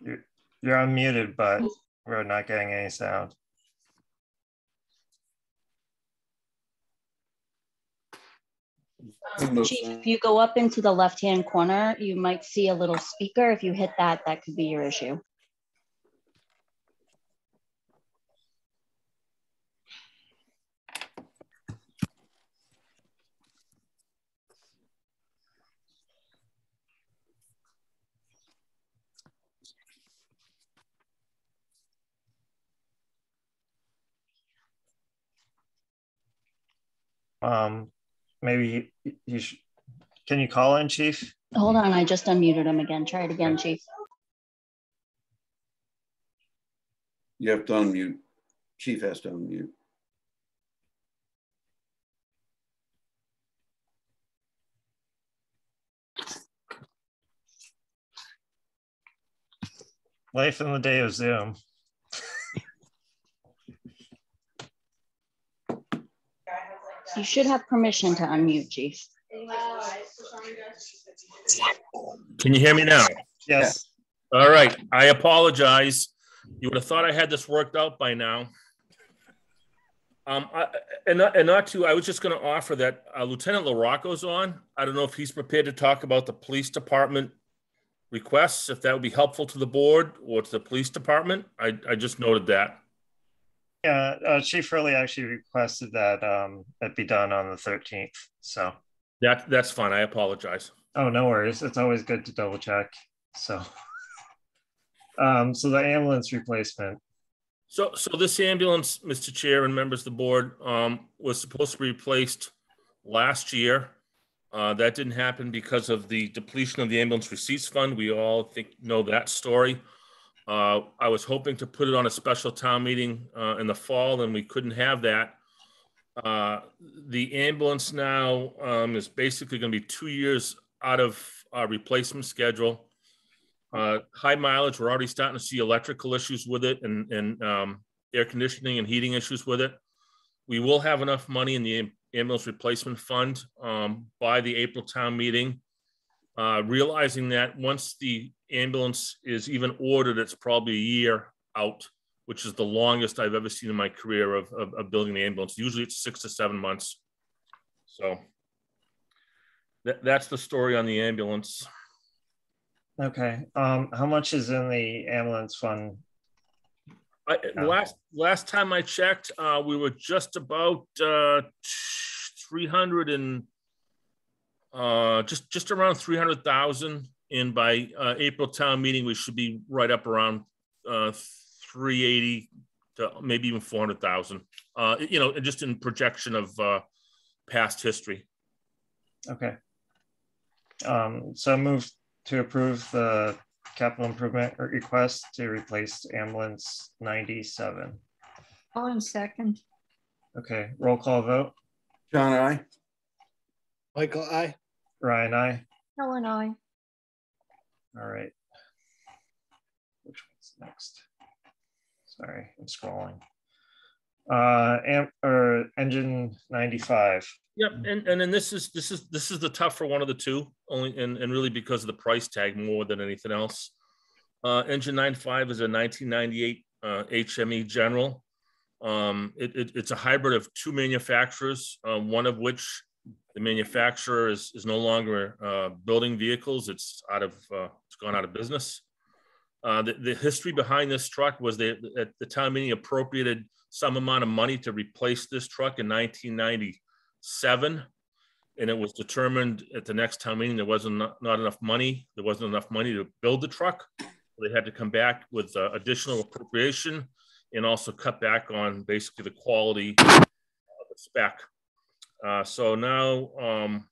You're, you're unmuted, but we're not getting any sound.
Chief, if you go up into the left-hand corner, you might see a little speaker. If you hit that, that could be your issue.
Um, maybe you- you should, can you call in, Chief?
Hold on, I just unmuted him again. Try it again, Chief.
You have to unmute. Chief has to unmute.
Life in the day of Zoom.
You should have permission to unmute, Chief.
Can you hear me now?
Yes.
All right, I apologize. You would have thought I had this worked out by now. Um, I, and not, and not to, I was just going to offer that uh, Lieutenant LaRocco's on. I don't know if he's prepared to talk about the police department requests, if that would be helpful to the board or to the police department. I, I just noted that.
Yeah, uh, Chief Hurley actually requested that um, it be done on the 13th. So,
That, that's fine. I apologize.
oh, no worries. It's always good to double check. So, um, so the ambulance replacement.
So, so this ambulance, Mr. Chair and members of the board, um, was supposed to be replaced last year. Uh, that didn't happen because of the depletion of the ambulance receipts fund. We all think, know that story. Uh, I was hoping to put it on a special town meeting, uh, in the fall and we couldn't have that. Uh, the ambulance now, um, is basically gonna be two years out of our replacement schedule. Uh, high mileage, we're already starting to see electrical issues with it and, and, um, air conditioning and heating issues with it. We will have enough money in the ambulance replacement fund, um, by the April town meeting. Uh, realizing that once the ambulance is even ordered, it's probably a year out, which is the longest I've ever seen in my career of, of, of building the ambulance. Usually it's six to seven months. So that, that's the story on the ambulance.
Okay. Um, how much is in the ambulance fund?
I, last last time I checked, uh, we were just about uh, three hundred and uh, just just around three hundred thousand. And by uh, April town meeting, we should be right up around uh, three eighty to maybe even four hundred thousand. Uh, you know, just in projection of uh, past history.
Okay. Um, so I move to approve the capital improvement request to replace ambulance ninety-seven.
All in second.
Okay, roll call vote.
John, I.
Michael, I.
Ryan, I.
Helen, I.
All right. Which one's next? Sorry, I'm scrolling. Uh, amp or engine 95.
Yep, and and then this is this is this is the tougher one of the two, only and, and really because of the price tag more than anything else. Uh, engine 95 is a 1998 uh, HME General. Um, it, it, it's a hybrid of two manufacturers, uh, one of which the manufacturer is, is no longer uh, building vehicles. It's out of uh, it's gone out of business. Uh, the, the history behind this truck was that at the time meeting appropriated some amount of money to replace this truck in 1997. And it was determined at the next town meeting there wasn't not, enough money. There wasn't enough money to build the truck. They had to come back with uh, additional appropriation and also cut back on basically the quality of the spec. Uh, so now um,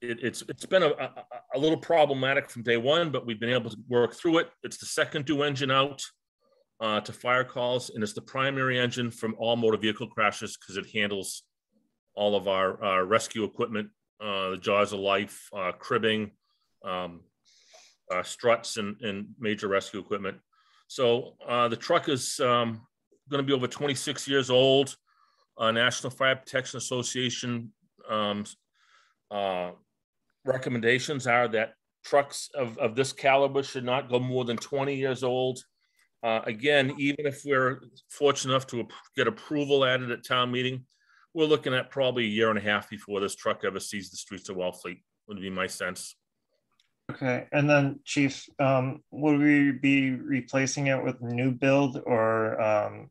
it, it's it's been a, a, a, little problematic from day one, but we've been able to work through it. It's the second due engine out uh, to fire calls, and it's the primary engine from all motor vehicle crashes because it handles all of our rescue equipment, uh, the jaws of life, uh, cribbing, um, uh, struts, and, and major rescue equipment. So the truck is um, going to be over 26 years old. National Fire Protection Association um, recommendations are that trucks of, of this caliber should not go more than 20 years old. Uh, again, even if we're fortunate enough to get approval added at town meeting, we're looking at probably a year and a half before this truck ever sees the streets of Wellfleet, would be my sense.
Okay, and then Chief, um, will we be replacing it with new build or um,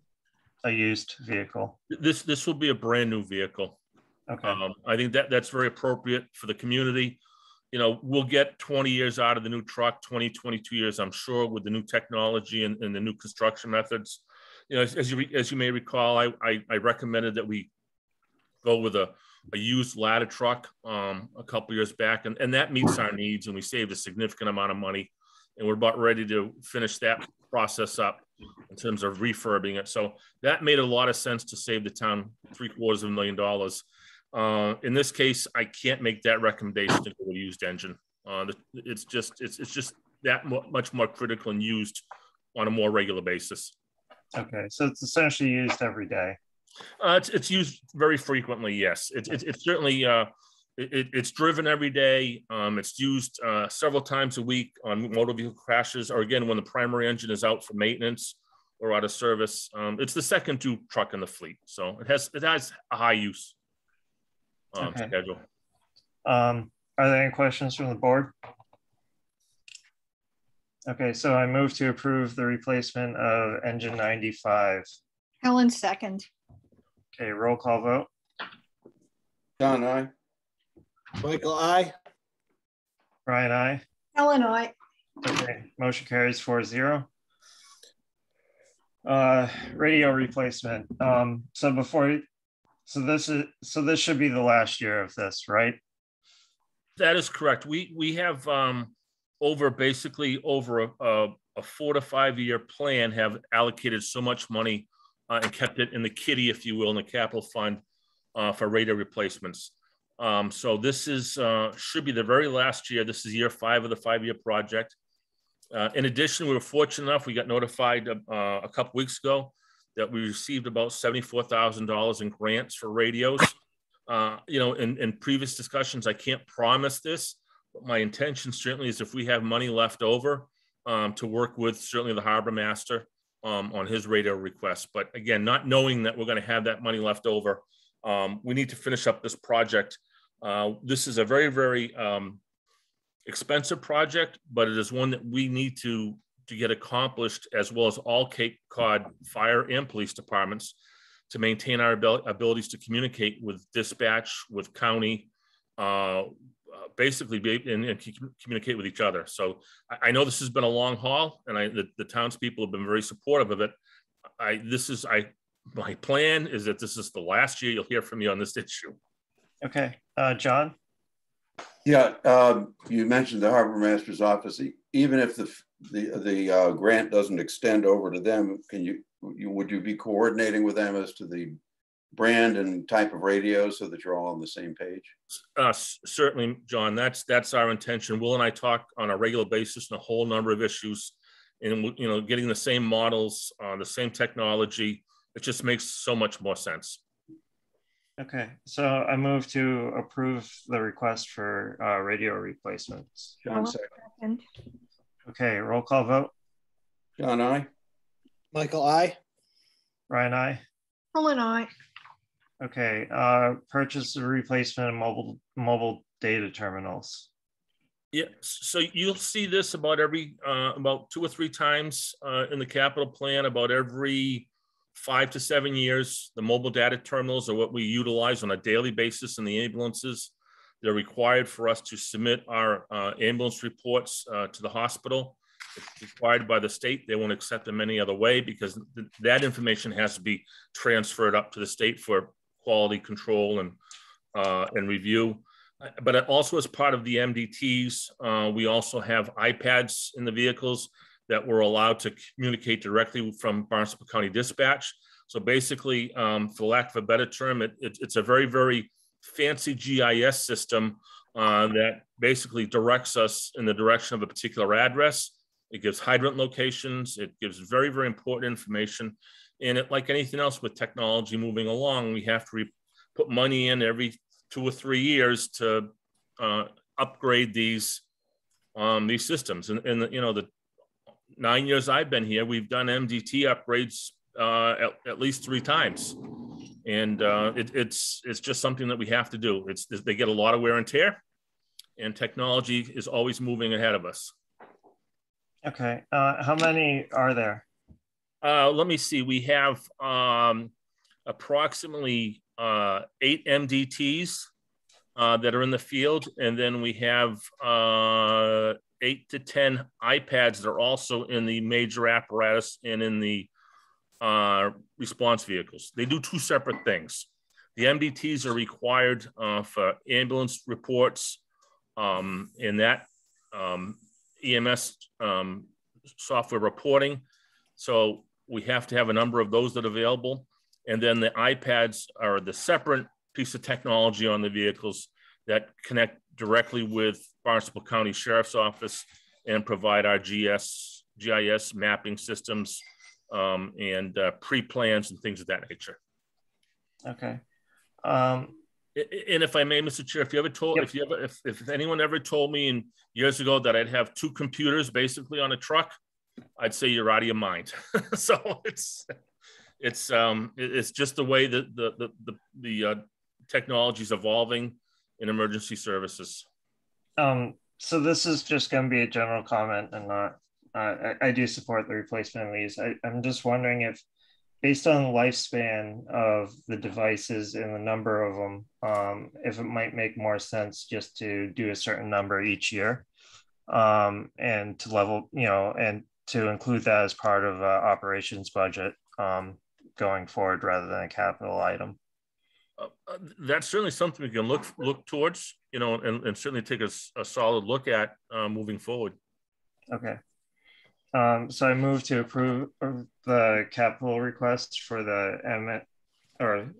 a used vehicle?
This this will be a brand new vehicle.
Okay.
Um, I think that that's very appropriate for the community. You know, we'll get 20 years out of the new truck, 20, 22 years, I'm sure, with the new technology and, and the new construction methods. You know, as, as you as you may recall, I, I, I recommended that we go with a, a used ladder truck um, a couple years back, and, and that meets our needs, and we saved a significant amount of money, and we're about ready to finish that process up in terms of refurbing it. So that made a lot of sense to save the town three quarters of a million dollars. Uh, in this case, I can't make that recommendation to a used engine. Uh, it's just it's it's just that much more critical and used on a more regular basis.
Okay, so it's essentially used every day.
Uh, it's, it's used very frequently. Yes, it, it, it's certainly uh, it, it's driven every day. Um, it's used uh, several times a week on motor vehicle crashes, or again when the primary engine is out for maintenance or out of service. Um, it's the second due truck in the fleet, so it has it has a high use um, okay. schedule.
Um, are there any questions from the board? Okay, so I move to approve the replacement of engine 95.
Helen second.
Okay, roll call vote.
John, I.
Michael, I.
Ryan, I.
Helen, I.
Okay, motion carries 4-0. Uh, radio replacement. Um, so before so this is so this should be the last year of this, right?
That is correct. We we have um, over basically over a, a, a, four to five year plan have allocated so much money uh, and kept it in the kitty, if you will, in the capital fund uh, for radio replacements. Um, so this is uh, should be the very last year. This is year five of the five year project. Uh, in addition, we were fortunate enough, we got notified uh, a couple weeks ago that we received about $74,000 in grants for radios. Uh, you know, in, in previous discussions, I can't promise this, but my intention certainly is if we have money left over um, to work with certainly the harbor master um, on his radio request. But again, not knowing that we're going to have that money left over, um, we need to finish up this project. Uh, this is a very, very um, expensive project, but it is one that we need to to get accomplished, as well as all Cape Cod fire and police departments, to maintain our abil- abilities to communicate with dispatch, with county, uh, basically be and, and, communicate with each other. So I, I, know this has been a long haul, and I, the, the townspeople have been very supportive of it. I this is I my plan is that this is the last year you'll hear from me on this issue.
Okay, uh, John.
Yeah, um, you mentioned the harbor master's office. Even if the the the uh, grant doesn't extend over to them, can you, you would you be coordinating with them as to the brand and type of radio so that you're all on the same page?
Uh, certainly, John, that's, that's our intention. Will and I talk on a regular basis on a whole number of issues. And, you know, getting the same models, uh, the same technology, it just makes so much more sense.
Okay, so I move to approve the request for uh, radio replacements.
John, second.
Second.
Okay, roll call vote.
John, I.
Michael, I.
Ryan, I.
Helen, I.
Okay, uh, purchase and replacement of mobile, mobile data terminals.
Yeah, so you'll see this about every, uh, about two or three times, uh, in the capital plan, about every five to seven years. The mobile data terminals are what we utilize on a daily basis in the ambulances. They're required for us to submit our, uh, ambulance reports, uh, to the hospital. It's required by the state. They won't accept them any other way because th- that information has to be transferred up to the state for quality control and, uh, and review. Uh, But also as part of the MDTs, uh, we also have iPads in the vehicles that we're allowed to communicate directly from Barnstable County Dispatch. So basically, um, for lack of a better term, it, it- it's a very, very fancy GIS system uh, that basically directs us in the direction of a particular address. It gives hydrant locations. It gives very, very important information. And it, like anything else with technology moving along, we have to put money in every two or three years to uh, upgrade these um, these systems. And, and you know the nine years I've been here, we've done MDT upgrades uh, at, at least three times, and uh, it, it's it's just something that we have to do. It's they get a lot of wear and tear, and technology is always moving ahead of us.
Okay, uh, how many are there?
Uh, let me see. We have um, approximately uh, eight MDTs uh, that are in the field, and then we have uh, eight to ten iPads that are also in the major apparatus and in the uh, response vehicles. They do two separate things. The MDTs are required uh, for ambulance reports, um, and that um, EMS um, software reporting. So we have to have a number of those that are available. And then the iPads are the separate piece of technology on the vehicles that connect directly with Barnstable County Sheriff's Office and provide our GS, GIS mapping systems um, and uh, pre-plans and things of that nature.
Okay. Um,
And if I may, Mr. Chair, if you ever told, if you ever, if, if anyone ever told me in years ago that I'd have two computers basically on a truck, I'd say you're out of your mind. so it's, it's, um, it's just the way that the, the, the, the uh, technology is evolving in emergency services.
Um, so this is just going to be a general comment and not, uh, I, I do support the replacement of these. I, I'm just wondering if, based on the lifespan of the devices and the number of them, um, if it might make more sense just to do a certain number each year. Um, and to level, you know, and to include that as part of uh, operations budget um, going forward rather than a capital item.
Uh, that's certainly something we can look, look towards, you know, and, and certainly take a solid look at uh, moving forward.
Okay. Um, so I move to approve of the capital request for the M or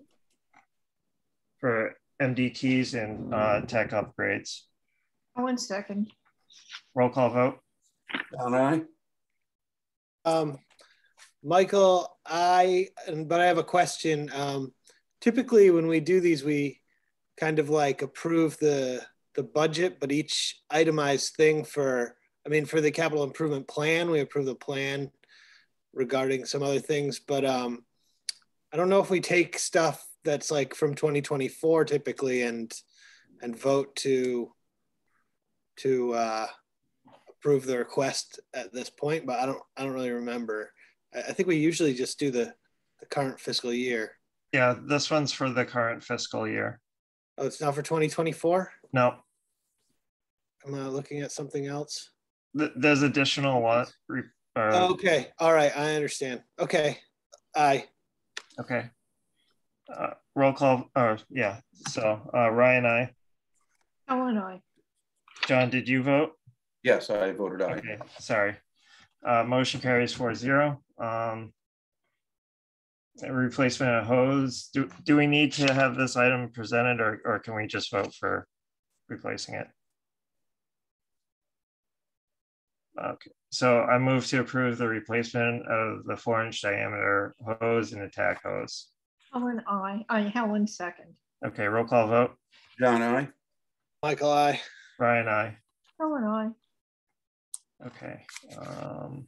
for MDTs and uh, tech upgrades.
One second.
Roll call vote.
John, I.
Um, Michael, I, but I have a question. Um, typically when we do these, we kind of like approve the, the budget, but each itemized thing for, I mean, for the capital improvement plan, we approve the plan regarding some other things, but um, I don't know if we take stuff that's like from 2024 typically and, and vote to, to uh, approve the request at this point, but I don't, I don't really remember. I, I think we usually just do the, the current fiscal year.
Yeah, this one's for the current fiscal year.
Oh, it's not for 2024?
No,
I'm I looking at something else?
th- there's additional one. re- uh,
Oh, okay, all right, I understand. Okay, aye.
Okay. Uh, roll call, or yeah, so uh, Ryan, I.
Helen, I.
John, did you vote?
Yes, I voted aye.
Okay, sorry. Uh, motion carries four zero. Um, a replacement of hose. Do, do we need to have this item presented or, or can we just vote for replacing it? Okay, so I move to approve the replacement of the four inch diameter hose and attack hose.
Helen, I, I, Helen second.
Okay, roll call vote.
John, I.
Michael, I.
Brian, I.
Helen, I.
Okay. Um,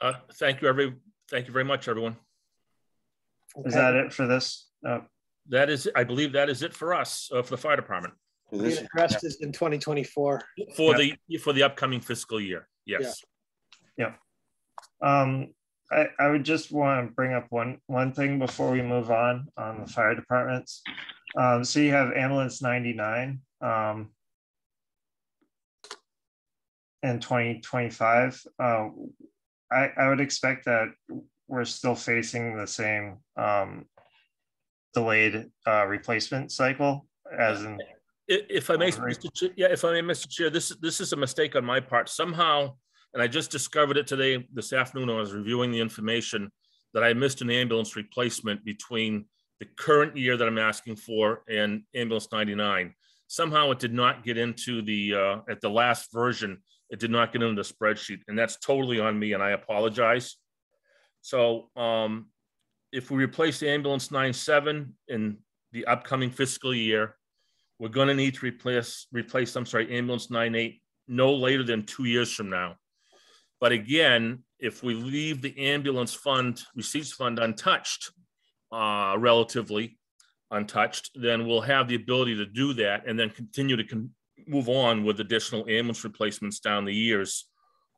Uh, thank you, every, thank you very much, everyone.
Is that it for this? Uh,
That is, I believe that is it for us, uh, for the fire department,
The rest is in 2024.
for the, for the upcoming fiscal year. Yes.
Yeah. Um, I, I would just want to bring up one, one thing before we move on, on the fire departments. Um, so you have ambulance ninety-nine, um, in twenty twenty-five. Uh, I, I would expect that we're still facing the same, um, delayed, uh, replacement cycle as in,
If I may, Mr. Chair, yeah, if I may, Mr. Chair, this, this is a mistake on my part. Somehow, and I just discovered it today, this afternoon, I was reviewing the information, that I missed an ambulance replacement between the current year that I'm asking for and ambulance 99. Somehow it did not get into the, uh, at the last version, it did not get into the spreadsheet, and that's totally on me, and I apologize. So, um, if we replace the ambulance 97 in the upcoming fiscal year, we're gonna need to replace, replace, I'm sorry, ambulance 98 no later than two years from now. But again, if we leave the ambulance fund, receipts fund untouched, uh, relatively untouched, then we'll have the ability to do that and then continue to con- move on with additional ambulance replacements down the years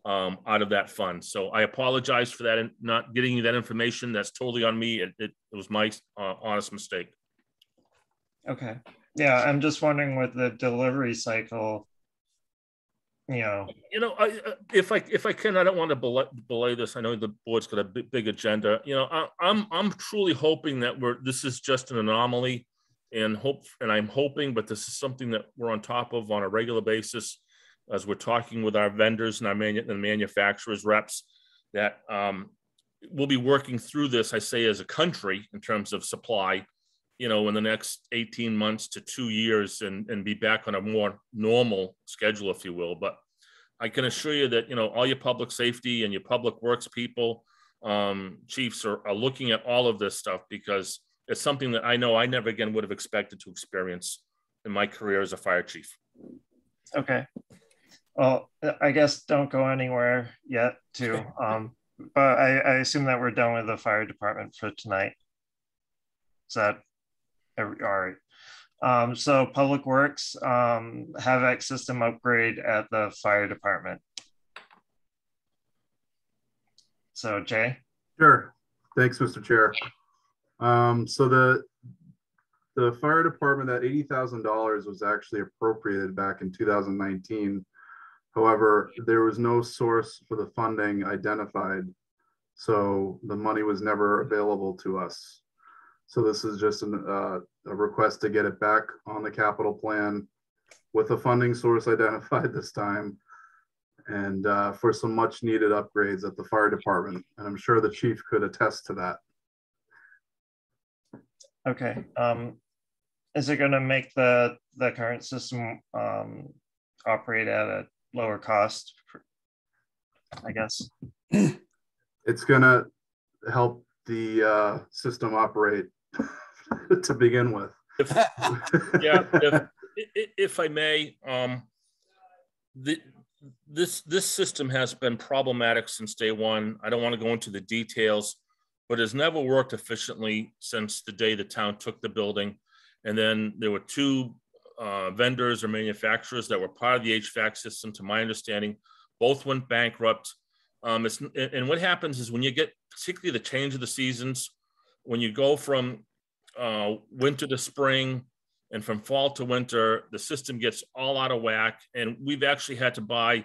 um, out of that fund. So I apologize for that and not getting you that information. That's totally on me. It, it, it was my uh, honest mistake.
okay. Yeah, I'm just wondering with the delivery cycle, you know,
you know, I, I- if I, if I can, I don't want to belay, belay this. I know the board's got a big, big agenda. You know, I, I'm, I'm truly hoping that we're, this is just an anomaly and hope, and I'm hoping, but this is something that we're on top of on a regular basis as we're talking with our vendors and our manu, and manufacturers reps that, um, we'll be working through this, I say, as a country in terms of supply, you know, in the next 18 months to two years and, and be back on a more normal schedule, if you will. But I can assure you that, you know, all your public safety and your public works people, um, chiefs are, are looking at all of this stuff because it's something that I know I never again would have expected to experience in my career as a fire chief.
Okay. Well, I guess don't go anywhere yet too. Um, but I, I assume that we're done with the fire department for tonight. Is that every- all right? Um, so Public Works, um, HVAC system upgrade at the fire department. So Jay,
Sure. Thanks, Mr. Chair. Um, so the, the fire department, that eighty thousand dollars was actually appropriated back in two thousand nineteen. However, there was no source for the funding identified. So the money was never available to us. So this is just an, uh, a request to get it back on the capital plan with a funding source identified this time and uh, for some much needed upgrades at the fire department. And I'm sure the chief could attest to that.
okay. Um, is it gonna make the, the current system, um, operate at a lower cost? I guess.
It's gonna help the uh, system operate to begin with.
If, yeah, if, i- i- if I may, um, the, this, this system has been problematic since day one. I don't want to go into the details, but has never worked efficiently since the day the town took the building. And then there were two uh, vendors or manufacturers that were part of the HVAC system, to my understanding. Both went bankrupt. Um, and what happens is when you get, particularly the change of the seasons, when you go from uh, winter to spring and from fall to winter, the system gets all out of whack. And we've actually had to buy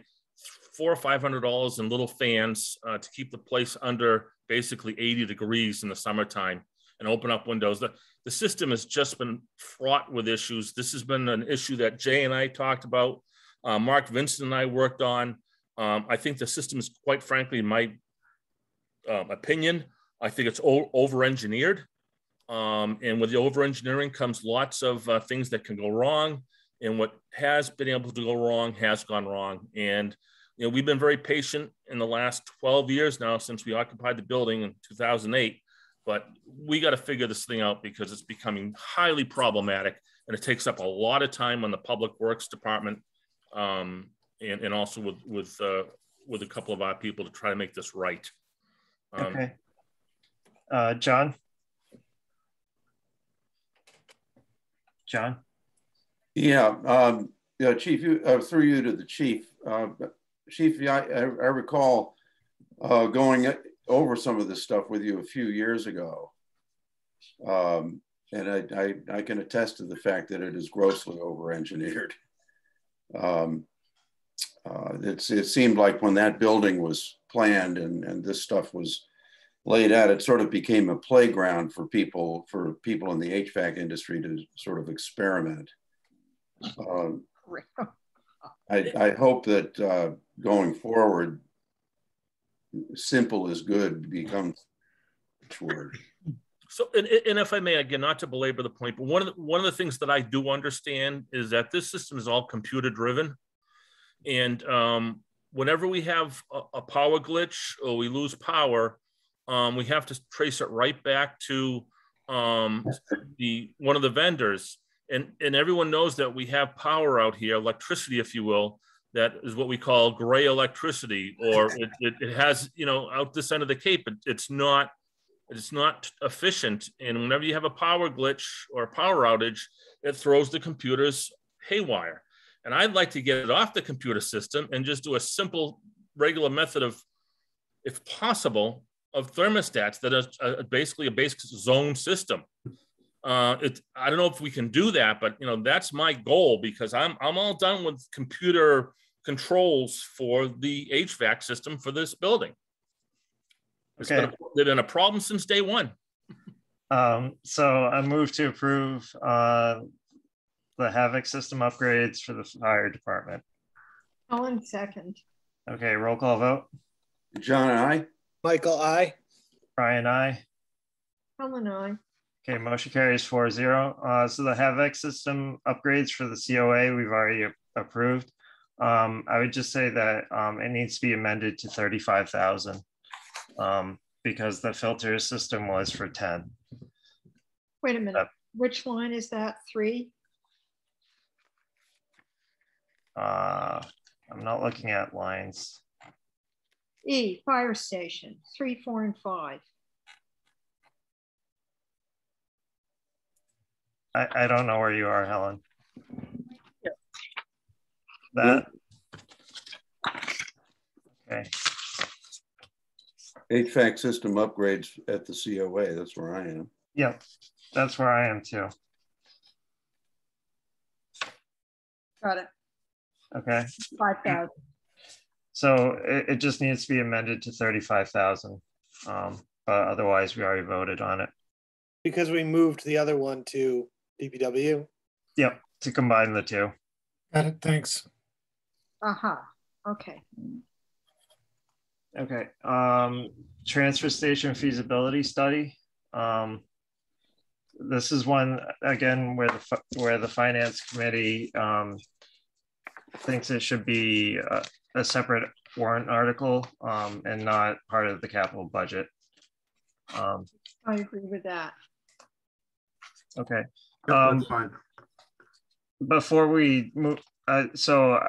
four or five hundred dollars in little fans uh, to keep the place under basically 80 degrees in the summertime and open up windows. The, the system has just been fraught with issues. This has been an issue that Jay and I talked about. Uh, Mark Vincent and I worked on. Um, I think the system is quite frankly, in my um, opinion, I think it's over-engineered. Um, and with the over-engineering comes lots of uh, things that can go wrong. And what has been able to go wrong has gone wrong. And you know, we've been very patient in the last 12 years now since we occupied the building in 2008. But we got to figure this thing out because it's becoming highly problematic and it takes up a lot of time on the public works department um, and, and also with with uh, with a couple of our people to try to make this right. Um,
Okay. Uh, John? John?
Yeah, um, yeah, Chief, you, uh, through you to the chief. Uh, chief, yeah, I, I recall uh, going over some of this stuff with you a few years ago. Um, and I, I, I can attest to the fact that it is grossly over-engineered. Um, uh, it's, it seemed like when that building was planned and, and this stuff was laid out, it sort of became a playground for people, for people in the HVAC industry to sort of experiment. Um, I, I hope that uh, going forward, simple is good becomes word.
So, and, and if I may, again, not to belabor the point, but one of the, one of the things that I do understand is that this system is all computer driven, and um, whenever we have a, a, power glitch or we lose power, um, we have to trace it right back to um, the one of the vendors, and and everyone knows that we have power out here, electricity, if you will. That is what we call gray electricity, or it, it, it has, you know, out this end of the Cape, it, it's not it's not efficient. And whenever you have a power glitch or a power outage, it throws the computers haywire. And I'd like to get it off the computer system and just do a simple, regular method of, if possible, of thermostats that is a, basically a basic zone system. Uh, it, I don't know if we can do that, but you know that's my goal because I'm I'm all done with computer controls for the HVAC system for this building. It's
Okay.
been a, been a problem since day one.
Um, so I move to approve uh, the HVAC system upgrades for the fire department.
Helen second.
Okay, roll call vote.
John and I,
Michael, I.
Brian, I.
Helen, I.
Okay, motion carries four zero. Uh, so the HVAC system upgrades for the COA, we've already approved. Um, I would just say that, um, it needs to be amended to thirty-five thousand. Um, because the filter system was for ten.
Wait a minute.
Yep.
Which line is that? Three?
Uh, I'm not looking at lines.
E, fire station, three, four, and five.
I, I don't know where you are, Helen. That. Okay,
HVAC system upgrades at the COA, that's where I am.
yep, that's where I am too.
Got it.
Okay,
Five thousand.
so it, it just needs to be amended to thirty-five thousand. Um, but otherwise we already voted on it.
Because we moved the other one to DPW.
Yep, to combine the two.
Got it, thanks.
Aha, okay.
Okay, um, transfer station feasibility study. Um, this is one, again, where the, where the finance committee, um, thinks it should be a, a separate warrant article, um, and not part of the capital budget. Um,
I agree with that.
okay,
Yep,
Um,
that's fine.
before we move, uh, so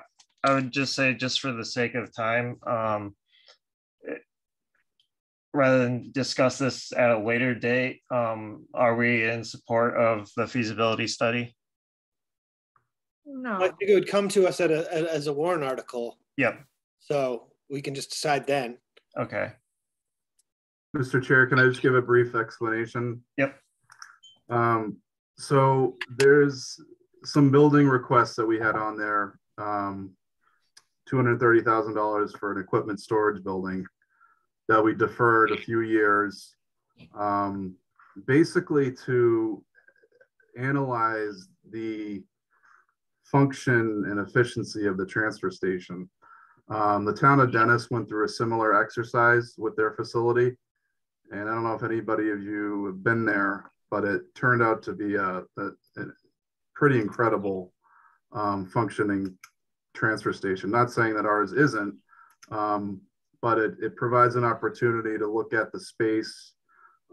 I would just say, just for the sake of time, um, it- rather than discuss this at a later date, um, are we in support of the feasibility study?
No.
I think it would come to us at a, a- as a warrant article,
Yep,
so we can just decide then.
okay,
Mr. Chair, can I just give a brief explanation?
Yep.
Um, so there's some building requests that we had on there. Um, two hundred thirty thousand dollars for an equipment storage building that we deferred a few years. Um, basically to analyze the function and efficiency of the transfer station. Um, the town of Dennis went through a similar exercise with their facility. And I don't know if anybody of you have been there, but it turned out to be a, a, a pretty incredible um, functioning transfer station. Not saying that ours isn't, um, but it, it provides an opportunity to look at the space,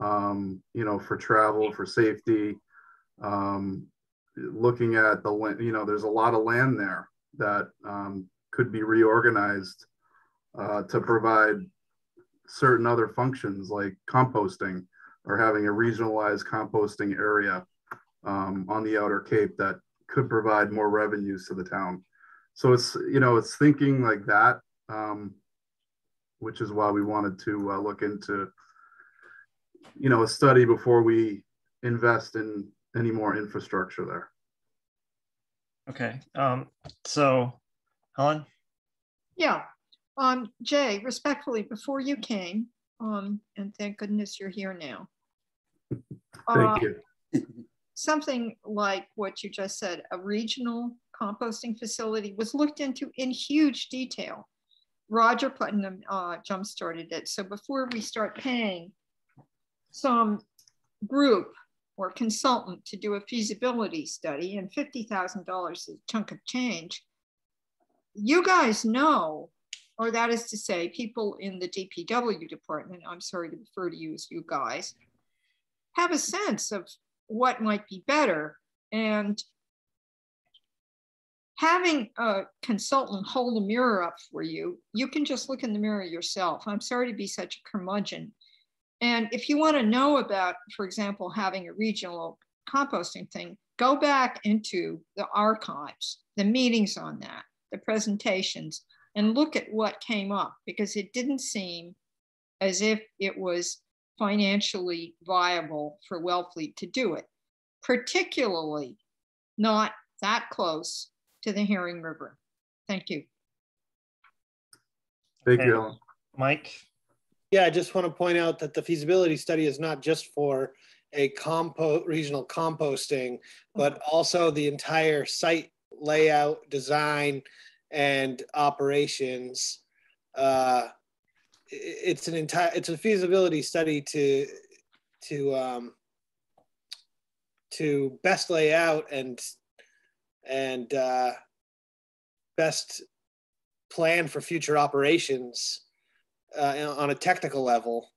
um, you know, for travel, for safety, um, looking at the, land, you know, there's a lot of land there that um, could be reorganized uh, to provide certain other functions like composting or having a regionalized composting area um, on the outer Cape that could provide more revenues to the town. So it's, you know, it's thinking like that, um, which is why we wanted to uh, look into, you know, a study before we invest in any more infrastructure there.
Okay. Um, so, Helen?
Yeah. Um, Jay, respectfully, before you came, um, and thank goodness you're here now.
Thank
uh,
you.
Something like what you just said, a regional composting facility was looked into in huge detail. Roger Putnam uh, jump started it. So before we start paying some group or consultant to do a feasibility study, and $50,000 is a chunk of change, you guys know, or that is to say, people in the DPW department, I'm sorry to refer to you as you guys, have a sense of what might be better. And having a consultant hold a mirror up for you, you can just look in the mirror yourself. I'm sorry to be such a curmudgeon. And if you want to know about, for example, having a regional composting thing, go back into the archives, the meetings on that, the presentations, and look at what came up because it didn't seem as if it was financially viable for Wellfleet to do it, particularly not that close to the Herring River. Thank you.
Thank you, Helen.
Mike?
Yeah, I just want to point out that the feasibility study is not just for a compo regional composting, but also the entire site layout, design, and operations. Uh, it's an entire it's a feasibility study to to um, to best lay out and and uh, best plan for future operations uh, on a technical level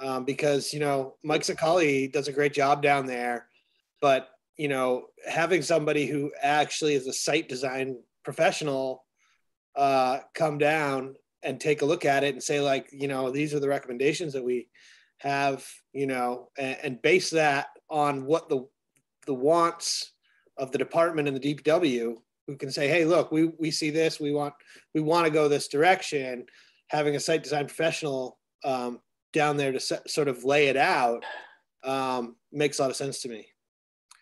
um, because you know Mike Sakali does a great job down there, but you know having somebody who actually is a site design professional uh, come down and take a look at it and say like you know these are the recommendations that we have you know and, and base that on what the the wants of the department and the DPW who can say hey look we we see this we want we want to go this direction having a site design professional um, down there to set, sort of lay it out um, makes a lot of sense to me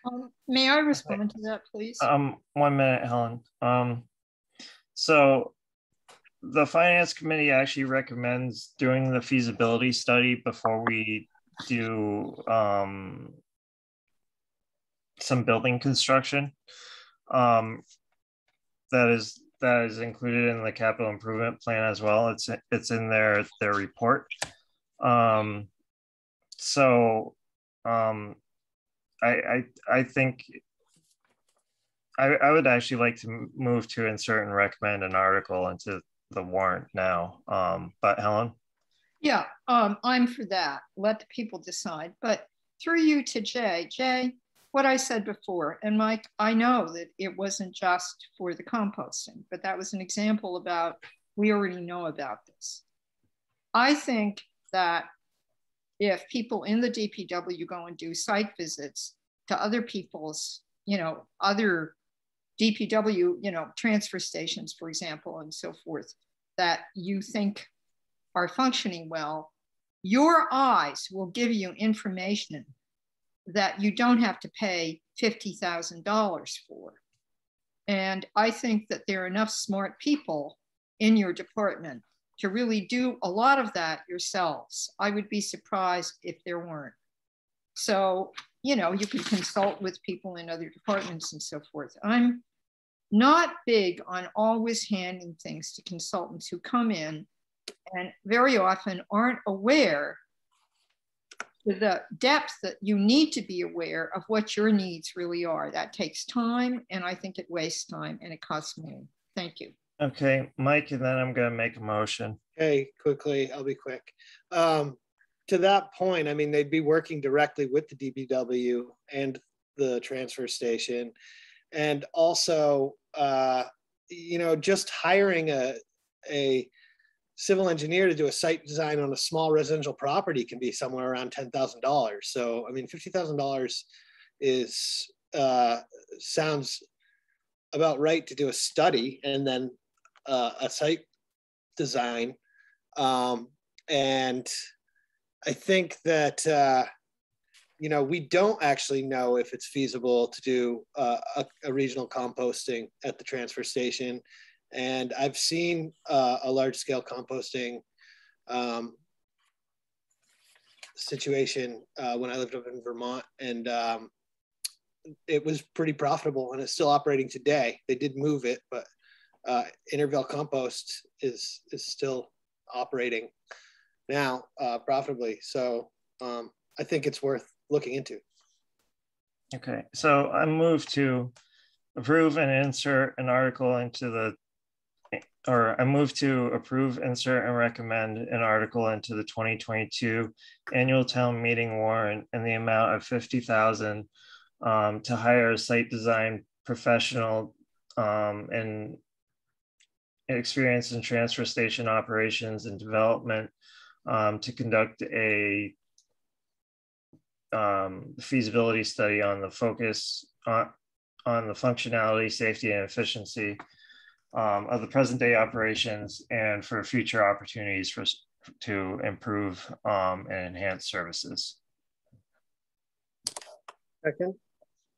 Um, may I respond to that, please?
Um, one minute, Helen. Um, so the finance committee actually recommends doing the feasibility study before we do um, some building construction. Um, that is that is included in the capital improvement plan as well. It's it's in their their report. Um, so um, I, I I think I, I would actually like to move to insert and recommend an article into the warrant now. Um, but Helen?
Yeah, um, I'm for that. Let the people decide. But through you to Jay, Jay, what I said before, and Mike, I know that it wasn't just for the composting, but that was an example about we already know about this. I think that if people in the DPW go and do site visits to other people's, you know, other DPW, you know, transfer stations, for example, and so forth, that you think are functioning well, your eyes will give you information that you don't have to pay $50,000 for. And I think that there are enough smart people in your department to really do a lot of that yourselves. I would be surprised if there weren't. So, you know, you can consult with people in other departments and so forth. I'm not big on always handing things to consultants who come in and very often aren't aware
the depth that you need to be aware of what your needs really are. That takes time, and I think it wastes time and it costs money. Thank you.
Okay, Mike, and then I'm gonna make a motion.
Okay, quickly, I'll be quick. Um, to that point, I mean, they'd be working directly with the DPW and the transfer station. And also, uh, you know, just hiring a, a civil engineer to do a site design on a small residential property can be somewhere around $10,000. So, I mean, $50,000 is, uh, sounds about right to do a study and then uh, a site design. Um, and I think that, uh, you know, we don't actually know if it's feasible to do uh, a, a, regional composting at the transfer station. And I've seen uh, a large scale composting um, situation uh, when I lived up in Vermont. And um, it was pretty profitable and it's still operating today. They did move it, but uh, Intervale Compost is, is still operating now uh, profitably. So um, I think it's worth looking into.
Okay, so I move to approve and insert an article into the, or I move to approve, insert, and recommend an article into the 2022 annual town meeting warrant in the amount of 50,000 um, to hire a site design professional um, and experience in transfer station operations and development um, to conduct a um, feasibility study on the focus on, on the functionality, safety, and efficiency um, of the present day operations and for future opportunities for to improve um, and enhance services.
Second.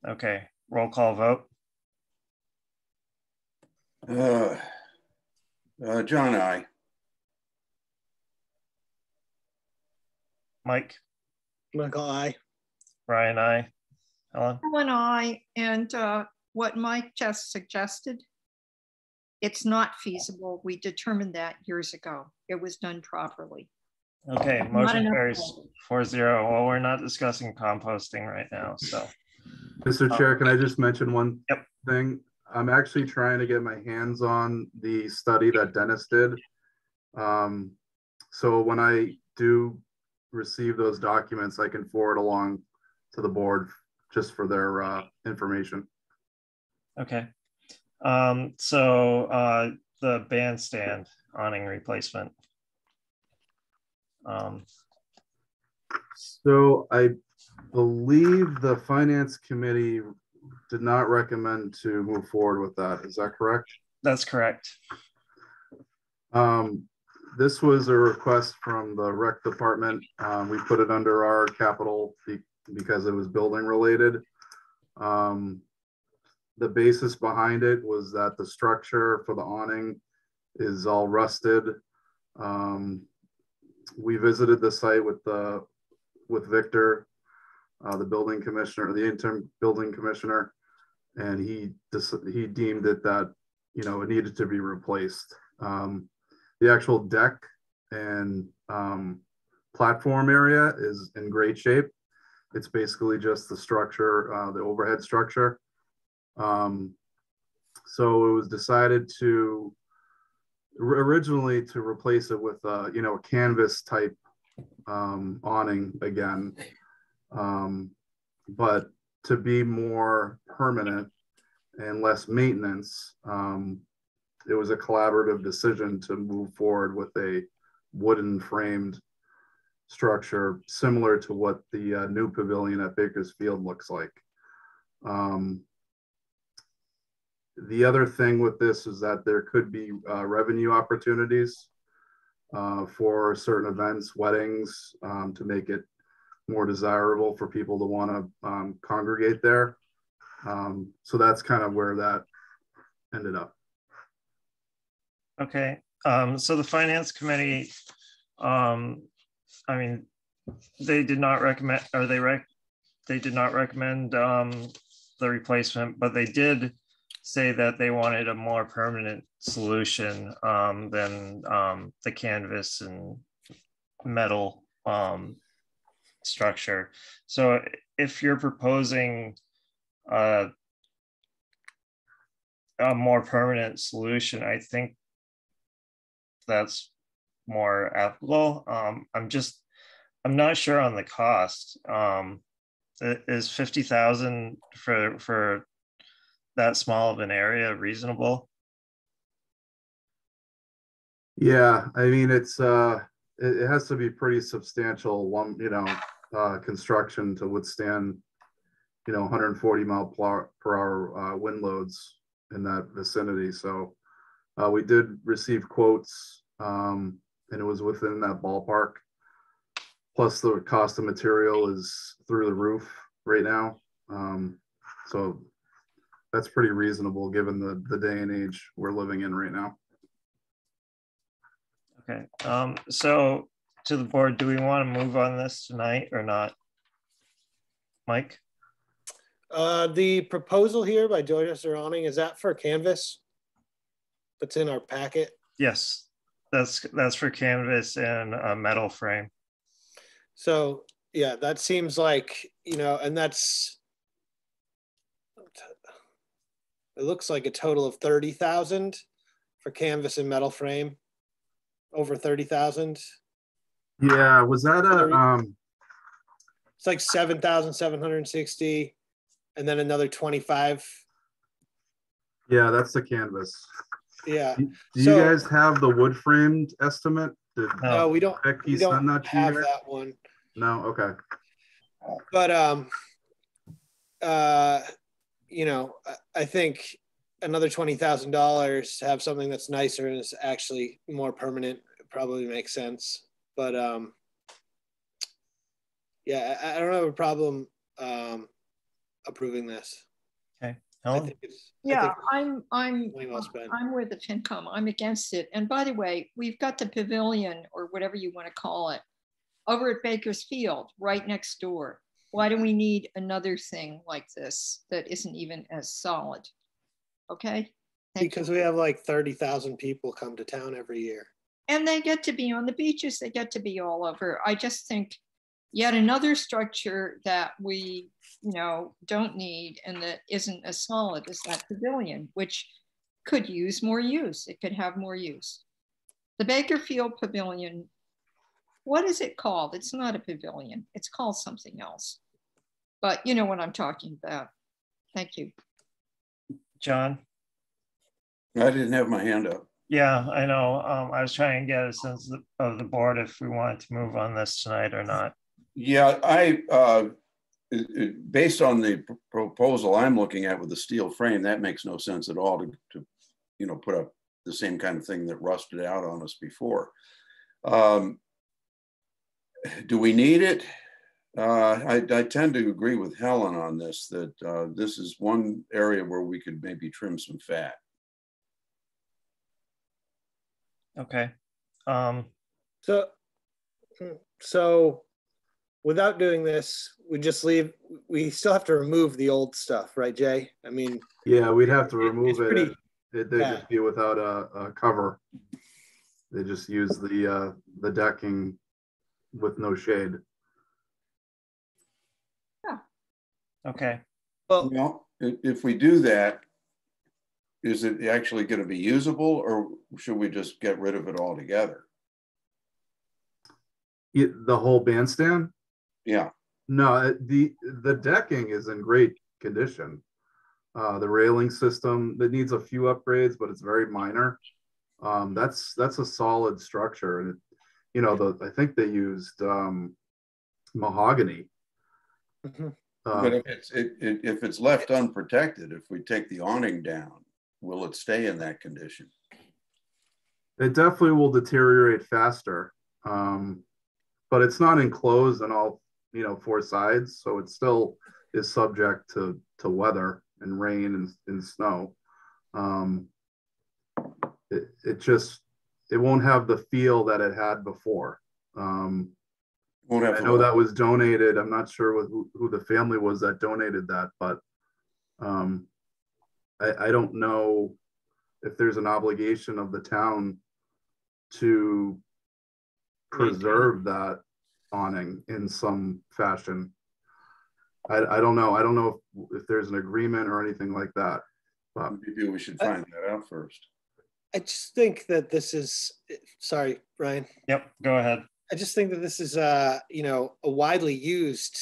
Okay, roll call vote.
Uh, uh, John, aye.
Mike.
Michael, aye.
Ryan, aye. Helen.
Helen, aye. And uh, what Mike just suggested, it's not feasible. We determined that years ago. It was done properly.
Okay, motion carries four zero. Well, we're not discussing composting right now, so.
Mr. Chair, can I just mention one
Yep.
thing? I'm actually trying to get my hands on the study that Dennis did. Um, so when I do receive those documents, I can forward along to the board just for their uh, information.
Okay. Um, so uh, the bandstand awning replacement. Um,
so I believe the finance committee did not recommend to move forward with that. Is that correct?
That's correct.
Um, this was a request from the rec department. Um, we put it under our capital because it was building related. Um, the basis behind it was that the structure for the awning is all rusted. Um, we visited the site with the with Victor, uh, the building commissioner, the interim building commissioner, and he he deemed it that you know it needed to be replaced. Um, the actual deck and um, platform area is in great shape. It's basically just the structure, uh, the overhead structure. Um, so it was decided to originally to replace it with uh, you know a canvas type um, awning again, um, but to be more permanent and less maintenance, um, it was a collaborative decision to move forward with a wooden framed structure similar to what the uh, new pavilion at Baker's Field looks like. Um, the other thing with this is that there could be uh, revenue opportunities uh, for certain events, weddings, um, to make it more desirable for people to want to um, congregate there. Um, so that's kind of where that ended up.
Okay, um, so the finance committee, um, I mean, they did not recommend, or they rec, they did not recommend um, the replacement, but they did say that they wanted a more permanent solution um, than um, the canvas and metal um, structure. So if you're proposing uh, a more permanent solution, I think that's more applicable. Um, I'm just, I'm not sure on the cost. Um, is fifty thousand for for that small of an area reasonable?
Yeah, I mean, it's, uh, it, has to be pretty substantial, one, you know, uh, construction to withstand, you know, hundred and forty mile per hour, per hour, uh, wind loads in that vicinity, so. Uh, we did receive quotes, um, and it was within that ballpark. Plus the cost of material is through the roof right now, um, so that's pretty reasonable, given the, the day and age we're living in right now.
Okay, um, so to the board, do we want to move on this tonight or not? Mike?
Uh, the proposal here by Georgia Surrounding, is that for Canvas? That's in our packet.
Yes, that's that's for canvas and a metal frame.
So, yeah, that seems like, you know, and that's, it looks like a total of 30,000 for canvas and metal frame. Over 30,000.
Yeah, was that a, um,
It's like 7,760 and then another 25.
yeah, that's the canvas.
Yeah.
Do you
So-
guys have the wood framed estimate? Did
No, we don't,
Becky
we don't
send that
have
guys?
that one.
No, okay.
But um, uh, you know, I, I think another twenty thousand dollars to have something that's nicer and is actually more permanent probably makes sense. But um, yeah, I, I don't have a problem um, approving this.
Okay,
I
Helen?
think it's I
Yeah,
think
I'm, I'm,
well.
I'm with the FinCom. I'm against it. And by the way, we've got the pavilion or whatever you want to call it over at Baker's Field, right next door. Why do we need another thing like this that isn't even as solid? Okay? Thank
because
you.
we have like thirty thousand people come to town every year.
And they get to be on the beaches, they get to be all over. I just think yet another structure that we, you know, don't need and that isn't as solid as that pavilion, which could use more use. It could have more use. The Bakerfield Pavilion, what is it called? It's not a pavilion. It's called something else. But you know what I'm talking about. Thank you.
John?
I didn't have my hand up.
Yeah, I know. Um, I was trying to get a sense of- of the board if we wanted to move on this tonight or not.
Yeah, I, uh, it- it- based on the pr- proposal I'm looking at with the steel frame, that makes no sense at all to, to, you know, put up the same kind of thing that rusted out on us before. Um, Do we need it? Uh, I, I tend to agree with Helen on this, that uh, this is one area where we could maybe trim some fat.
Okay. Um,
So, so without doing this, we just leave, we still have to remove the old stuff, right, Jay? I mean,
Yeah, we'd have to
It-
remove
it's
it.
pretty-
It- They'd
yeah.
just be without a, a cover. They just use the, uh, the decking with no shade. Yeah.
Okay.
well,
Well, i- if we do that, is it actually going to be usable or should we just get rid of it altogether?
Yeah, The whole bandstand?
Yeah,
No, the, the decking is in great condition. Uh, the railing system, that needs a few upgrades, but it's very minor. Um, that's, that's a solid structure and, it- you know, the, I think they used, um, mahogany.
Mhm.
Uh,
but if it's, it, it- if it's left unprotected, if we take the awning down, will it stay in that condition?
It definitely will deteriorate faster. Um, but it's not enclosed on all, you know, four sides, so it still is subject to, to weather and rain and, and snow. Um, it, it just, it won't have the feel that it had before. Um,
Won't have.
I know that was donated. I'm not sure what- who, who the family was that donated that, but um, I, I don't know if there's an obligation of the town to preserve that. awning in some fashion. I, I don't know. I don't know if, if there's an agreement or anything like that. But
maybe we should find that out first.
I just think that this is, sorry, Ryan.
Yep, go ahead.
I just think that this is, uh, you know, a widely used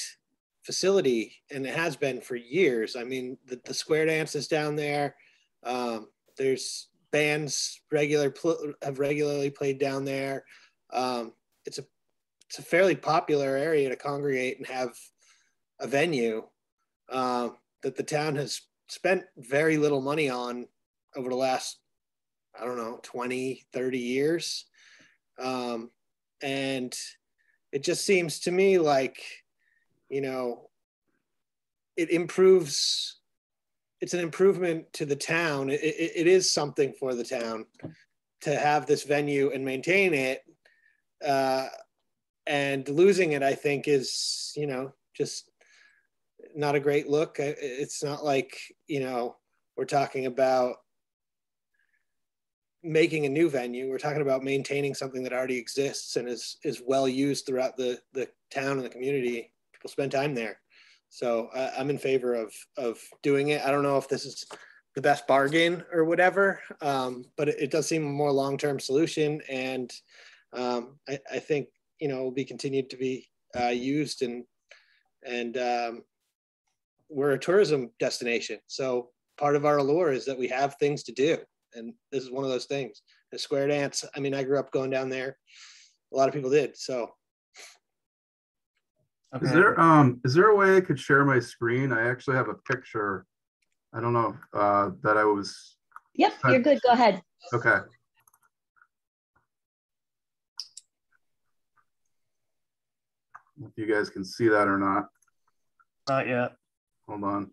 facility and it has been for years. I mean, the, the square dance is down there. Um, there's bands regular have regularly played down there. Um, it's a it's a fairly popular area to congregate and have a venue uh, that the town has spent very little money on over the last i don't know 20 30 years. Um, and it just seems to me like you know it improves it's an improvement to the town. It, it, it is something for the town to have this venue and maintain it. Uh, and losing it i think is you know just not a great look. It's not like, you know, we're talking about making a new venue. We're talking about maintaining something that already exists and is, is well used throughout the, the town and the community. People spend time there. So I'm in favor of, of doing it. I don't know if this is the best bargain or whatever, um, but it, it, does seem a more long-term solution. And um, I, I, think, you know, will be continued to be uh, used and, and um, we're a tourism destination. So part of our allure is that we have things to do. And this is one of those things. The square dance, I mean, I grew up going down there. A lot of people did. So
okay. is there um is there a way I could share my screen? I actually have a picture. I don't know uh that I was
Yep, you're good. Go ahead.
Okay. If you guys can see that or not.
Not yet.
Hold on.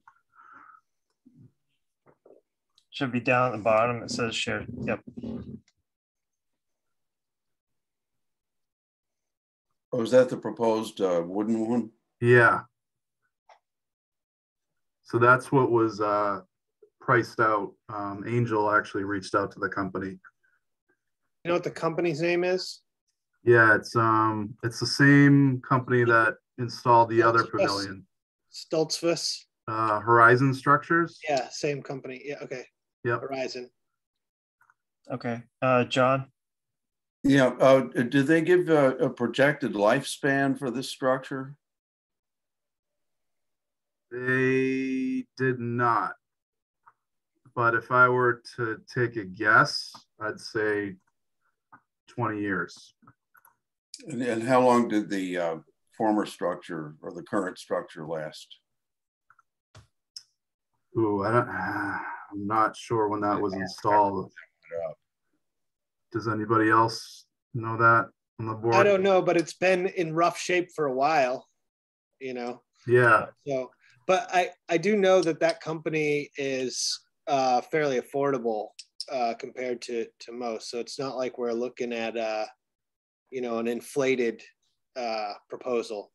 Should be down at the bottom. It says share. Yep.
Oh, is that the proposed uh, wooden one?
Yeah. So that's what was uh, priced out. Um, Angel actually reached out to the company.
You know what the company's name is?
Yeah, it's um, it's the same company that installed the other pavilion.
Stoltzfus.
Uh, Horizon Structures.
Yeah, same company. Yeah, okay.
Yep.
Horizon.
Okay, uh, John.
Yeah, uh, did they give a, a projected lifespan for this structure?
They did not. But if I were to take a guess, I'd say 20 years.
And, and how long did the uh, former structure or the current structure last?
Ooh, I don't, I'm not sure when that was installed. Does anybody else know that on the board?
I don't know, but it's been in rough shape for a while, you know?
Yeah.
So, but I, I do know that that company is uh, fairly affordable uh, compared to, to most. So it's not like we're looking at, uh, you know, an inflated uh, proposal.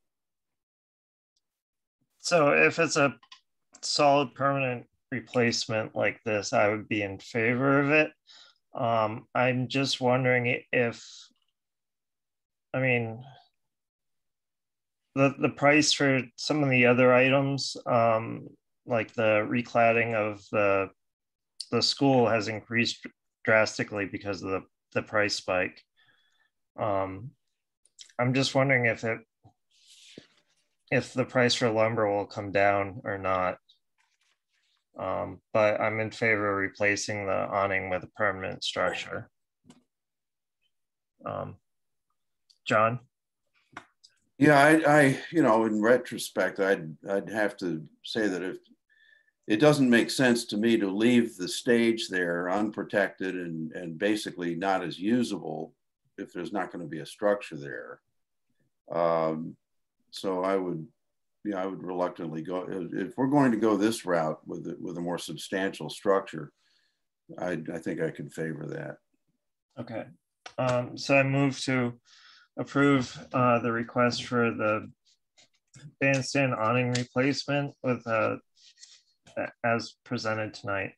So if it's a solid permanent replacement like this, I would be in favor of it. Um, I'm just wondering if, I mean, the the price for some of the other items, um, like the recladding of the the school, has increased drastically because of the the price spike. Um, I'm just wondering if it if the price for lumber will come down or not. Um, but I'm in favor of replacing the awning with a permanent structure. Um, John?
Yeah, I, I, you know, in retrospect, I'd, I'd have to say that if it doesn't make sense to me to leave the stage there unprotected and, and basically not as usable if there's not going to be a structure there. Um, so I would, yeah, I would reluctantly go if we're going to go this route with the, with a more substantial structure. I, I think I could favor that.
Okay, um, so I move to approve uh, the request for the bandstand awning replacement with uh, as presented tonight.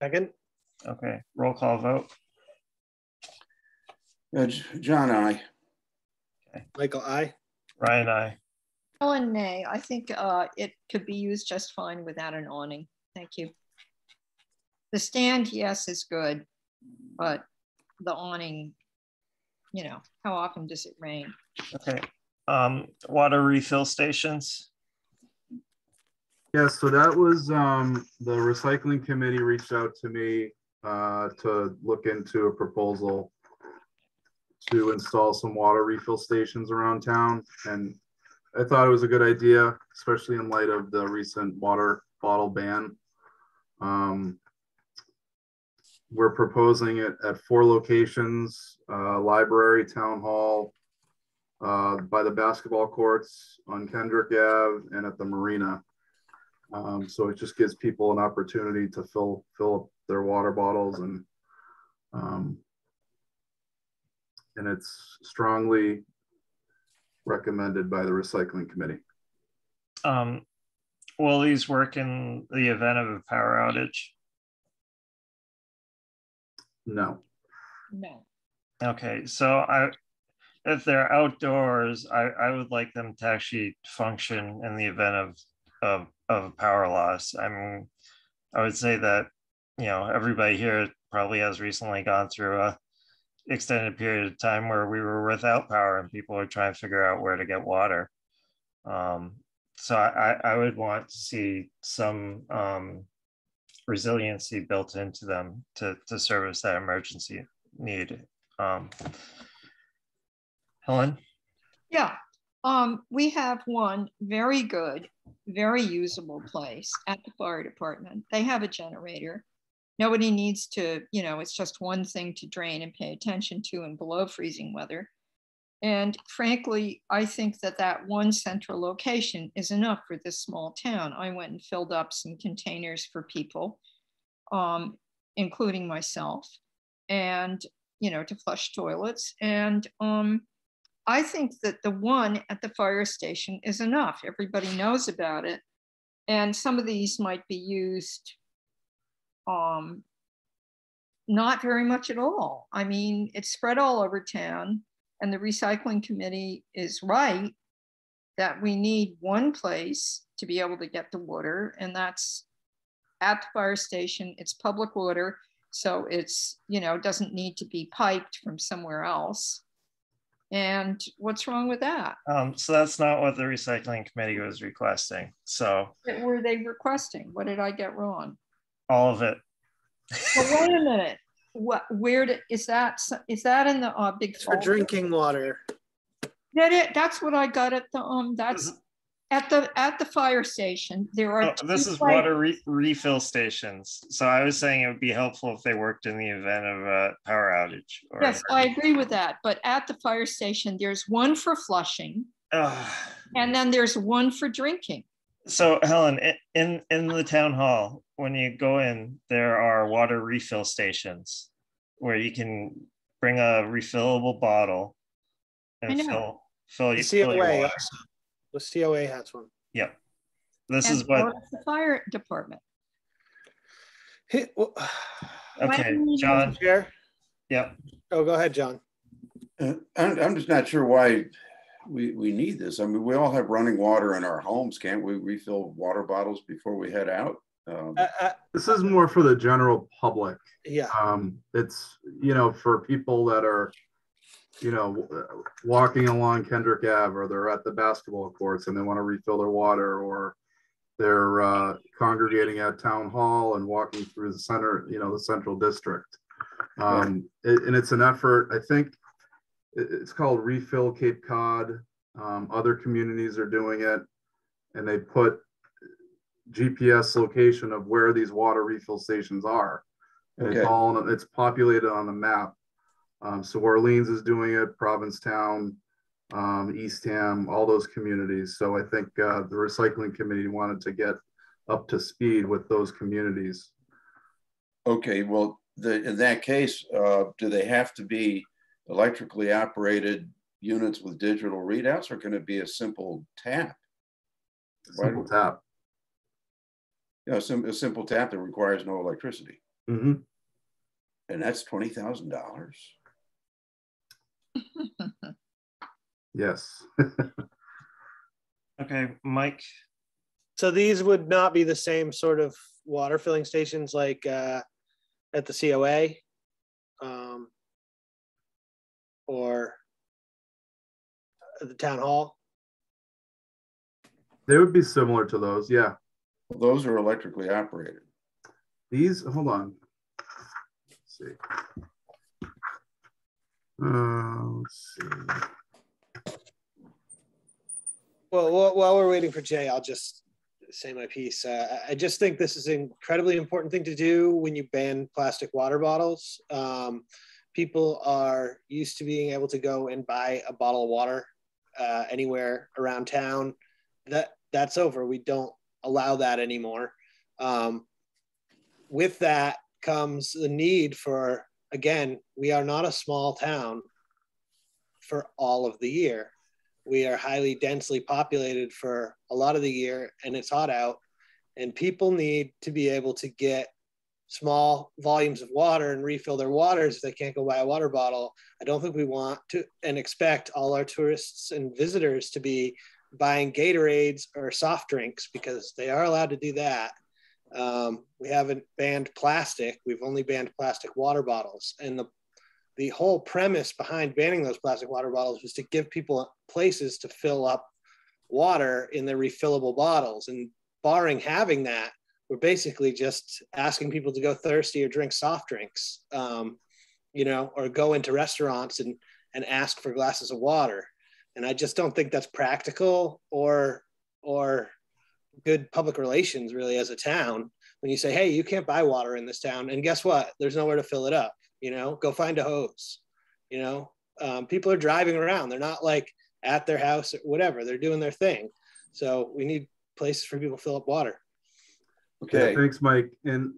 Second.
Okay, roll call vote.
Uh, John, aye.
Michael, aye.
Ryan, aye.
Helen, nay. I think uh, it could be used just fine without an awning. Thank you. The stand, yes, is good, but the awning, you know, how often does it rain?
Okay. Um, water refill stations.
Yeah, so that was, um, the recycling committee reached out to me, uh, to look into a proposal to install some water refill stations around town, and I thought it was a good idea, especially in light of the recent water bottle ban. Um, we're proposing it at four locations, uh, library, town hall, uh, by the basketball courts on Kendrick Ave and at the marina. Um, so it just gives people an opportunity to fill, fill up their water bottles and, um, and it's strongly recommended by the recycling committee.
Um, will these work in the event of a power outage?
No.
No.
Okay, so I, if they're outdoors, I, I would like them to actually function in the event of, of, of power loss. I mean, I would say that, you know, everybody here probably has recently gone through a extended period of time where we were without power and people are trying to figure out where to get water. Um, so I, I would want to see some um, resiliency built into them to, to service that emergency need. Um, Helen?
Yeah, um, we have one very good, very usable place at the fire department. They have a generator. Nobody needs to, you know, it's just one thing to drain and pay attention to in below freezing weather. And frankly, I think that that one central location is enough for this small town. I went and filled up some containers for people, um, including myself, and, you know, to flush toilets. And um, I think that the one at the fire station is enough. Everybody knows about it. And some of these might be used um, not very much at all. I mean, it's spread all over town, and the recycling committee is right that we need one place to be able to get the water, and that's at the fire station. It's public water, so it's, you know, doesn't need to be piped from somewhere else. And what's wrong with that?
Um, so that's not what the recycling committee was requesting. So
What were they requesting? What did I get wrong?
All of it.
Well, wait a minute. What, where did, is that, is that in the uh, big?
It's for drinking water.
That it, that's what I got at the, um, that's at the, at the fire station. There are.
Oh, this is
pla-
water re- refill stations. So I was saying it would be helpful if they worked in the event of a power outage. or-
Yes, I agree with that. But at the fire station, there's one for flushing
Ugh.
and then there's one for drinking.
So Helen, in in the town hall, when you go in, there are water refill stations where you can bring a refillable bottle and
know.
fill fill,
The
you, fill your
COA,
water.
the COA has one.
Yep. This
and
is what
so The fire department.
Hey, well,
okay, John.
Chair?
Yep.
Oh, go ahead, John.
Uh, I'm, I'm just not sure why we, we need this. I mean, we all have running water in our homes. Can't we refill water bottles before we head out? Um,
Uh, uh,
This is more for the general public.
yeah,
Um, it's, you know, for people that are, you know, walking along Kendrick Ave or they're at the basketball courts and they want to refill their water or they're uh, congregating at town hall and walking through the center, you know, the central district. Um, it- and it's an effort, I think, it- it's called Refill Cape Cod. Um, other communities are doing it and they put GPS location of where these water refill stations are. And it's all, on- it's populated on the map. Um, so Orleans is doing it, Provincetown, um, Eastham, all those communities. So I think, uh, the recycling committee wanted to get up to speed with those communities.
Okay, well, the, in that case, uh, do they have to be electrically operated units with digital readouts are going to be a simple tap? Why
Simple
do-
tap.
You know, sim- a simple tap that requires no electricity
hmm
and that's twenty thousand dollars.
Yes.
Okay, Mike,
So these would not be the same sort of water filling stations like uh, at the COA um, or the town hall.
They would be similar to those, yeah.
Those are electrically operated.
These, hold on. Let's see. Uh, let's see.
Well, while, while we're waiting for Jay, I'll just say my piece. Uh, I just think this is an incredibly important thing to do when you ban plastic water bottles. Um, people are used to being able to go and buy a bottle of water uh, anywhere around town. That that's over. We don't allow that anymore. Um, with that comes the need for again, we are not a small town for all of the year. We are highly densely populated for a lot of the year and it's hot out and people need to be able to get small volumes of water and refill their waters if they can't go buy a water bottle. I don't think we want to and expect all our tourists and visitors to be buying Gatorades or soft drinks because they are allowed to do that. Um, we haven't banned plastic. We've only banned plastic water bottles. And the the whole premise behind banning those plastic water bottles was to give people places to fill up water in their refillable bottles. And barring having that, we're basically just asking people to go thirsty or drink soft drinks, um, you know, or go into restaurants and and ask for glasses of water. And I just don't think that's practical or or good public relations really as a town when you say, hey, you can't buy water in this town. And guess what? There's nowhere to fill it up. You know, go find a hose. You know, um, people are driving around. They're not like at their house or whatever. They're doing their thing. So we need places for people to fill up water.
Okay. thanks, Mike. And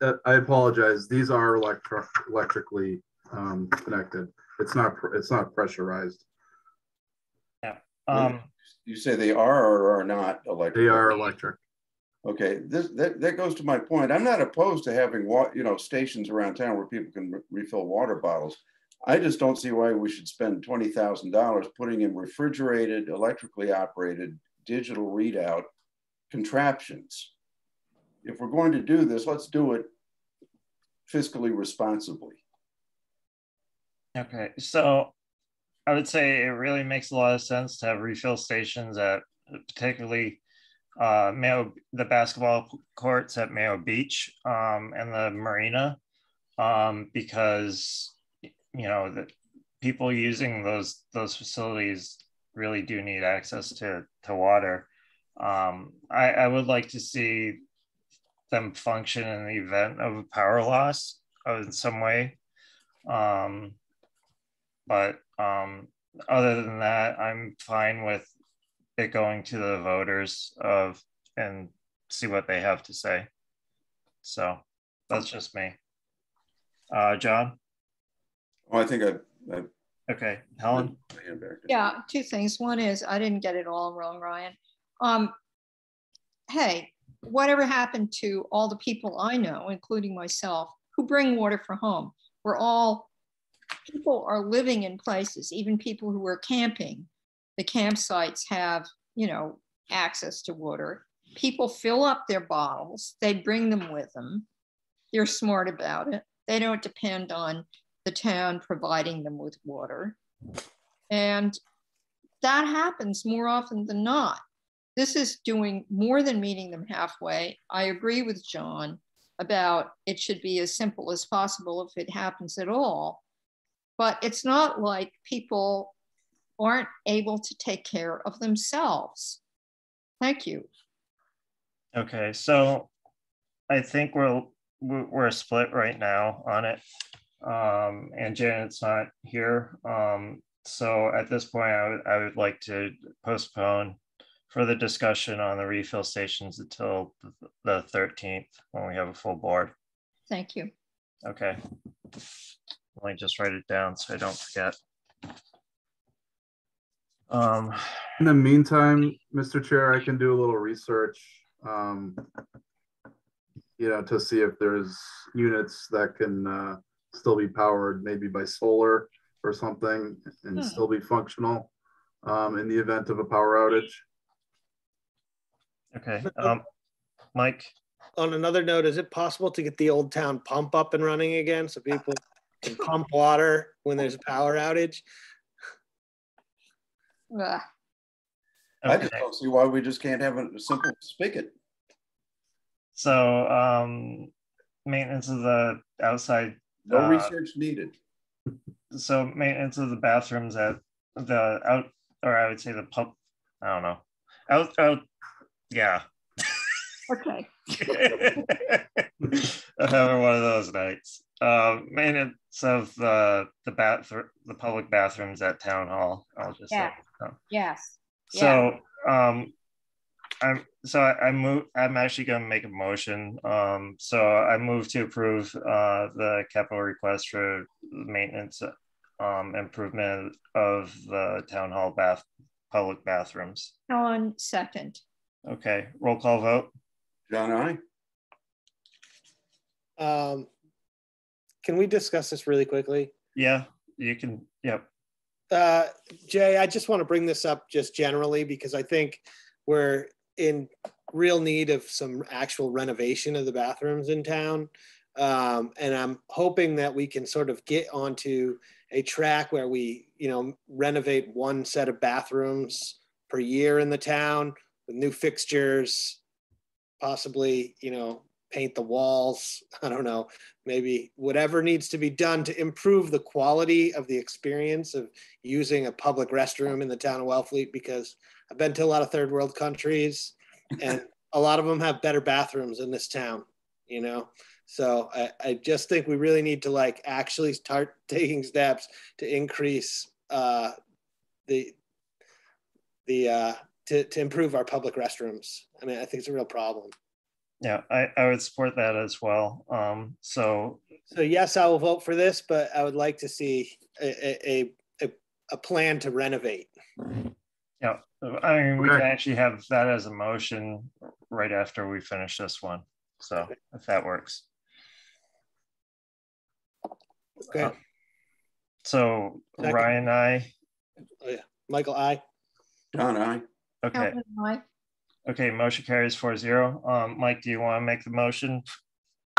uh, I apologize. These are electric electrically um, connected. It's not it's not pressurized.
Yeah. Um,
you say they are or are not electric?
They are electric.
Okay, this that, that goes to my point. I'm not opposed to having what you know stations around town where people can re refill water bottles. I just don't see why we should spend twenty thousand dollars putting in refrigerated, electrically operated digital readout contraptions. If we're going to do this, let's do it fiscally responsibly.
Okay, so I would say it really makes a lot of sense to have refill stations at particularly uh, Mayo, the basketball courts at Mayo Beach um, and the marina, um, because you know the people using those those facilities really do need access to to water. Um, I, I would like to see them function in the event of a power loss in some way. Um, but um, other than that, I'm fine with it going to the voters of and see what they have to say. So that's just me. Uh, John?
Well, I think I, I
okay, Helen.
Yeah, two things. One is I didn't get it all wrong, Ryan. Um, hey, whatever happened to all the people I know, including myself, who bring water for home? We're all people are living in places, even people who are camping the campsites have, you know, access to water. People fill up their bottles, they bring them with them. They're smart about it. They don't depend on the town providing them with water. And that happens more often than not. This is doing more than meeting them halfway. I agree with John about it should be as simple as possible if it happens at all. But it's not like people aren't able to take care of themselves. Thank you.
Okay, so I think we're we're split right now on it, um, and Janet's not here. Um, so at this point, I would I would like to postpone further discussion on the refill stations until the 13th when we have a full board.
Thank you.
Okay. Let me just write it down so I don't forget. Um,
In the meantime, Mr. Chair, I can do a little research, um, you know, to see if there's units that can uh, still be powered maybe by solar or something and
Hmm.
still be functional um, in the event of a power outage.
Okay, um, Mike,
On another note, is it possible to get the old town pump up and running again so people can pump water when there's a power outage?
Ugh.
I just don't see why we just can't have a simple spigot.
so, um, maintenance of the outside.
No
uh,
research needed.
So maintenance of the bathrooms at the out, or I would say the pub, I don't know, out, out, yeah.
Okay.
Having one of those nights. Um, maintenance of the, the bath, the public bathrooms at town hall, I'll just say.
Yeah.
so.
Yes.
So, um, I'm, so I, I move, I'm actually gonna make a motion. Um, so I move to approve, uh, the capital request for maintenance, um, improvement of the town hall bath, public bathrooms.
Helen, second.
Okay, roll call vote.
John, aye.
Um, can we discuss this really quickly?
Yeah, you can, yep.
Uh, Jay, I just want to bring this up just generally because I think we're in real need of some actual renovation of the bathrooms in town. Um, and I'm hoping that we can sort of get onto a track where we, you know, renovate one set of bathrooms per year in the town with new fixtures, possibly, you know, paint the walls. I don't know, maybe whatever needs to be done to improve the quality of the experience of using a public restroom in the town of Wellfleet because I've been to a lot of third world countries and a lot of them have better bathrooms in this town, you know? So I, I just think we really need to like actually start taking steps to increase uh, the, the, uh, to, to improve our public restrooms. I mean, I think it's a real problem.
Yeah, I, I would support that as well. Um, so,
So yes, I will vote for this, but I would like to see a, a, a, a plan to renovate.
yeah, I mean, we can actually have that as a motion right after we finish this one. So if that works.
Okay,
So
Second.
Ryan, aye,
oh, yeah. Michael, aye.
John, I.
okay,
Helen, aye.
okay, motion carries four zero. Um, Mike, do you want to make the motion?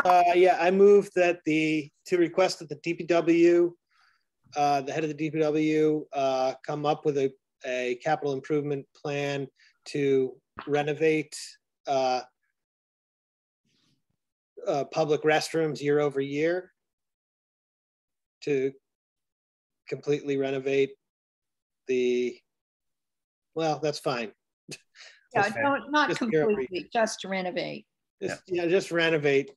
Uh, yeah, I move that the, to request that the DPW, uh, the head of the DPW, uh, come up with a, a capital improvement plan to renovate, uh, uh, public restrooms year over year to completely renovate the, well, that's fine.
Yeah,
Okay.
don't, not
Just your-
completely, just to renovate.
Just, yeah, just renovate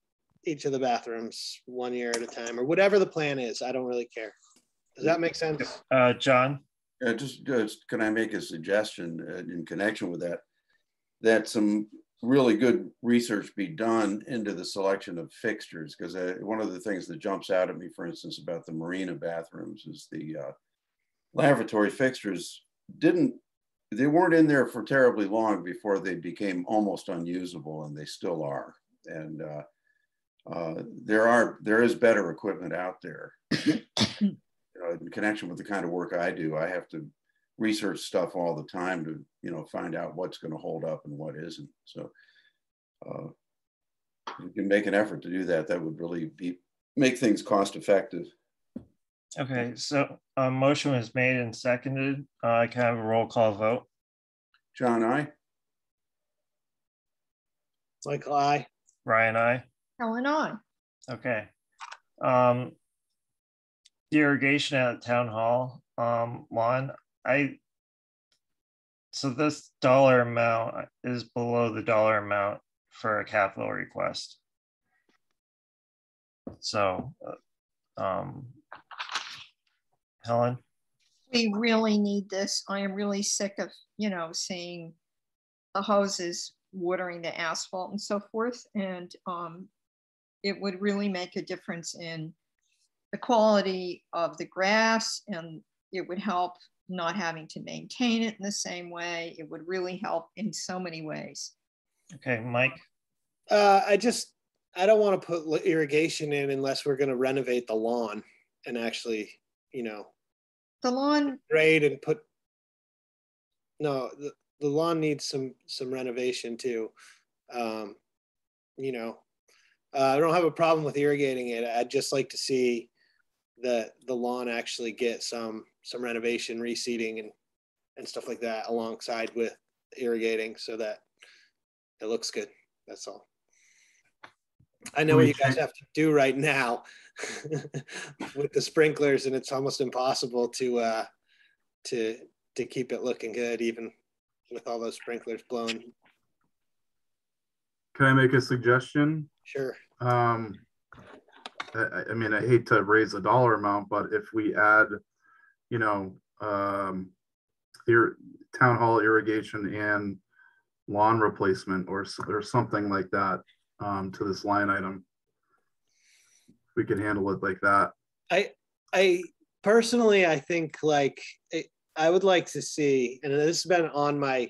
each of the bathrooms one year at a time, or whatever the plan is. I don't really care. Does that make sense?
Uh, John,
Uh, just, just, can I make a suggestion uh, in connection with that? That some really good research be done into the selection of fixtures, because uh, one of the things that jumps out at me, for instance, about the marina bathrooms is the uh, lavatory fixtures didn't, they weren't in there for terribly long before they became almost unusable, and they still are. And uh, uh, there are, there is better equipment out there. in connection with the kind of work I do, I have to research stuff all the time to, you know, find out what's going to hold up and what isn't. So, uh, you can make an effort to do that, that would really be make things cost effective.
Okay, so a motion was made and seconded. Uh, can I have a roll call vote?
John, aye.
Michael, aye.
Ryan, aye.
Helen, aye.
Okay. Um, the irrigation at town hall, um, Juan, I. So this dollar amount is below the dollar amount for a capital request. So, uh, um, Helen,
We really need this. I am really sick of, you know, seeing the hoses watering the asphalt and so forth. And um, it would really make a difference in the quality of the grass and it would help not having to maintain it in the same way. It would really help in so many ways.
okay, Mike,
Uh, I just, I don't want to put irrigation in unless we're going to renovate the lawn and actually, you know,
The lawn,
grade and put, no, the, the lawn needs some, some renovation too. Um, you know, uh, I don't have a problem with irrigating it. I'd just like to see the, the lawn actually get some, some renovation, reseeding and, and stuff like that alongside with irrigating so that it looks good. That's all. I know what you guys have to do right now with the sprinklers and it's almost impossible to, uh, to, to keep it looking good even with all those sprinklers blown.
Can I make a suggestion?
Sure.
Um, I, I mean, I hate to raise the dollar amount, but if we add, you know, um, ir- town hall irrigation and lawn replacement or, or something like that, um, to this line item. We can handle it like that.
I I personally I think like I- would like to see, and this has been on my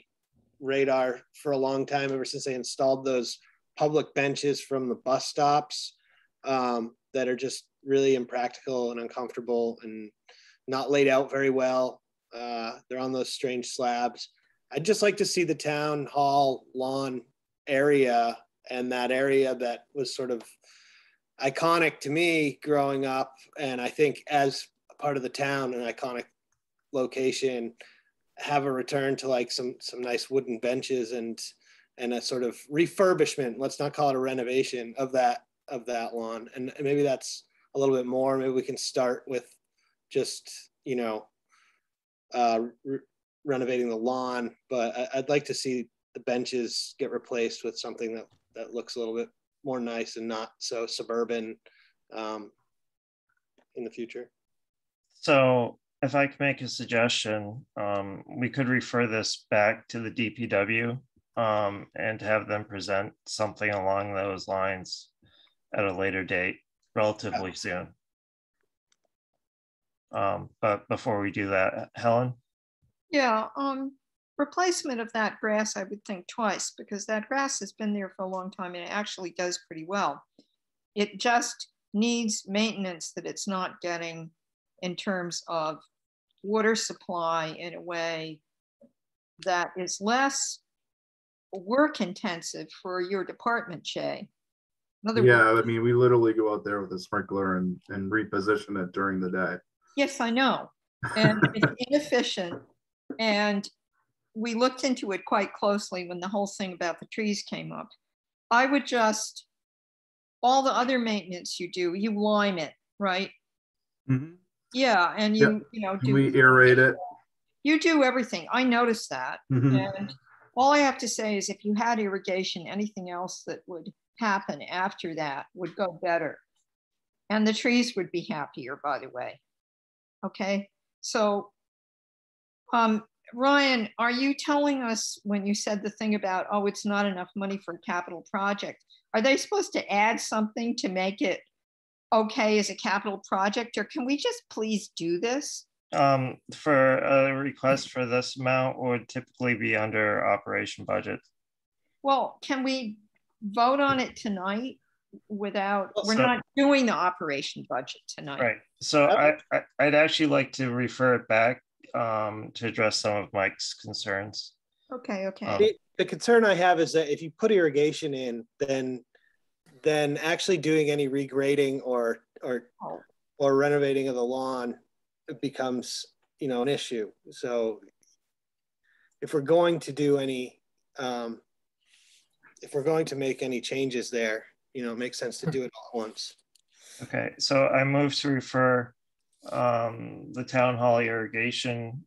radar for a long time ever since they installed those public benches from the bus stops um, that are just really impractical and uncomfortable and not laid out very well. Uh, they're on those strange slabs. I'd just like to see the town hall lawn area and that area that was sort of iconic to me growing up and i think as part of the town an iconic location have a return to like some some nice wooden benches and and a sort of refurbishment let's not call it a renovation of that of that lawn. And maybe that's a little bit more. Maybe we can start with just you know uh re- renovating the lawn but I, i'd like to see the benches get replaced with something that that looks a little bit more nice and not so suburban um, in the future.
So if I could make a suggestion, um, we could refer this back to the DPW um, and have them present something along those lines at a later date, relatively soon. Um, but before we do that, Helen?
yeah, um, replacement of that grass, I would think twice because that grass has been there for a long time and it actually does pretty well. It just needs maintenance that it's not getting in terms of water supply in a way that is less work intensive for your department, other
Yeah, I mean, we literally go out there with a sprinkler and, and reposition it during the day.
yes, I know. And it's inefficient. And we looked into it quite closely when the whole thing about the trees came up. I would just, all the other maintenance you do, you lime it, right?
Mhm.
Yeah, and
Yep.
you, you know, do
We aerate it.
you do everything. I noticed that.
Mhm.
And all I have to say is if you had irrigation, anything else that would happen after that would go better. And the trees would be happier, by the way. Okay, so um, Ryan, are you telling us when you said the thing about, oh, it's not enough money for a capital project? Are they supposed to add something to make it okay as a capital project, or can we just please do this?
Um, for a request for this amount would typically be under operation budget.
Well, can we vote on it tonight without, we're
So-
not doing the operation budget tonight.
Right, so I, I, I'd actually like to refer it back um, to address some of Mike's concerns.
Okay, okay.
Um,
The, the concern I have is that if you put irrigation in, then then actually doing any regrading or or
Oh.
or renovating of the lawn becomes you know an issue. So if we're going to do any um, if we're going to make any changes there, you know, it makes sense to do it all at once.
Okay, so I move to refer um, the town hall irrigation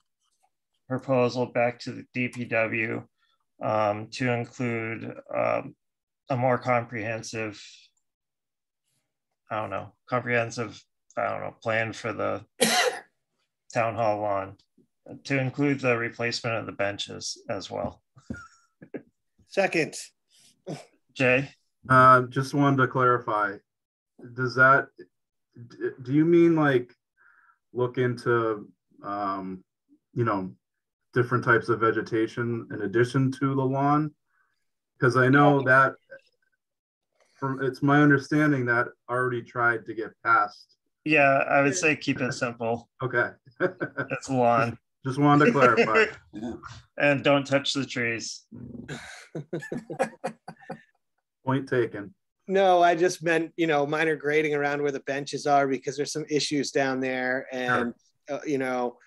proposal back to the DPW um, to include um, a more comprehensive, I don't know, comprehensive, I don't know, plan for the town hall lawn to include the replacement of the benches as well.
Second,
Jay?
Uh, just wanted to clarify, does that, do you mean like look into, um, you know, different types of vegetation in addition to the lawn? Because I know that from, it's my understanding that already tried to get past
Yeah, I would say keep it simple.
Okay.
It's lawn.
Just wanted to clarify.
And don't touch the trees.
Point taken.
No, I just meant, you know, minor grading around where the benches are because there's some issues down there and, uh, you know,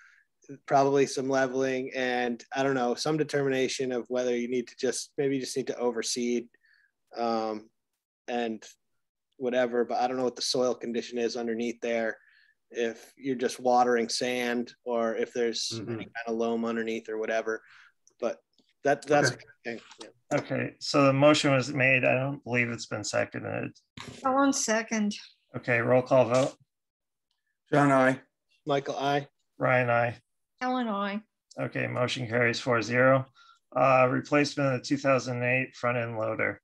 probably some leveling and I don't know, some determination of whether you need to just, maybe you just need to overseed um, and whatever, but I don't know what the soil condition is underneath there. If you're just watering sand or if there's
Mhm.
any kind of loam underneath or whatever, but that, that's,
Okay.
okay. yeah.
Okay, so the motion was made. I don't believe it's been seconded.
Helen second.
Okay, roll call vote.
John, aye.
Michael, aye.
Ryan, aye.
Helen, aye.
Okay, motion carries four zero. Uh, replacement of the two thousand and eight front end loader.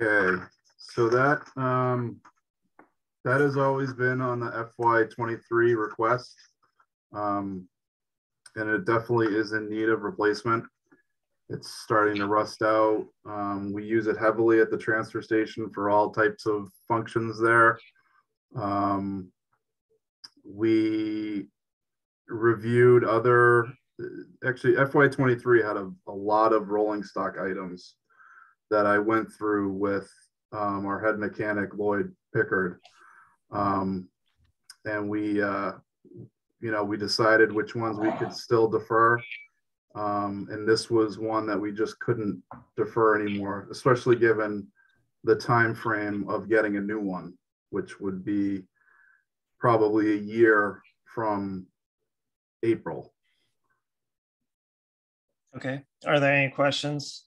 Okay, so that, um, that has always been on the FY twenty-three request. Um, and it definitely is in need of replacement. It's starting to rust out. Um, we use it heavily at the transfer station for all types of functions there. Um, we reviewed other, actually FY twenty-three had a, a lot of rolling stock items that I went through with um, our head mechanic Lloyd Pickard. Um, and we, uh, you know, we decided which ones we could still defer. Um, and this was one that we just couldn't defer anymore, especially given the time frame of getting a new one, which would be probably a year from April.
Okay, are there any questions?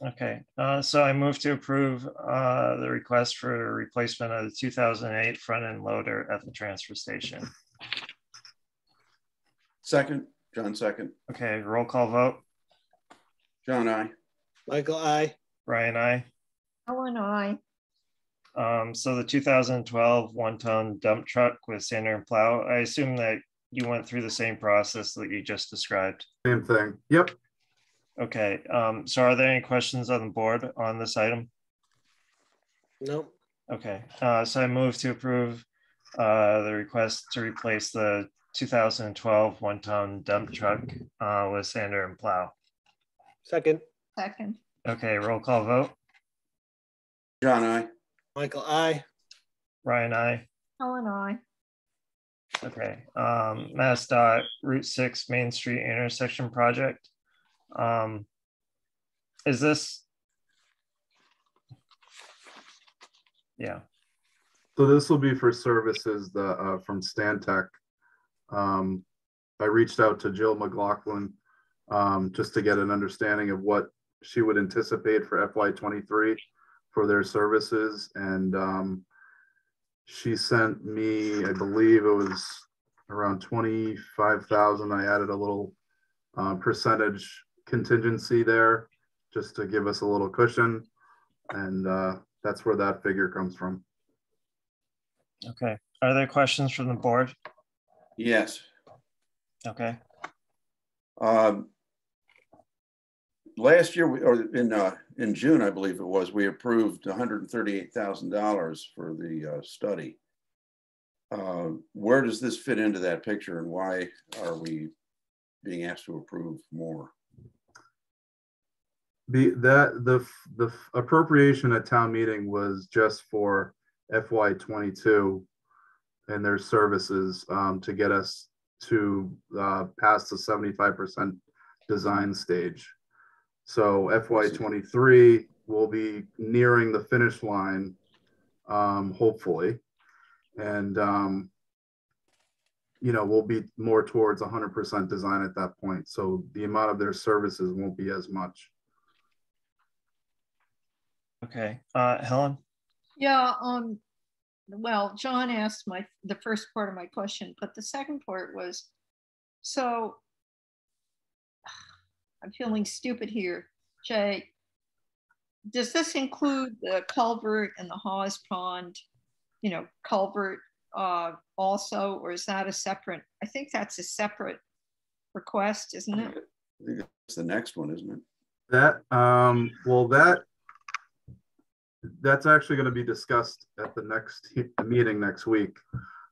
Okay, uh, so I move to approve, uh, the request for replacement of the two thousand and eight front end loader at the transfer station.
Second, John, second.
Okay, roll call vote.
John, aye.
Michael, aye.
Ryan, aye.
Helen, aye.
Um, so the 2012 one-ton dump truck with sander and plow, I assume that you went through the same process that you just described.
Same thing. Yep.
Okay, um, so are there any questions on the board on this item?
Nope.
Okay, uh, so I move to approve uh, the request to replace the 2012 one-ton dump truck uh, with sander and plow.
Second.
Second.
Okay, roll call vote.
John, aye.
Michael, aye.
Ryan, aye.
Helen, aye.
Okay, um, Mass dot Route six Main Street intersection project. Um, is this? Yeah,
So this will be for services that, uh, from Stantec. Um, I reached out to Jill McLaughlin, um, just to get an understanding of what she would anticipate for FY twenty-three for their services and, um, she sent me, I believe it was around twenty-five thousand. I added a little, uh, percentage contingency there just to give us a little cushion. And, uh, that's where that figure comes from.
okay. Are there questions from the board?
Yes.
Okay,
Um, last year, we- or in, uh, in June, I believe it was, we approved hundred and thirty-eight thousand dollars for the, uh, study. Uh, where does this fit into that picture and why are we being asked to approve more?
The, that, the, the appropriation at town meeting was just for FY twenty-two and their services, um, to get us to, uh, past the seventy-five percent design stage. So FY twenty-three will be nearing the finish line, um, hopefully. And, um, you know, we'll be more towards hundred percent design at that point. So the amount of their services won't be as much.
Okay. Uh, Helen?
Yeah, um, well, John asked my, the first part of my question, but the second part was, so I'm feeling stupid here, Jay. Does this include the culvert and the Hawes Pond, you know, culvert uh, also, or is that a separate? I think that's a separate request, isn't it?
I think it's the next one, isn't it?
That, um, well, that, that's actually going to be discussed at the next meeting next week.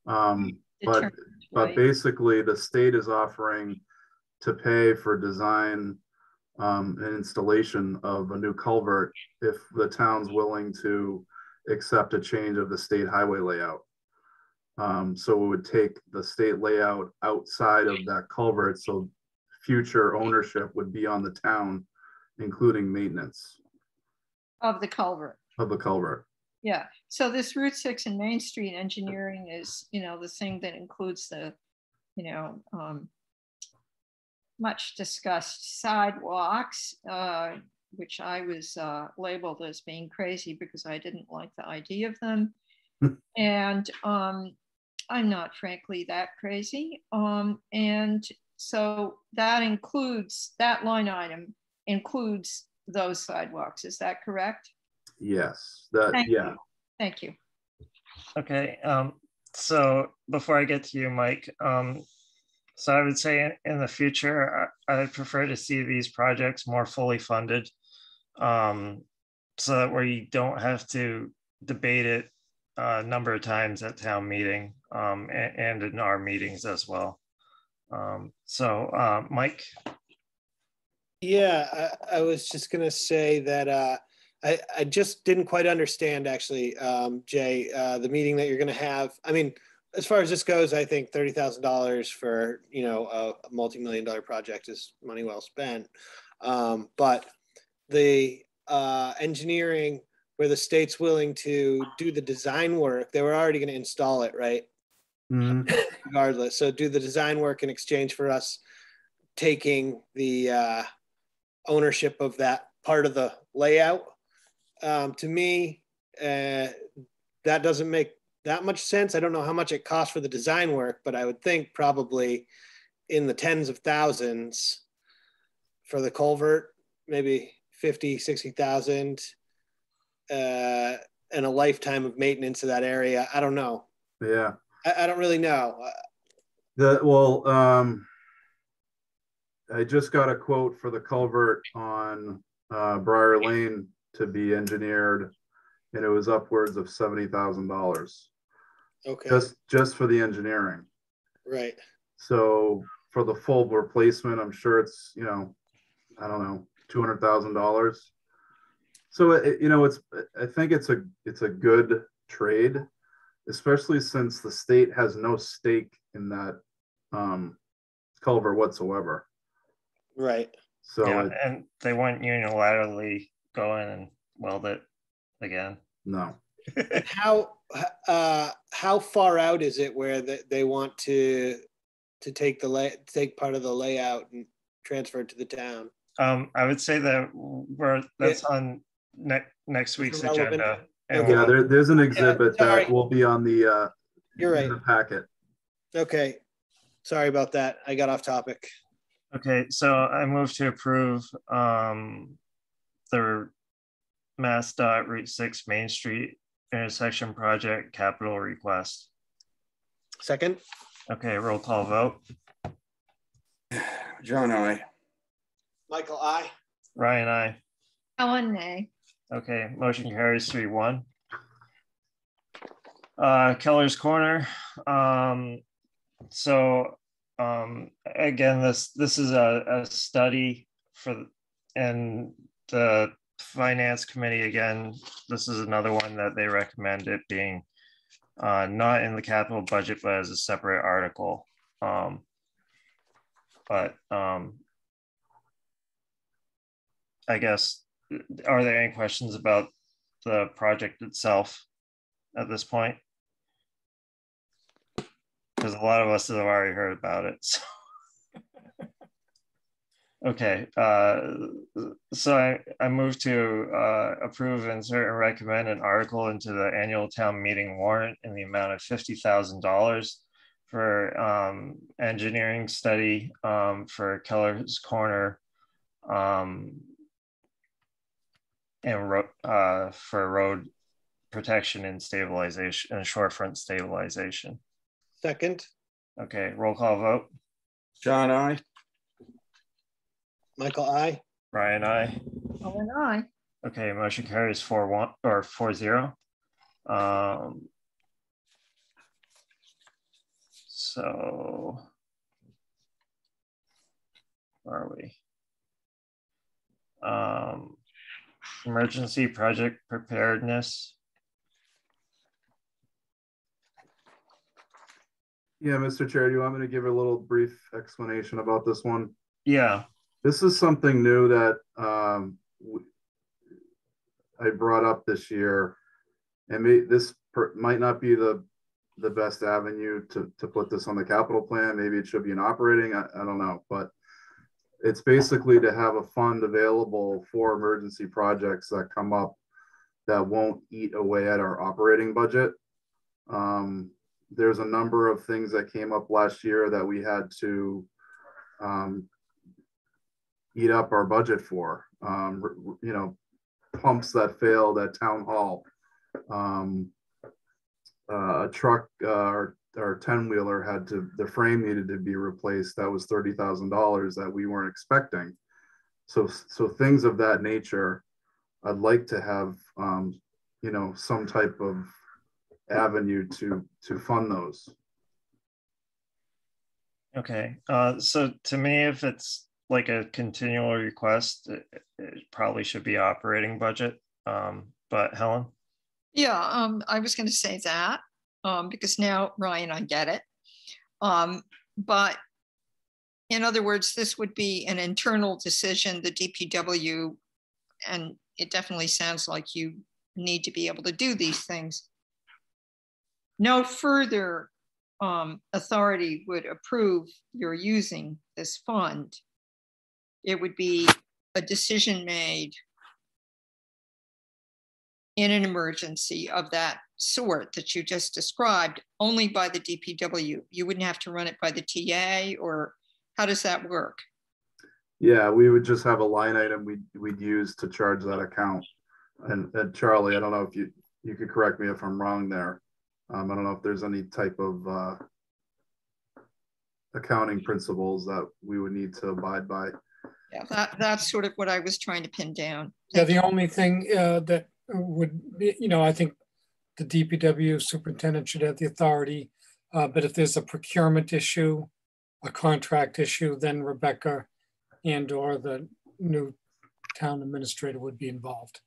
Um, but, but basically the state is offering to pay for design um, and installation of a new culvert if the town's willing to accept a change of the state highway layout. Um, so it would take the state layout outside of that culvert, so future ownership would be on the town, including maintenance
Of the culvert.
Of the culvert.
Yeah, so this Route Six and Main Street engineering is, you know, the thing that includes the, you know, um, much discussed sidewalks, uh, which I was uh, labeled as being crazy because I didn't like the idea of them. and um, I'm not frankly that crazy. Um, and so that includes, that line item includes those sidewalks. Is that correct?
Yes, that,
Thank
yeah.
you. Thank you.
Okay, um, so before I get to you, Mike, um, so I would say in, in the future, I, I'd prefer to see these projects more fully funded. Um, so that where you don't have to debate it a number of times at town meeting, um, and, and in our meetings as well. Um, so, uh, Mike,
Yeah, I, I was just gonna say that uh, I, I just didn't quite understand actually, um, Jay, uh, the meeting that you're gonna have. I mean, as far as this goes, I think thirty thousand dollars for, you know, a, multi-million dollar project is money well spent. Um, but the uh, engineering where the state's willing to do the design work, they were already gonna install it, right?
Mhm.
regardless. So do the design work in exchange for us taking the uh, ownership of that part of the layout. Um, to me, uh, that doesn't make that much sense. I don't know how much it costs for the design work, but I would think probably in the tens of thousands for the culvert, maybe 50, 60,000 uh, and a lifetime of maintenance of that area. I don't know.
Yeah.
I, I don't really know. Uh,
The, well, um, I just got a quote for the culvert on, uh, Briar Lane to be engineered. And it was upwards of seventy thousand dollars,
Okay,
just, just for the engineering.
right.
So for the full replacement, I'm sure it's, you know, I don't know, two hundred thousand dollars. So it, you know, it's, I think it's a, it's a good trade, especially since the state has no stake in that um culvert whatsoever.
Right.
So
yeah,
it,
and they wouldn't unilaterally go in and weld it again.
no,
how uh how far out is it where they, they want to to take the lay take part of the layout and transfer it to the town?
Um, I would say that we're, that's on next, next week's
relevant.
agenda. and
Okay.
yeah, there, there's an exhibit
sorry.
that will be on the uh
You're
in
right.
the packet.
Okay. Sorry about that. I got off topic.
Okay, so I move to approve um the Mass dot Route Six Main Street intersection project capital request.
Second,
Okay, roll call vote.
John, aye.
Michael, aye.
Ryan, aye.
Helen, nay.
Okay, motion carries three one. Uh, Keller's Corner, um, so, um, again, this, this is a, a study for, and the Finance Committee, again, this is another one that they recommend it being uh, not in the capital budget, but as a separate article. Um, but, um, I guess are there any questions about the project itself at this point? Because a lot of us have already heard about it. so. Okay, uh, so I, I move to uh, approve, insert and recommend an article into the annual town meeting warrant in the amount of fifty thousand dollars for um, engineering study um, for Keller's Corner um, and ro- uh, for road protection and stabilization and shorefront stabilization.
Second,
Okay, roll call vote.
John, aye.
Michael, aye.
Ryan, aye.
Helen, aye.
Okay, motion carries four one or four zero. Um, so where are we? Um, emergency project preparedness.
Yeah, Mr. Chair, do you want me to give a little brief explanation about this one?
Yeah.
This is something new that um, I brought up this year. And may, this per, might not be the the best avenue to, to put this on the capital plan. Maybe it should be an operating, I, I don't know. But it's basically to have a fund available for emergency projects that come up that won't eat away at our operating budget. Um, there's a number of things that came up last year that we had to um, eat up our budget for. Um, you know, pumps that failed at town hall, um, uh, a truck uh, or, or 10 wheeler had to, the frame needed to be replaced. That was $30,000 that we weren't expecting. So, so things of that nature, I'd like to have, um, you know, some type of avenue to, to fund those.
Okay, uh, so to me, if it's like a continual request, it, it probably should be operating budget. Um, but Helen?
Yeah, um, I was going to say that um, because now, Ryan, I get it. Um, but in other words, this would be an internal decision, the DPW, and it definitely sounds like you need to be able to do these things. No further um, authority would approve your using this fund. It would be a decision made in an emergency of that sort that you just described only by the DPW. You wouldn't have to run it by the TA or how does that work?
Yeah, we would just have a line item we'd, we'd use to charge that account. And, and Charlie, I don't know if you, you could correct me if I'm wrong there. Um, I don't know if there's any type of uh, accounting principles that we would need to abide by.
Yeah, that, that's sort of what I was trying to pin down.
Yeah, the only thing uh, that would be, you know, I think the DPW superintendent should have the authority. Uh, but if there's a procurement issue, a contract issue, then Rebecca and or the new town administrator would be involved.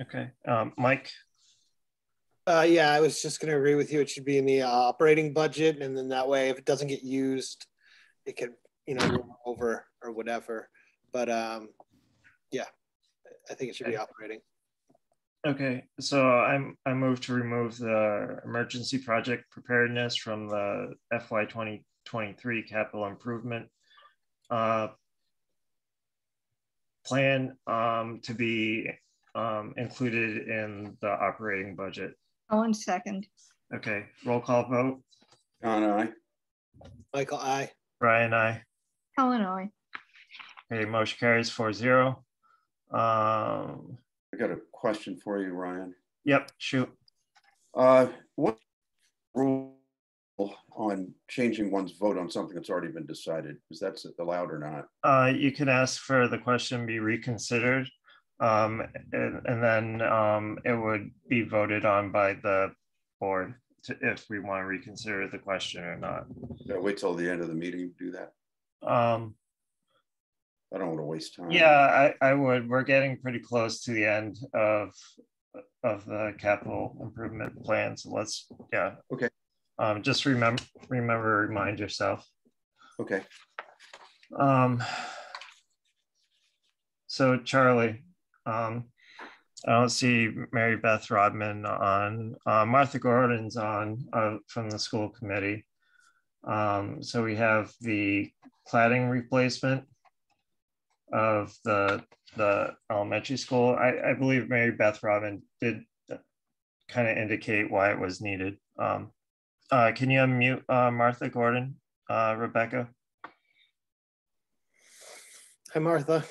Okay, um, Mike?
Uh, yeah, I was just going to agree with you. It should be in the uh, operating budget, and then that way, if it doesn't get used, it could, you know, over or whatever. But um, yeah, I think it should be operating.
Okay, so I'm I move to remove the emergency project preparedness from the FY 2023 capital improvement uh, plan um, to be um, included in the operating budget.
One second.
Okay, roll call vote.
John, aye.
Michael, aye.
Ryan, aye.
Helen, aye.
Okay, motion carries 4 0. Um,
I got a question for you, Ryan.
Yep, shoot.
Uh, what rule on changing one's vote on something that's already been decided? Is that allowed or not?
Uh, you can ask for the question be reconsidered, um, and, and then um, it would be voted on by the board to, if we want to reconsider the question or not.
So wait till the end of the meeting to do that.
Um,
I don't want to waste time.
Yeah, I, I would. We're getting pretty close to the end of of the capital improvement plan. So let's, yeah.
Okay.
Um, just remember, remember, remind yourself.
Okay.
Um, so Charlie, um, I don't see Mary Beth Rodman on, uh, Martha Gordon's on uh, from the school committee. Um, so we have the cladding replacement of the the elementary school. I, I believe Mary Beth Robin did kind of indicate why it was needed. Um, uh, can you unmute uh, Martha Gordon, uh, Rebecca?
Hi, Martha.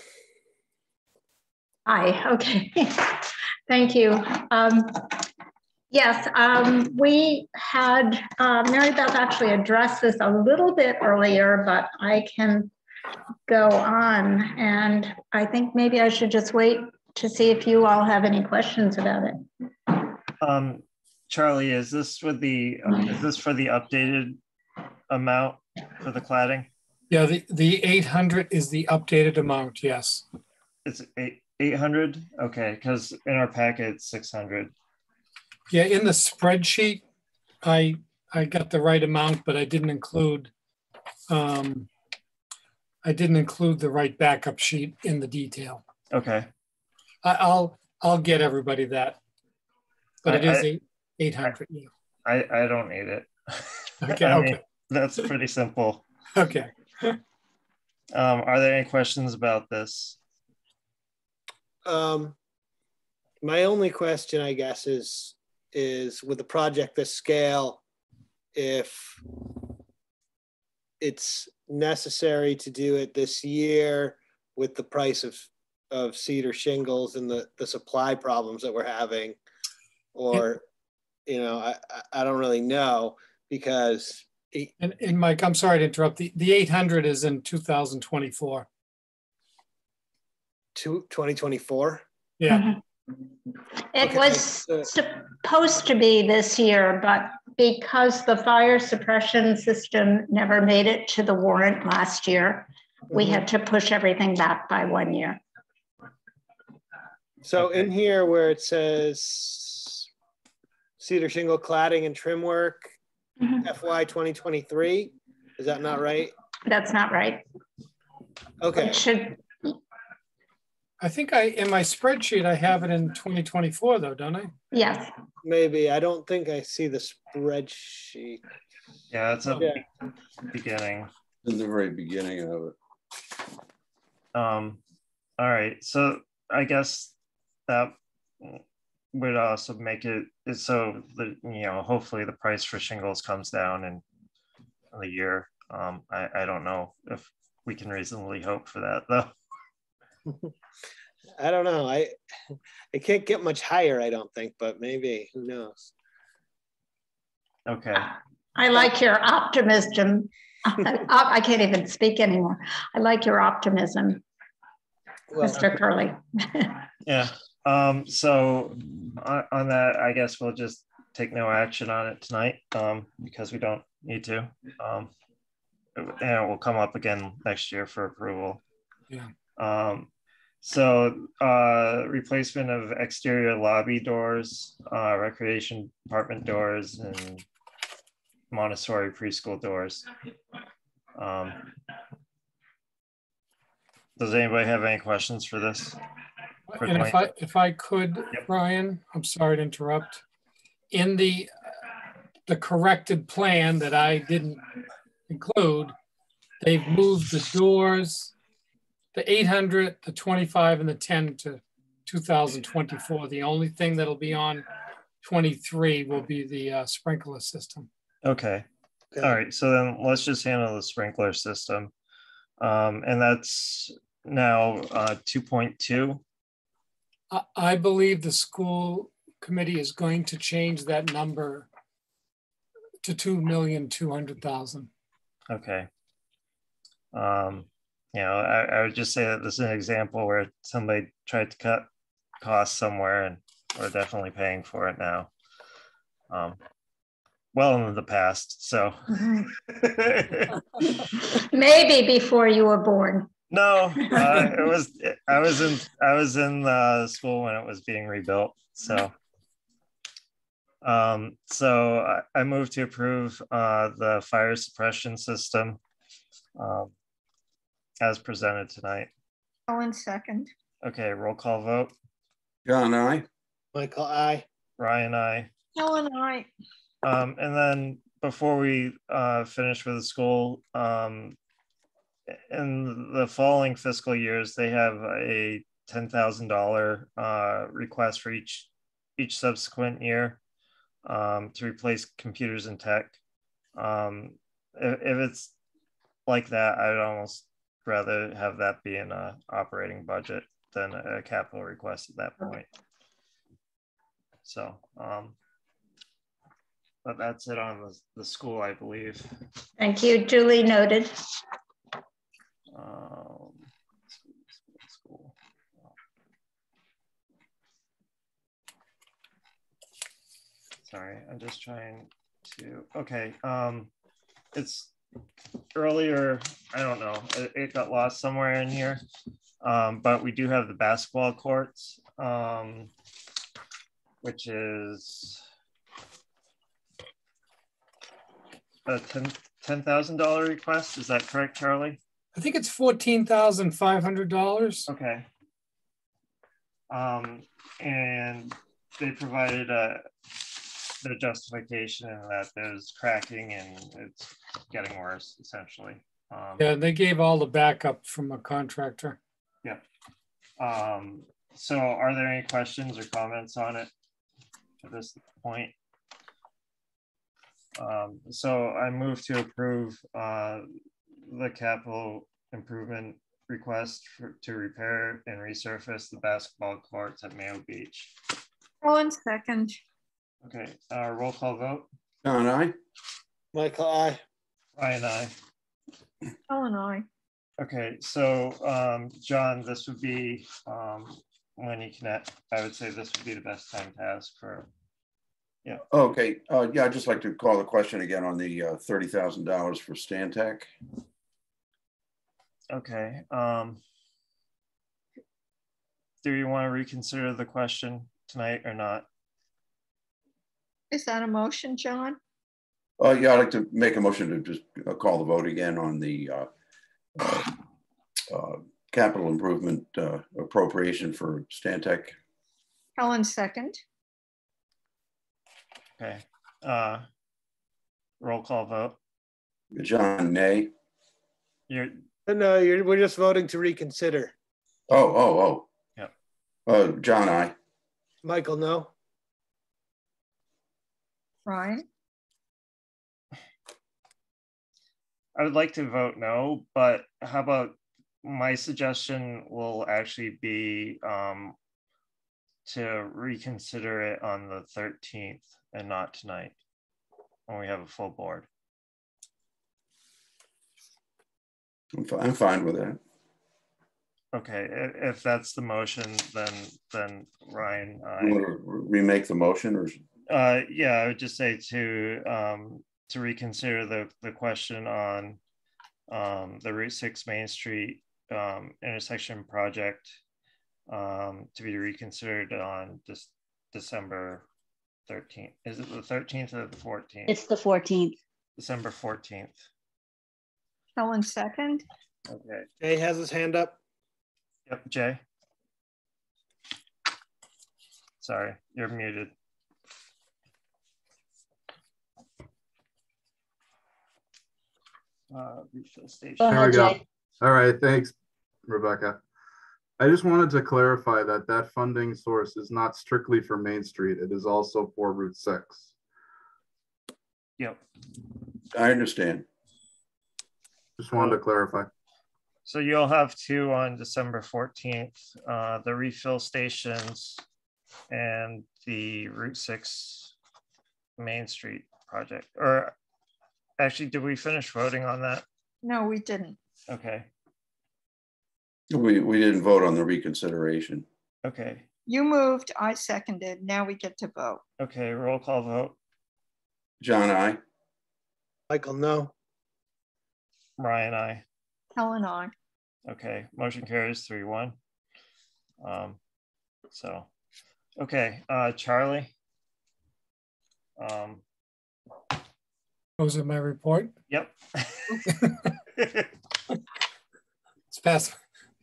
Hi, okay. Thank you. Um, yes, um, we had, uh, Mary Beth actually addressed this a little bit earlier, but I can go on. And I think maybe I should just wait to see if you all have any questions about it.
Um, Charlie, is this with the, is this for the updated amount for the cladding?
Yeah, the, the 800 is the updated amount, yes.
It's eight, 800? Okay, because in our packet, it's 600.
Yeah, in the spreadsheet, I, I got the right amount, but I didn't include, um, I didn't include the right backup sheet in the detail.
Okay,
I, I'll, I'll get everybody that. But it
I-
is
I-
eight, 800, yeah.
I, I don't need it.
Okay,
I mean,
okay.
That's pretty simple.
Okay.
Um, are there any questions about this?
Um, my only question, I guess, is, is with a project this scale, if it's necessary to do it this year with the price of, of cedar shingles and the, the supply problems that we're having, or, you know, I, I- I don't really know, because it-
And, and Mike, I'm sorry to interrupt. The, the 800 is in 2024.
two, 2024,
Yeah. Mm-hmm.
It
Okay,
was
uh,
supposed to be this year, but because the fire suppression system never made it to the warrant last year, we
Mhm.
had to push everything back by one year.
So in here where it says cedar shingle cladding and trim work,
Mhm.
FY 2023, is that not right?
That's not right.
Okay,
It should,
I think I, in my spreadsheet, I have it in 2024 though, don't I?
yes.
maybe. I don't think I see the spreadsheet.
Yeah, it's a
Yeah.
beginning.
In the very beginning of it.
Um, all right, so I guess that would also make it so the you know hopefully the price for shingles comes down in, in the year. Um, I I don't know if we can reasonably hope for that though.
I don't know. I it can't get much higher, I don't think, but maybe, who knows?
Okay,
I like your optimism. I can't even speak anymore. I like your optimism,
Well,
Mr. Curley.
yeah. Um, so on, on that, I guess we'll just take no action on it tonight um, because we don't need to. Um, and it will come up again next year for approval.
Yeah.
Um, so uh, replacement of exterior lobby doors, uh, recreation department doors, and Montessori preschool doors. Um, does anybody have any questions for this?
And if I, if I could,
Yep.
Ryan, I'm sorry to interrupt. In the, the corrected plan that I didn't include, they've moved the doors, the 800, the 25, and the 10 to 2024. The only thing that'll be on 23 will be the uh, sprinkler system.
Okay. All right. So then let's just handle the sprinkler system. Um, and that's now uh, 2.2.
I, I believe the school committee is going to change that number to 2,200,000.
Okay. Um, you know, I, I would just say that this is an example where somebody tried to cut costs somewhere and we're definitely paying for it now. Um, well in the past. So
Maybe before you were born.
no, uh, it was I was in I was in uh, school when it was being rebuilt. So um, so I, I moved to approve uh, the fire suppression system um, as presented tonight.
Helen second.
Okay, roll call vote.
John, aye.
Michael, aye.
Ryan, aye.
Helen, aye.
Um, and then before we uh, finish with the school, um, in the following fiscal years, they have a ten thousand dollar uh, request for each each subsequent year um, to replace computers and tech. Um, if, if it's like that, I'd almost rather have that be in a operating budget than a capital request at that point. So, um, but that's it on the, the school, I believe.
Thank you, Julie noted.
Um, school. Sorry, I'm just trying to, okay. Um, it's earlier, I don't know, it, it got lost somewhere in here. Um, but we do have the basketball courts, um, which is a ten thousand dollar request. Is that correct, Charlie?
I think it's fourteen thousand five hundred dollars.
Okay. Um, and they provided a the justification that there's cracking and it's getting worse, essentially. Um,
Yeah, they gave all the backup from a contractor.
Yeah. Um, so are there any questions or comments on it at this point? Um, so I move to approve uh, the capital improvement request for, to repair and resurface the basketball courts at Mayo Beach.
One second.
Okay, uh, roll call vote.
John, aye.
Michael, I.
Ryan, I.
Ellen, I.
Okay, so um, John, this would be um, when you can. I would say this would be the best time to ask for. Yeah.
Okay, uh, yeah, I'd just like to call the question again on the uh, thirty thousand dollars for Stantec.
Okay. Um, do you want to reconsider the question tonight or not?
Is that a motion, John?
Uh, yeah, I'd like to make a motion to just uh, call the vote again on the uh, uh, uh, capital improvement uh, appropriation for Stantec.
Helen second.
Okay. Uh, roll call vote.
John, nay.
You're
No, you're, we're just voting to reconsider.
Oh, oh, oh.
Yep.
Uh, John, I.
Michael, no.
Ryan?
I would like to vote no, but how about my suggestion will actually be um, to reconsider it on the 13th and not tonight when we have a full board.
I'm, fi- I'm fine with that.
Okay, i- if that's the motion, then then Ryan,
You
I,
want to remake the motion or?
uh, yeah, I would just say to um, to reconsider the the question on um, the Route Six Main Street um, intersection project um, to be reconsidered on this December thirteenth. Is it the thirteenth or the fourteenth?
It's the 14th.
December fourteenth.
Ellen, second.
Okay.
Jay has his hand up.
Yep, Jay. Sorry, you're muted. Uh, refill station.
Go
There we go. All right, thanks, Rebecca. I just wanted to clarify that that funding source is not strictly for Main Street. It is also for Route 6.
Yep.
I understand.
Just wanted to clarify.
So you'll have two on December fourteenth, uh, the refill stations and the Route Six Main Street project, or actually, did we finish voting on that?
No, we didn't.
Okay,
We, we didn't vote on the reconsideration.
okay,
You moved, I seconded. Now we get to vote.
okay, roll call vote.
John, I.
Michael, no.
Ryan, I.
Helen, I.
Okay, motion carries three one. Um, so, okay, uh, Charlie. Um,
Those are my report.
yep.
It's past,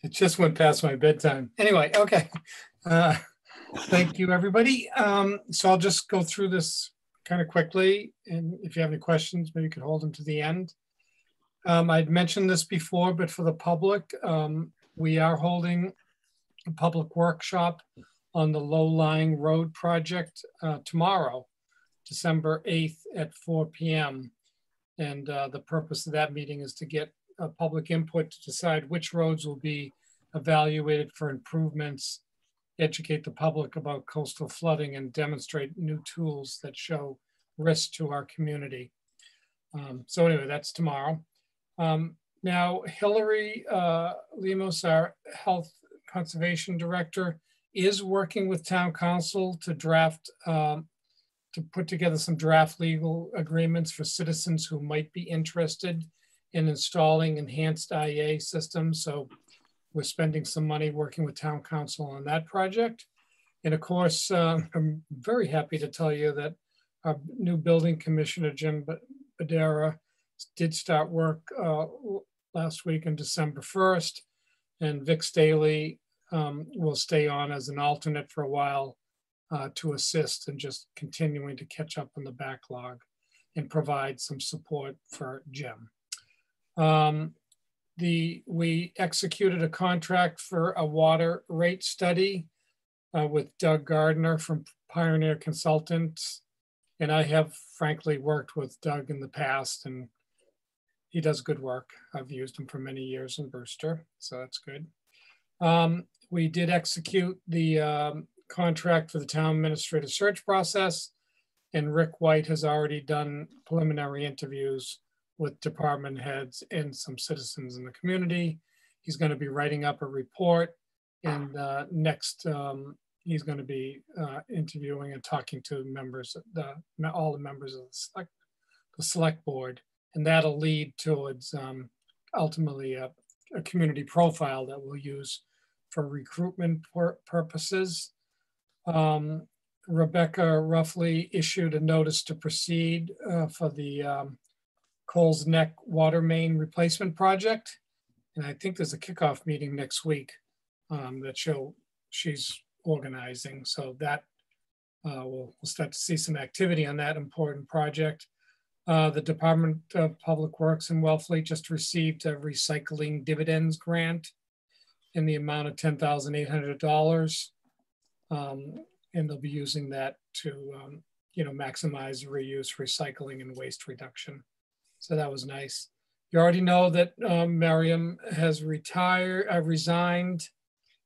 it just went past my bedtime. Anyway, okay. Uh, Thank you, everybody. Um, So I'll just go through this kind of quickly. And if you have any questions, maybe you could hold them to the end. Um, I'd mentioned this before, but for the public, um, we are holding a public workshop on the low-lying road project uh, tomorrow, December 8th at 4 PM. And uh, the purpose of that meeting is to get uh, public input to decide which roads will be evaluated for improvements, educate the public about coastal flooding and demonstrate new tools that show risk to our community. Um, so anyway, that's tomorrow. Um, now, Hillary uh, Lemos, our Health Conservation Director, is working with Town Counsel to draft um, to put together some draft legal agreements for citizens who might be interested in installing enhanced IA systems. So we're spending some money working with town counsel on that project. And of course, uh, I'm very happy to tell you that our new building commissioner, Jim Badera, did start work uh, last week on December 1st. And Vic Staley um, will stay on as an alternate for a while uh, to assist and just continuing to catch up on the backlog and provide some support for Jim. Um, the, we executed a contract for a water rate study uh, with Doug Gardner from Pioneer Consultants. And I have frankly worked with Doug in the past and he does good work. I've used him for many years in Brewster, so that's good. Um, we did execute the um, contract for the town administrative search process and Rick White has already done preliminary interviews with department heads and some citizens in the community. He's going to be writing up a report and uh, next um, he's going to be uh, interviewing and talking to members, the, all the members of the select, the select board. And that'll lead towards um, ultimately a, a, community profile that we'll use for recruitment pur purposes. Um, Rebecca Roughley issued a notice to proceed uh, for the um, Coles Neck water main replacement project. And I think there's a kickoff meeting next week um, that she'll, she's organizing. So that uh, we'll, we'll start to see some activity on that important project. Uh, the Department of Public Works in Wellfleet just received a recycling dividends grant in the amount of $10,800. Um, and they'll be using that to, um, you know, maximize reuse, recycling, and waste reduction. So that was nice. You already know that um, Miriam has retired, uh, resigned,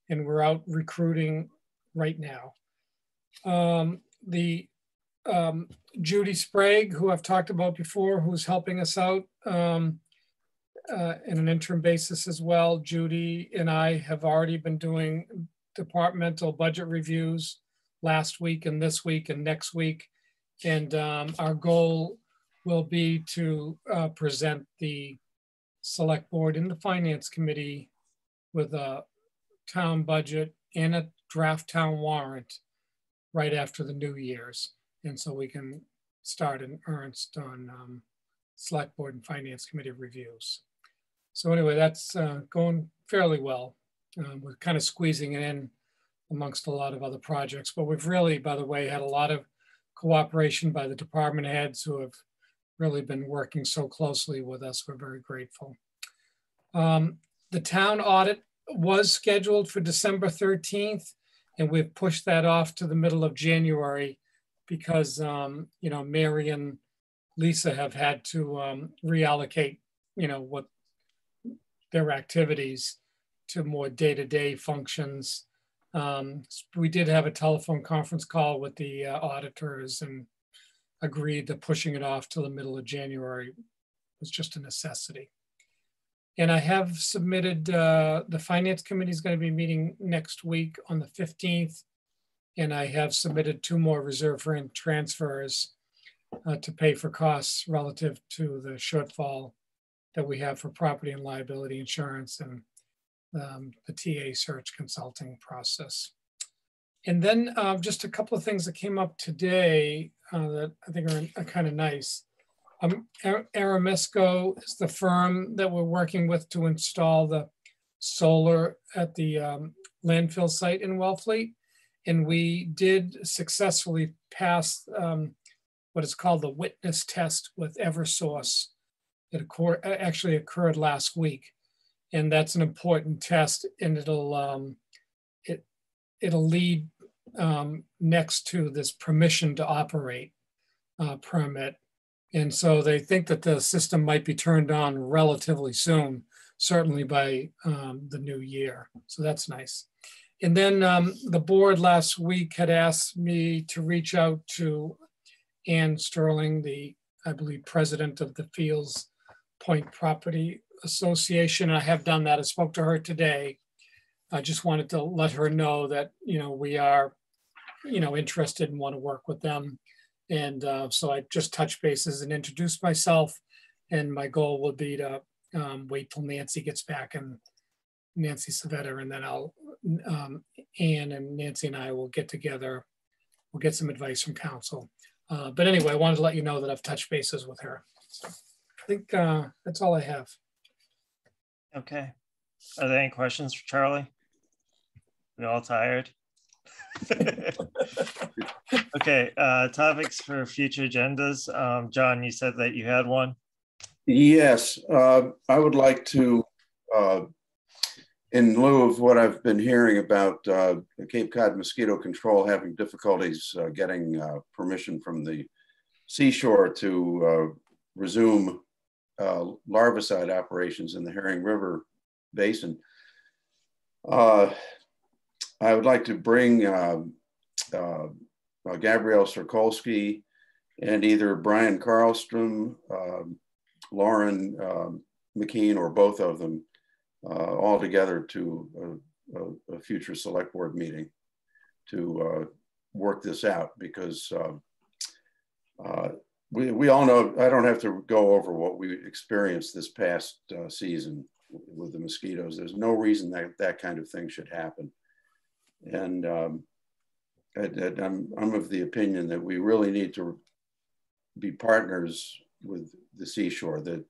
and we're out recruiting right now. Um, the um, Judy Sprague, who I've talked about before, who's helping us out um, uh, in an interim basis as well. Judy and I have already been doing departmental budget reviews last week and this week and next week. And um, our goal will be to uh, present the select board and the finance committee with a town budget and a draft town warrant right after the New Year's. And so we can start in earnest on um, select board and finance committee reviews. So anyway, that's uh, going fairly well. Um, we're kind of squeezing it in amongst a lot of other projects, but we've really, by the way, had a lot of cooperation by the department heads who have really been working so closely with us. We're very grateful. Um, the town audit was scheduled for December 13th, and we've pushed that off to the middle of January because, um, you know, Mary and Lisa have had to um, reallocate, you know, what their activities to more day-to-day -day functions. Um, we did have a telephone conference call with the uh, auditors and agreed that pushing it off till the middle of January was just a necessity. And I have submitted, uh, the finance committee is going to be meeting next week on the 15th. And I have submitted two more reserve fund transfers uh, to pay for costs relative to the shortfall that we have for property and liability insurance and um, the TA search consulting process. And then uh, just a couple of things that came up today uh, that I think are, are kind of nice. Um, Ameresco is the firm that we're working with to install the solar at the um, landfill site in Wellfleet. And we did successfully pass um, what is called the witness test with Eversource. It occur actually occurred last week. And that's an important test and it'll, um, it, it'll lead um, next to this permission to operate uh, permit. And so they think that the system might be turned on relatively soon, certainly by um, the new year. So that's nice. And then um, the board last week had asked me to reach out to Ann Sterling, the, I believe, president of the Fields Point Property Association. I have done that. I spoke to her today. I just wanted to let her know that, you know, we are, you know, interested and want to work with them And uh, so I just touched bases and introduced myself. And my goal will be to um, wait till Nancy gets back and Nancy Savetta, and then I'll, um, Ann and Nancy and I will get together. We'll get some advice from counsel. Uh, but anyway, I wanted to let you know that I've touched bases with her. So I think uh, that's all I have.
Okay. Are there any questions for Charlie? We all tired? okay, uh, topics for future agendas. Um, John, you said that you had one.
Yes, uh, I would like to, uh, in lieu of what I've been hearing about uh, Cape Cod mosquito control having difficulties uh, getting uh, permission from the seashore to uh, larvicide operations in the Herring River Basin. I would like to bring Gabrielle Sakolsky and either Brian Carlstrom, um, Lauren um, McKean or both of them uh, all together to a, a, future select board meeting to uh, work this out because um, uh, we, we all know, I don't have to go over what we experienced this past uh, season with the mosquitoes. There's no reason that that kind of thing should happen. And um, I, I'm, I'm of the opinion that we really need to be partners with the seashore that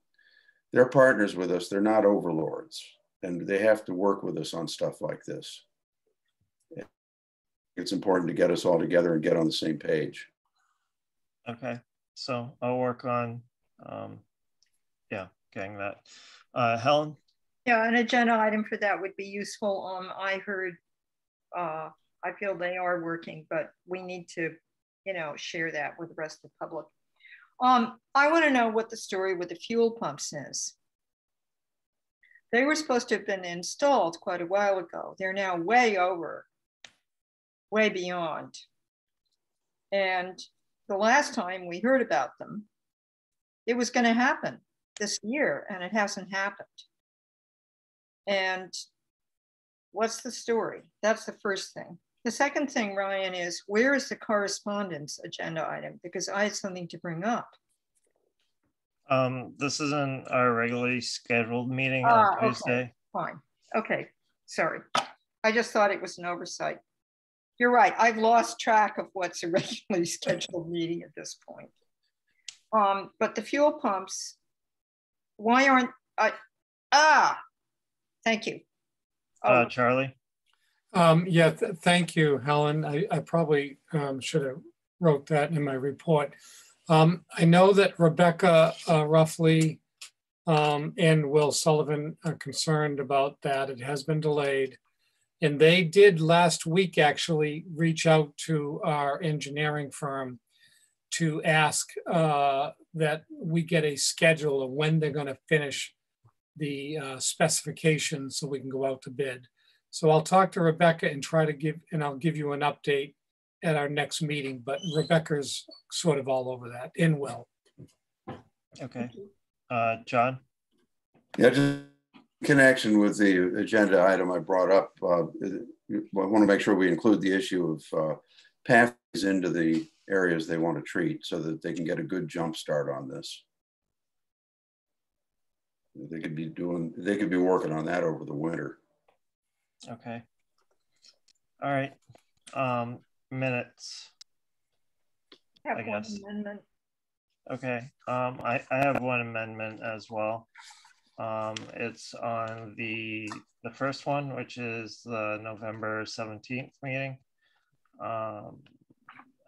they're partners with us. They're not overlords, and they have to work with us on stuff like this. It's important to get us all together and get on the same page.
Okay, so I'll work on, um, yeah, getting that. Uh, Helen.
Yeah, an agenda item for that would be useful. Um, I heard, uh, I feel they are working, but we need to, you know, share that with the rest of the public. Um, I want to know what the story with the fuel pumps is. They were supposed to have been installed quite a while ago. They're now way over, way beyond. And the last time we heard about them, it was going to happen this year, and it hasn't happened. And what's the story? That's the first thing. The second thing, Ryan, is where is the correspondence agenda item? Because I had something to bring up.
Um, this isn't our regularly scheduled meeting
Ah,
on Tuesday.
okay, fine. Okay, sorry. I just thought it was an oversight. You're right. I've lost track of what's a regularly scheduled meeting at this point. Um, but the fuel pumps, why aren't I? Ah, thank you.
Uh, Charlie?
Um, yeah, th- thank you, Helen. I, I probably um, should have wrote that in my report. Um, I know that Rebecca uh, Roughley um, and Will Sullivan are concerned about that. It has been delayed. And they did last week actually reach out to our engineering firm to ask uh, that we get a schedule of when they're going to finish the uh, specifications so we can go out to bid. So I'll talk to Rebecca and try to give, and I'll give you an update at our next meeting, but Rebecca's sort of all over that in well.
Okay. Uh, John?
Yeah, just connection with the agenda item I brought up. Uh, I want to make sure we include the issue of uh, pathways into the areas they want to treat so that they can get a good jump start on this. They could be doing, they could be working on that over the winter.
Okay. All right. Um, minutes.
Have
I
one
guess.
amendment.
Okay, um, I, I have one amendment as well. Um, it's on the, the first one, which is the November seventeenth meeting. Um,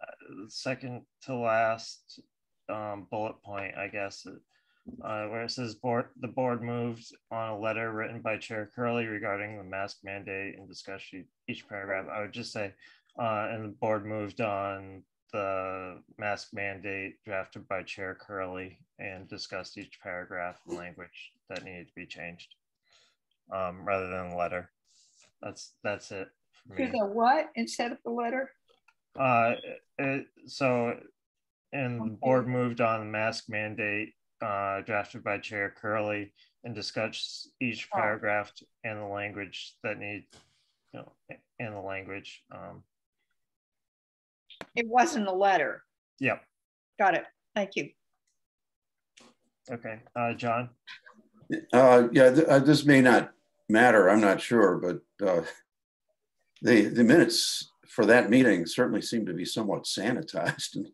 uh, second to last, um, bullet point, I guess, uh, where it says board, the board moved on a letter written by Chair Curley regarding the mask mandate and discuss each- paragraph. I would just say, uh, and the board moved on the mask mandate drafted by Chair Curley and discussed each paragraph language that needed to be changed. Um, rather than a letter. That's, that's it
To the what instead of the letter?
Uh, it, so, and the board moved on the mask mandate, uh, drafted by Chair Curley and discussed each
Oh.
paragraph and the language that need, you know, and the language. Um,
It wasn't a letter.
yep.
Got it. Thank you.
Okay, uh, John?
Uh, yeah, th uh, this may not matter, I'm not sure, but uh, the, the minutes for that meeting certainly seem to be somewhat sanitized in,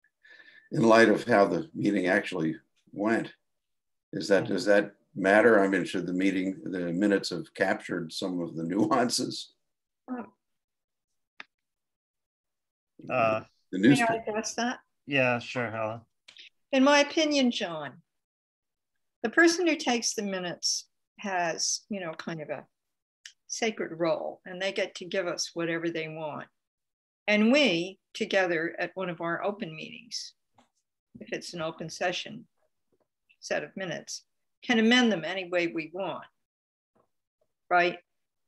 in light of how the meeting actually went. Is that, does that matter? I mean, should the meeting, the minutes have captured some of the nuances?
Uh,
The
May I address that?
yeah, sure, Helen.
In my opinion, John, the person who takes the minutes has, you know, kind of a sacred role and they get to give us whatever they want. And we, together at one of our open meetings, if it's an open session set of minutes, can amend them any way we want. Right?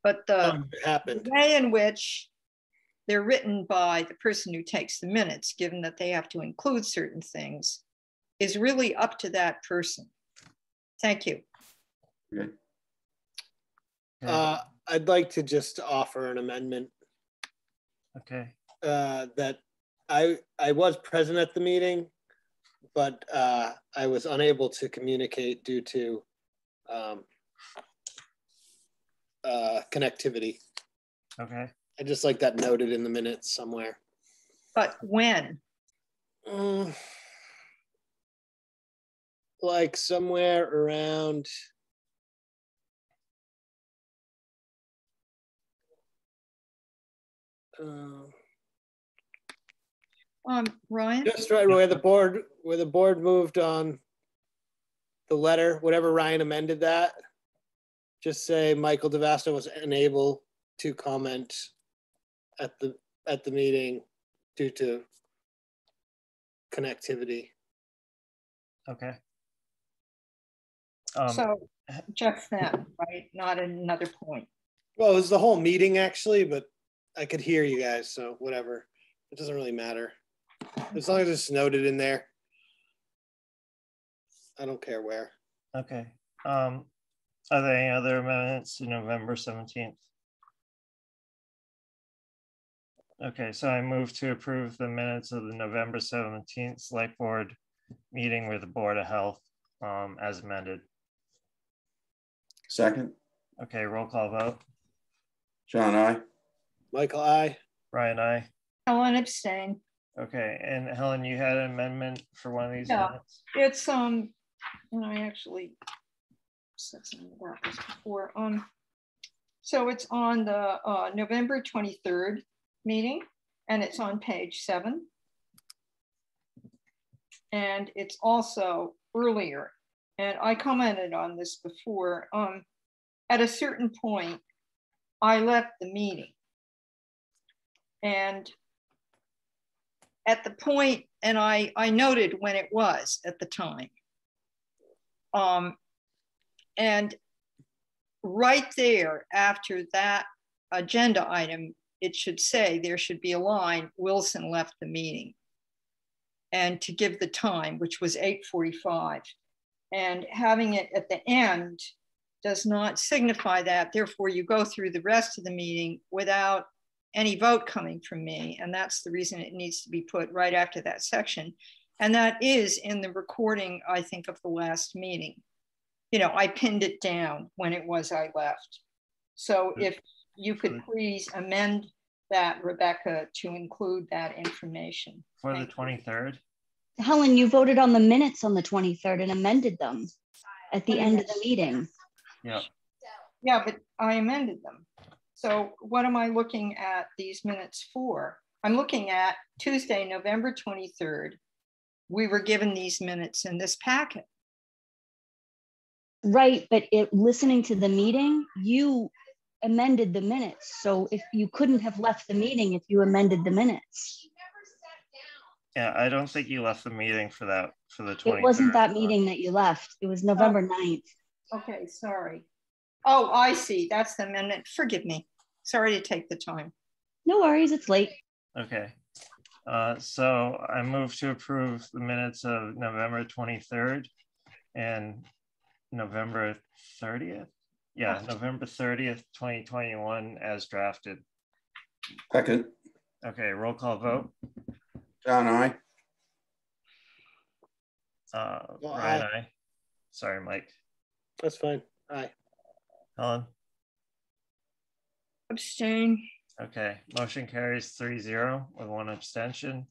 But the
happened.
way in which they're written by the person who takes the minutes, given that they have to include certain things, is really up to that person. Thank you.
Okay.
Uh, I'd like to just offer an amendment
Okay,
uh, that I, I was present at the meeting, but uh, I was unable to communicate due to um, uh, connectivity.
okay.
I just like that noted in the minutes somewhere.
But when?
Mm, like somewhere around um,
Um, Ryan?
just right where the board where the board moved on the letter, whatever Ryan amended that. Just say Michael DeVasto was unable to comment at the at the meeting due to connectivity.
Okay. Um,
So just then, right? Not another point.
Well, it was the whole meeting actually, but I could hear you guys, so whatever. It doesn't really matter. As long as it's noted in there. I don't care where.
Okay, um, are there any other amendments to November seventeenth? Okay, so I move to approve the minutes of the November seventeenth select board meeting with the Board of Health, um, as amended.
Second,
Okay, roll call vote.
John, I.
Michael, I.
Brian, I.
Helen abstain.
Okay, and Helen, you had an amendment for one of these
Yeah.
minutes?
It's, um, and I actually said something about this before. Um, so it's on the, uh, November twenty-third meeting, and it's on page seven. And it's also earlier, and I commented on this before. Um, at a certain point, I left the meeting. And at the point, and I, I noted when it was at the time. Um, and right there after that agenda item, it should say there should be a line, Wilson left the meeting. And to give the time, which was 8:45. And having it at the end does not signify that. Therefore, you go through the rest of the meeting without any vote coming from me. And that's the reason it needs to be put right after that section. And that is in the recording, I think, of the last meeting. You know, I pinned it down when it was I left. So mm-hmm. if you could mm-hmm. please amend that, Rebecca, to include that information.
For the
Thank you.
Twenty-third?
Helen, you voted on the minutes on the 23rd and amended them at the end of the meeting.
Yeah,
Yeah, but I amended them. So what am I looking at these minutes for? I'm looking at Tuesday, November 23rd. We were given these minutes in this packet.
Right, but it, listening to the meeting, you amended the minutes. So if you couldn't have left the meeting if you amended the minutes.
Yeah, I don't think you left the meeting for that, for the
It wasn't that meeting that you left. It was November 9th.
Okay, sorry. Oh, I see. That's the amendment. Forgive me. Sorry to take the time.
No worries, it's late.
Okay, uh, so I move to approve the minutes of November twenty-third and November thirtieth? Yeah, November thirtieth, twenty twenty-one as drafted.
Second,
Okay, roll call vote.
John, I.
Uh,
Well,
Ryan,
aye.
aye. Sorry, Mike.
That's fine. Aye.
Helen?
Abstain.
Okay, motion carries three zero with one abstention.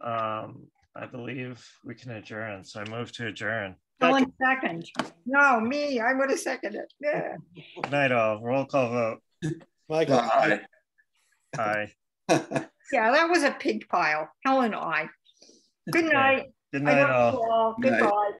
Um, I believe we can adjourn, so I move to adjourn.
Helen second.
No, me, I would have seconded. Yeah.
Good night all, roll call vote.
Michael.
Aye.
Aye.
Yeah, that was a pig pile. Helen, I. Good night.
Good
I
night all.
all. Goodbye.